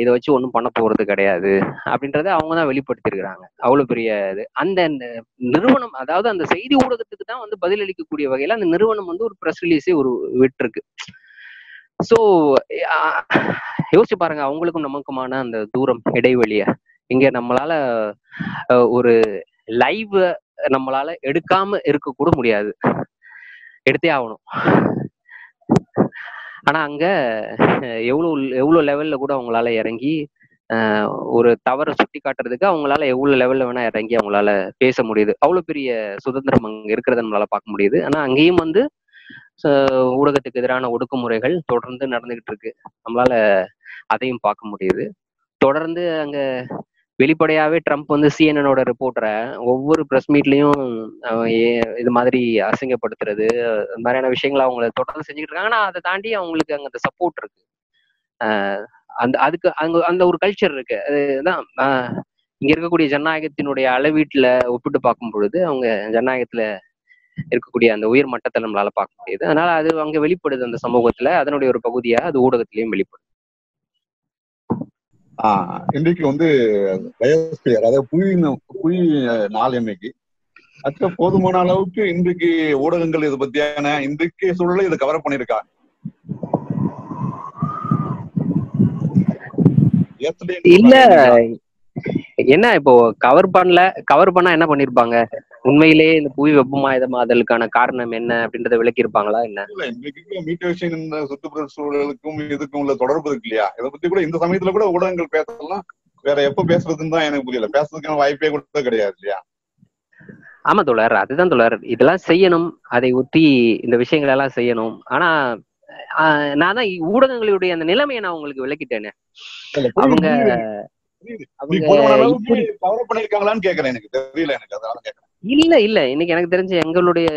இதை வச்சு ஒன்றும் பண்ண போறது கிடையாது. அப்படின்றத அவங்க தான் வெளிப்படுத்தியிருக்கிறாங்க அவ்வளோ பெரிய இது. அந்த நிறுவனம் அதாவது அந்த செய்தி ஊடகத்துக்கு தான் வந்து பதிலளிக்கக்கூடிய வகையில் அந்த நிறுவனம் வந்து ஒரு ப்ரெஸ் ரிலீஸே ஒரு விட்டுருக்கு. ஸோ யோசிச்சு பாருங்க. அவங்களுக்கும் நமக்குமான அந்த தூரம் இடைவெளிய இங்க நம்மளால ஒரு லைவ் நம்மளால எடுக்காம இருக்க கூட முடியாது. எடுத்தே ஆகணும். ஆனா அங்க அஹ், எவ்வளவு எவ்வளவு லெவல்ல கூட அவங்களால இறங்கி ஒரு தவறை சுட்டி காட்டுறதுக்கு அவங்களால எவ்வளவு லெவல்ல வேணா இறங்கி அவங்களால பேச முடியுது. அவ்வளவு பெரிய சுதந்திரம் அங்க இருக்கிறத நம்மளால பார்க்க முடியுது. ஆனா அங்கேயும் வந்து ஊடகத்துக்கு எதிரான ஒடுக்குமுறைகள் தொடர்ந்து நடந்துகிட்டு இருக்கு நம்மளால அதையும் பார்க்க முடியுது. தொடர்ந்து அங்க வெளிப்படையாவே ட்ரம்ப் வந்து சிஎன்எனோட ரிப்போர்ட்டரை ஒவ்வொரு ப்ரெஸ் மீட்லயும் இது மாதிரி அசிங்கப்படுத்துறது அது மாதிரியான விஷயங்களை அவங்க தொடர்ந்து செஞ்சுக்கிட்டு இருக்காங்க ஆனா அதை தாண்டி அவங்களுக்கு அங்க அந்த சப்போர்ட் இருக்கு. அந்த அதுக்கு அங்க அந்த ஒரு கல்ச்சர் இருக்கு. அதுதான் இங்க இருக்கக்கூடிய ஜனநாயகத்தினுடைய அளவீட்டுல ஒப்பிட்டு பார்க்கும் பொழுது அவங்க ஜனநாயகத்துல இருக்கக்கூடிய அந்த உயர் மட்டத்தை நம்மளால பார்க்க முடியுது. அதனால அது அங்க வெளிப்படுது அந்த சமூகத்துல. அதனுடைய ஒரு பகுதியா அது ஊடகத்திலயும் வெளிப்படுது. ஆஹ் இன்றைக்கு வந்து பயோஸ்பியர் அதாவது புவி புவி நாள் இன்னைக்கு அச்ச போதுமான அளவுக்கு இன்றைக்கு ஊடகங்கள் இது பத்தியான இன்றைக்கு சூழலை இதை கவர் Yesterday இல்ல என்ன இப்போ கவர் பண்ணல கவர் பண்ணா என்ன பண்ணிருப்பாங்க? உண்மையிலேயே இந்த புவி வெப்பமாயமாதலுக்கான காரணம் என்ன அப்படின்றத விளக்கி இருப்பாங்களா என்ன மீட்டேஷன் சுற்றுப்புற சூழலுக்கும் இதுக்கும் உள்ள தொடர்பு இருக்கு இல்லையா? இதை பத்தி கூட இந்த சமயத்துல கூட ஊடகங்கள் பேசலாம். வேற எப்ப பேசுறதுன்னு தான் எனக்கு புரியல. பேசுறதுக்கான வாய்ப்பே கூட கிடையாது இல்லையா? ஆமா தோழர் அதுதான் தோழர். இதெல்லாம் செய்யணும். அதை ஒட்டி இந்த விஷயங்கள் எல்லாம் செய்யணும். ஆனா நான் தான் ஊடகங்களுடைய அந்த நிலைமையை நான் உங்களுக்கு விளக்கிட்டேனே. அவங்க. அவங்க பண்ணிருக்காங்களான்னு கேக்குறேன் எனக்கு. தெரியல எனக்கு. அதனால கேக்குறேன் இல்ல இல்ல. இன்னைக்கு எனக்கு தெரிஞ்ச எங்களுடைய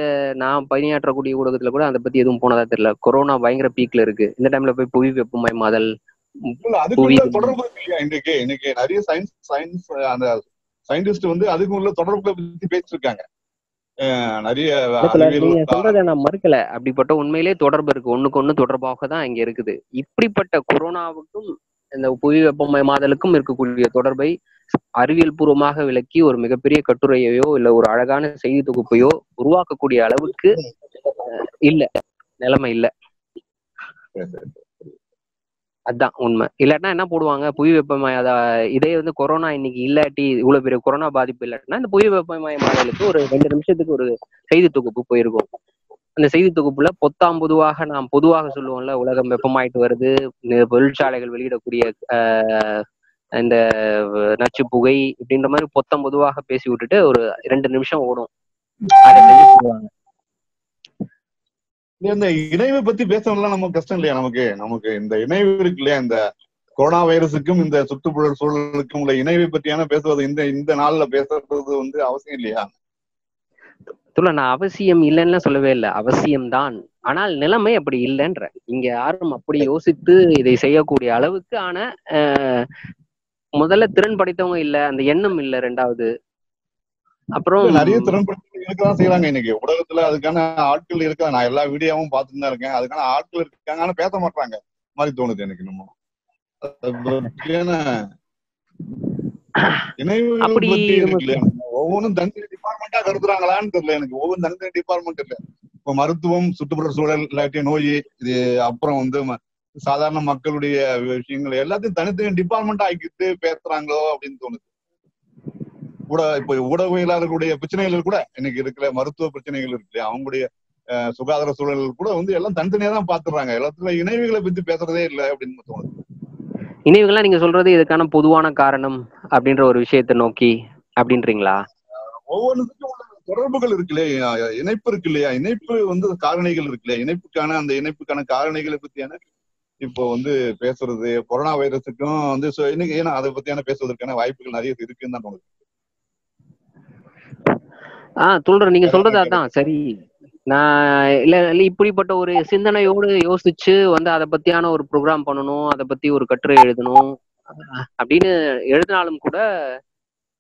நான் பணியாற்றக்கூடிய ஊடகத்துல கூட அதை பத்தி எதுவும் போனதா தெரியல. கொரோனா பயங்கர பீக்ல இருக்கு. இந்த டைம்ல போய் புவி இல்ல அதுக்குள்ள தொடர்பு இருக்கு இல்லையா இன்னைக்கு. இன்னைக்கு நிறைய சயின்ஸ் சயின்ஸ் அந்த சயின்டிஸ்ட் வந்து அதுக்கு உள்ள தொடர்புகளை பத்தி பேசிருக்காங்க நிறைய சொல்றதை நான் மறுக்கல. அப்படிப்பட்ட உண்மையிலே தொடர்பு இருக்கு. ஒண்ணுக்கு ஒண்ணு தொடர்பாக தான் இங்க இருக்குது. இப்படிப்பட்ட கொரோனாவுக்கும் இந்த புவி வெப்பமயமாதலுக்கும் இருக்கக்கூடிய தொடர்பை அறிவியல் பூர்வமாக விளக்கி ஒரு மிகப்பெரிய கட்டுரையையோ இல்ல ஒரு அழகான செய்தி தொகுப்பையோ உருவாக்கக்கூடிய அளவுக்கு இல்ல. நிலைமை இல்ல. அதான் உண்மை. இல்லாட்டினா என்ன போடுவாங்க? புவி வெப்பமய இதே வந்து கொரோனா இன்னைக்கு இல்லாட்டி இவ்வளவு பெரிய கொரோனா பாதிப்பு இல்லாட்டினா இந்த புவி வெப்பமயமாதலுக்கு ஒரு ரெண்டு நிமிஷத்துக்கு ஒரு செய்தி தொகுப்பு போயிருக்கும். அந்த செய்தி தொகுப்புல பொத்தாம் பொதுவாக நாம் பொதுவாக சொல்லுவோம்ல உலகம் வெப்பமாயிட்டு வருது தொழிற்சாலைகள் வெளியிடக்கூடிய ஆஹ், இந்த நச்சு புகை இப்படின்ற மாதிரி பொத்தம் பொதுவாக பேசி விட்டுட்டு ஒரு ரெண்டு நிமிஷம் ஓடும். இந்த இணைவை பத்தி பேசணும்லாம் நமக்கு கஷ்டம் இல்லையா? நமக்கு நமக்கு இந்த இணைவு இருக்கு இல்லையா? இந்த கொரோனா வைரஸுக்கும் இந்த சுற்றுப்புற சூழலுக்கும் உள்ள இணைவை பற்றியான பேசுவது இந்த இந்த நாள்ல பேசுறது வந்து அவசியம் இல்லையா? துல நான் அவசியம் இல்லைன்னு சொல்லவே இல்லை. அவசியம்தான் ஆனால் நிலைமை அப்படி இல்லைன்ற. இங்க யாரும் அப்படி யோசித்து இதை செய்யக்கூடிய அளவுக்கு ஆன முதல்ல திறன் படைத்தவங்க இல்ல அந்த எண்ணம் இல்ல ரெண்டாவது. அப்புறம் நிறைய திறன்படுத்தி இருக்கதான் செய்யறாங்க இன்னைக்கு. ஊடகத்துல அதுக்கான ஆட்கள் இருக்கா நான் எல்லா வீடியோவும் பார்த்துட்டு தான் இருக்கேன். அதுக்கான ஆட்கள் இருக்காங்க ஆனா பேச மாட்டாங்க மாதிரி தோணுது எனக்கு நம்ம ஒவ்வொன்றும் தனித்தனி டிபார்ட்மெண்டா கருதுறாங்களான்னு தெரியல எனக்கு. ஒவ்வொரு தனித்தனி டிபார்ட்மெண்ட் இல்ல. இப்ப மருத்துவம் சுற்றுப்புற சூழல் இல்லாட்டி நோய் இது அப்புறம் வந்து சாதாரண மக்களுடைய விஷயங்கள் எல்லாத்தையும் தனித்தனி டிபார்ட்மெண்ட் ஆக்கிட்டு பேசுறாங்களோ அப்படின்னு தோணுது. ஊட இப்ப ஊடகவியலாளர்களுடைய பிரச்சனைகள் கூட இன்னைக்கு இருக்கிற மருத்துவ பிரச்சனைகள் இருக்கு இல்லையா? அவங்களுடைய சுகாதார சூழல் கூட வந்து எல்லாம் தனித்தனியா தான் பாத்துறாங்க எல்லாத்துல இணைவுகளை பத்தி பேசுறதே இல்லை அப்படின்னு தோணுது. இணைவுகள்லாம் நீங்க சொல்றது இதுக்கான பொதுவான காரணம் அப்படின்ற ஒரு விஷயத்தை நோக்கி அப்படின்றீங்களா? ஒவ்வொன்றுக்கும் உள்ள தொடர்புகள் இருக்கு இல்லையா? இணைப்பு இருக்கு இல்லையா? இணைப்பு வந்து காரணிகள் இருக்கு இல்லையா? இணைப்புக்கான அந்த இணைப்புக்கான காரணிகளை பத்தியான இப்போ வந்து பேசுறது கொரோனா வைரஸுக்கும் வந்து இன்னைக்கு ஏன்னா அதை பத்தியான பேசுவதற்கான வாய்ப்புகள் நிறைய இருக்குன்னு தான் தோணுது. ஆஹ் சொல்றேன். நீங்க சொல்றது அதான். சரி. நான் இல்ல இல்ல இப்படிப்பட்ட ஒரு சிந்தனையோடு யோசிச்சு வந்து அதை பத்தியான ஒரு ப்ரோக்ராம் பண்ணணும் அதை பத்தி ஒரு கட்டுரை எழுதணும் அப்படின்னு எழுதினாலும் கூட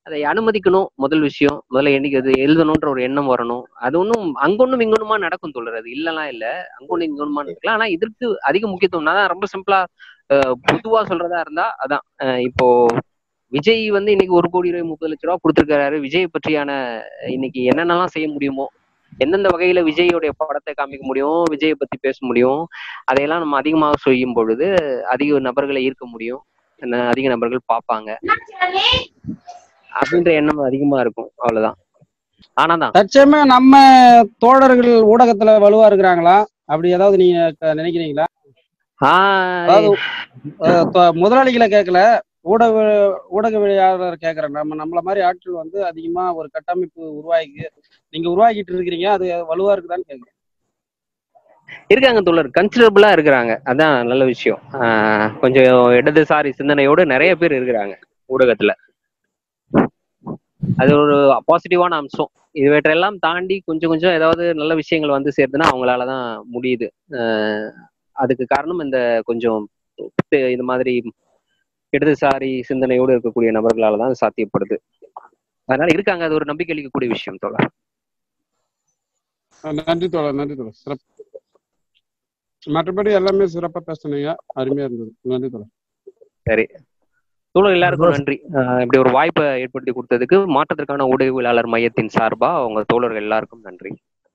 அதை அனுமதிக்கணும் முதல் விஷயம். முதல்ல என்னைக்கு அது எழுதணுன்ற ஒரு எண்ணம் வரணும். அது ஒன்றும் அங்கொன்னும் இங்கொன்னுமா நடக்கும் சொல்றது அது இல்லலாம் இல்ல. அங்கொன்னும் இங்கொன்னுமா இருக்கலாம் ஆனா இதற்கு அதிக முக்கியத்துவம். நான் தான் ரொம்ப சிம்பிளா பொதுவா சொல்றதா இருந்தா அதான். இப்போ விஜய் வந்து இன்னைக்கு ஒரு கோடி ரூபாய் முப்பது லட்ச ரூபா கொடுத்துருக்காரு விஜய் பற்றியான இன்னைக்கு என்னென்னலாம் செய்ய முடியுமோ எந்தெந்த வகையில விஜயோடைய படத்தை காமிக்க முடியும் விஜயை பத்தி பேச முடியும் அதையெல்லாம் நம்ம அதிகமாக செய்யும் பொழுது அதிக நபர்களை ஈர்க்க முடியும். அதிக நபர்கள் பார்ப்பாங்க. அப்படின்ற எண்ணம் அதிகமா இருக்கும். அவ்வளவுதான். ஆனாதான். தற்சயமா நம்ம தோழர்கள் ஊடகத்துல வலுவா இருக்கிறாங்களா? அப்படி ஏதாவது நீங்க நினைக்கிறீங்களா? முதலாளிகளை கேட்கல ஊடக ஊடகவியலாளர் கேட்கறேன் நம்ம நம்மள மாதிரி ஆட்கள் வந்து அதிகமா ஒரு கட்டமைப்பு உருவாக்கி நீங்க உருவாக்கிட்டு இருக்கிறீங்க அது வலுவா இருக்குதான்னு கேட்குறேன் இருக்காங்க தோழர். கன்சிடரபிளா இருக்கிறாங்க. அதான் நல்ல விஷயம். கொஞ்சம் இடதுசாரி சிந்தனையோடு நிறைய பேர் இருக்கிறாங்க ஊடகத்துல. அது ஒரு பாசிட்டிவான அம்சம். இவற்றையெல்லாம் தாண்டி கொஞ்சம் கொஞ்சம் ஏதாவது நல்ல விஷயங்கள் வந்து சேருதுன்னா அவங்களாலதான் முடியுது. அதுக்கு காரணம் இந்த கொஞ்சம் தெ- இந்த மாதிரி இடதுசாரி சிந்தனையோடு இருக்கக்கூடிய நபர்களால தான் சாத்தியப்படுது. அதனால இருக்காங்க. அது ஒரு நம்பிக்கை அளிக்கக்கூடிய விஷயம் தோழர் நன்றி தோழர் நன்றி தோழர் சிறப்பு மற்றபடி எல்லாமே சிறப்பா பேசுனீங்க. அருமையா இருந்தது. நன்றி தோழர் சரி. தோழர் எல்லாருக்கும் நன்றி. ஆஹ் இப்படி ஒரு வாய்ப்பை ஏற்படுத்தி கொடுத்ததுக்கு மாற்றத்திற்கான ஊடகவியலாளர் மையத்தின் சார்பா உங்க தோழர்கள் எல்லாருக்கும் நன்றி.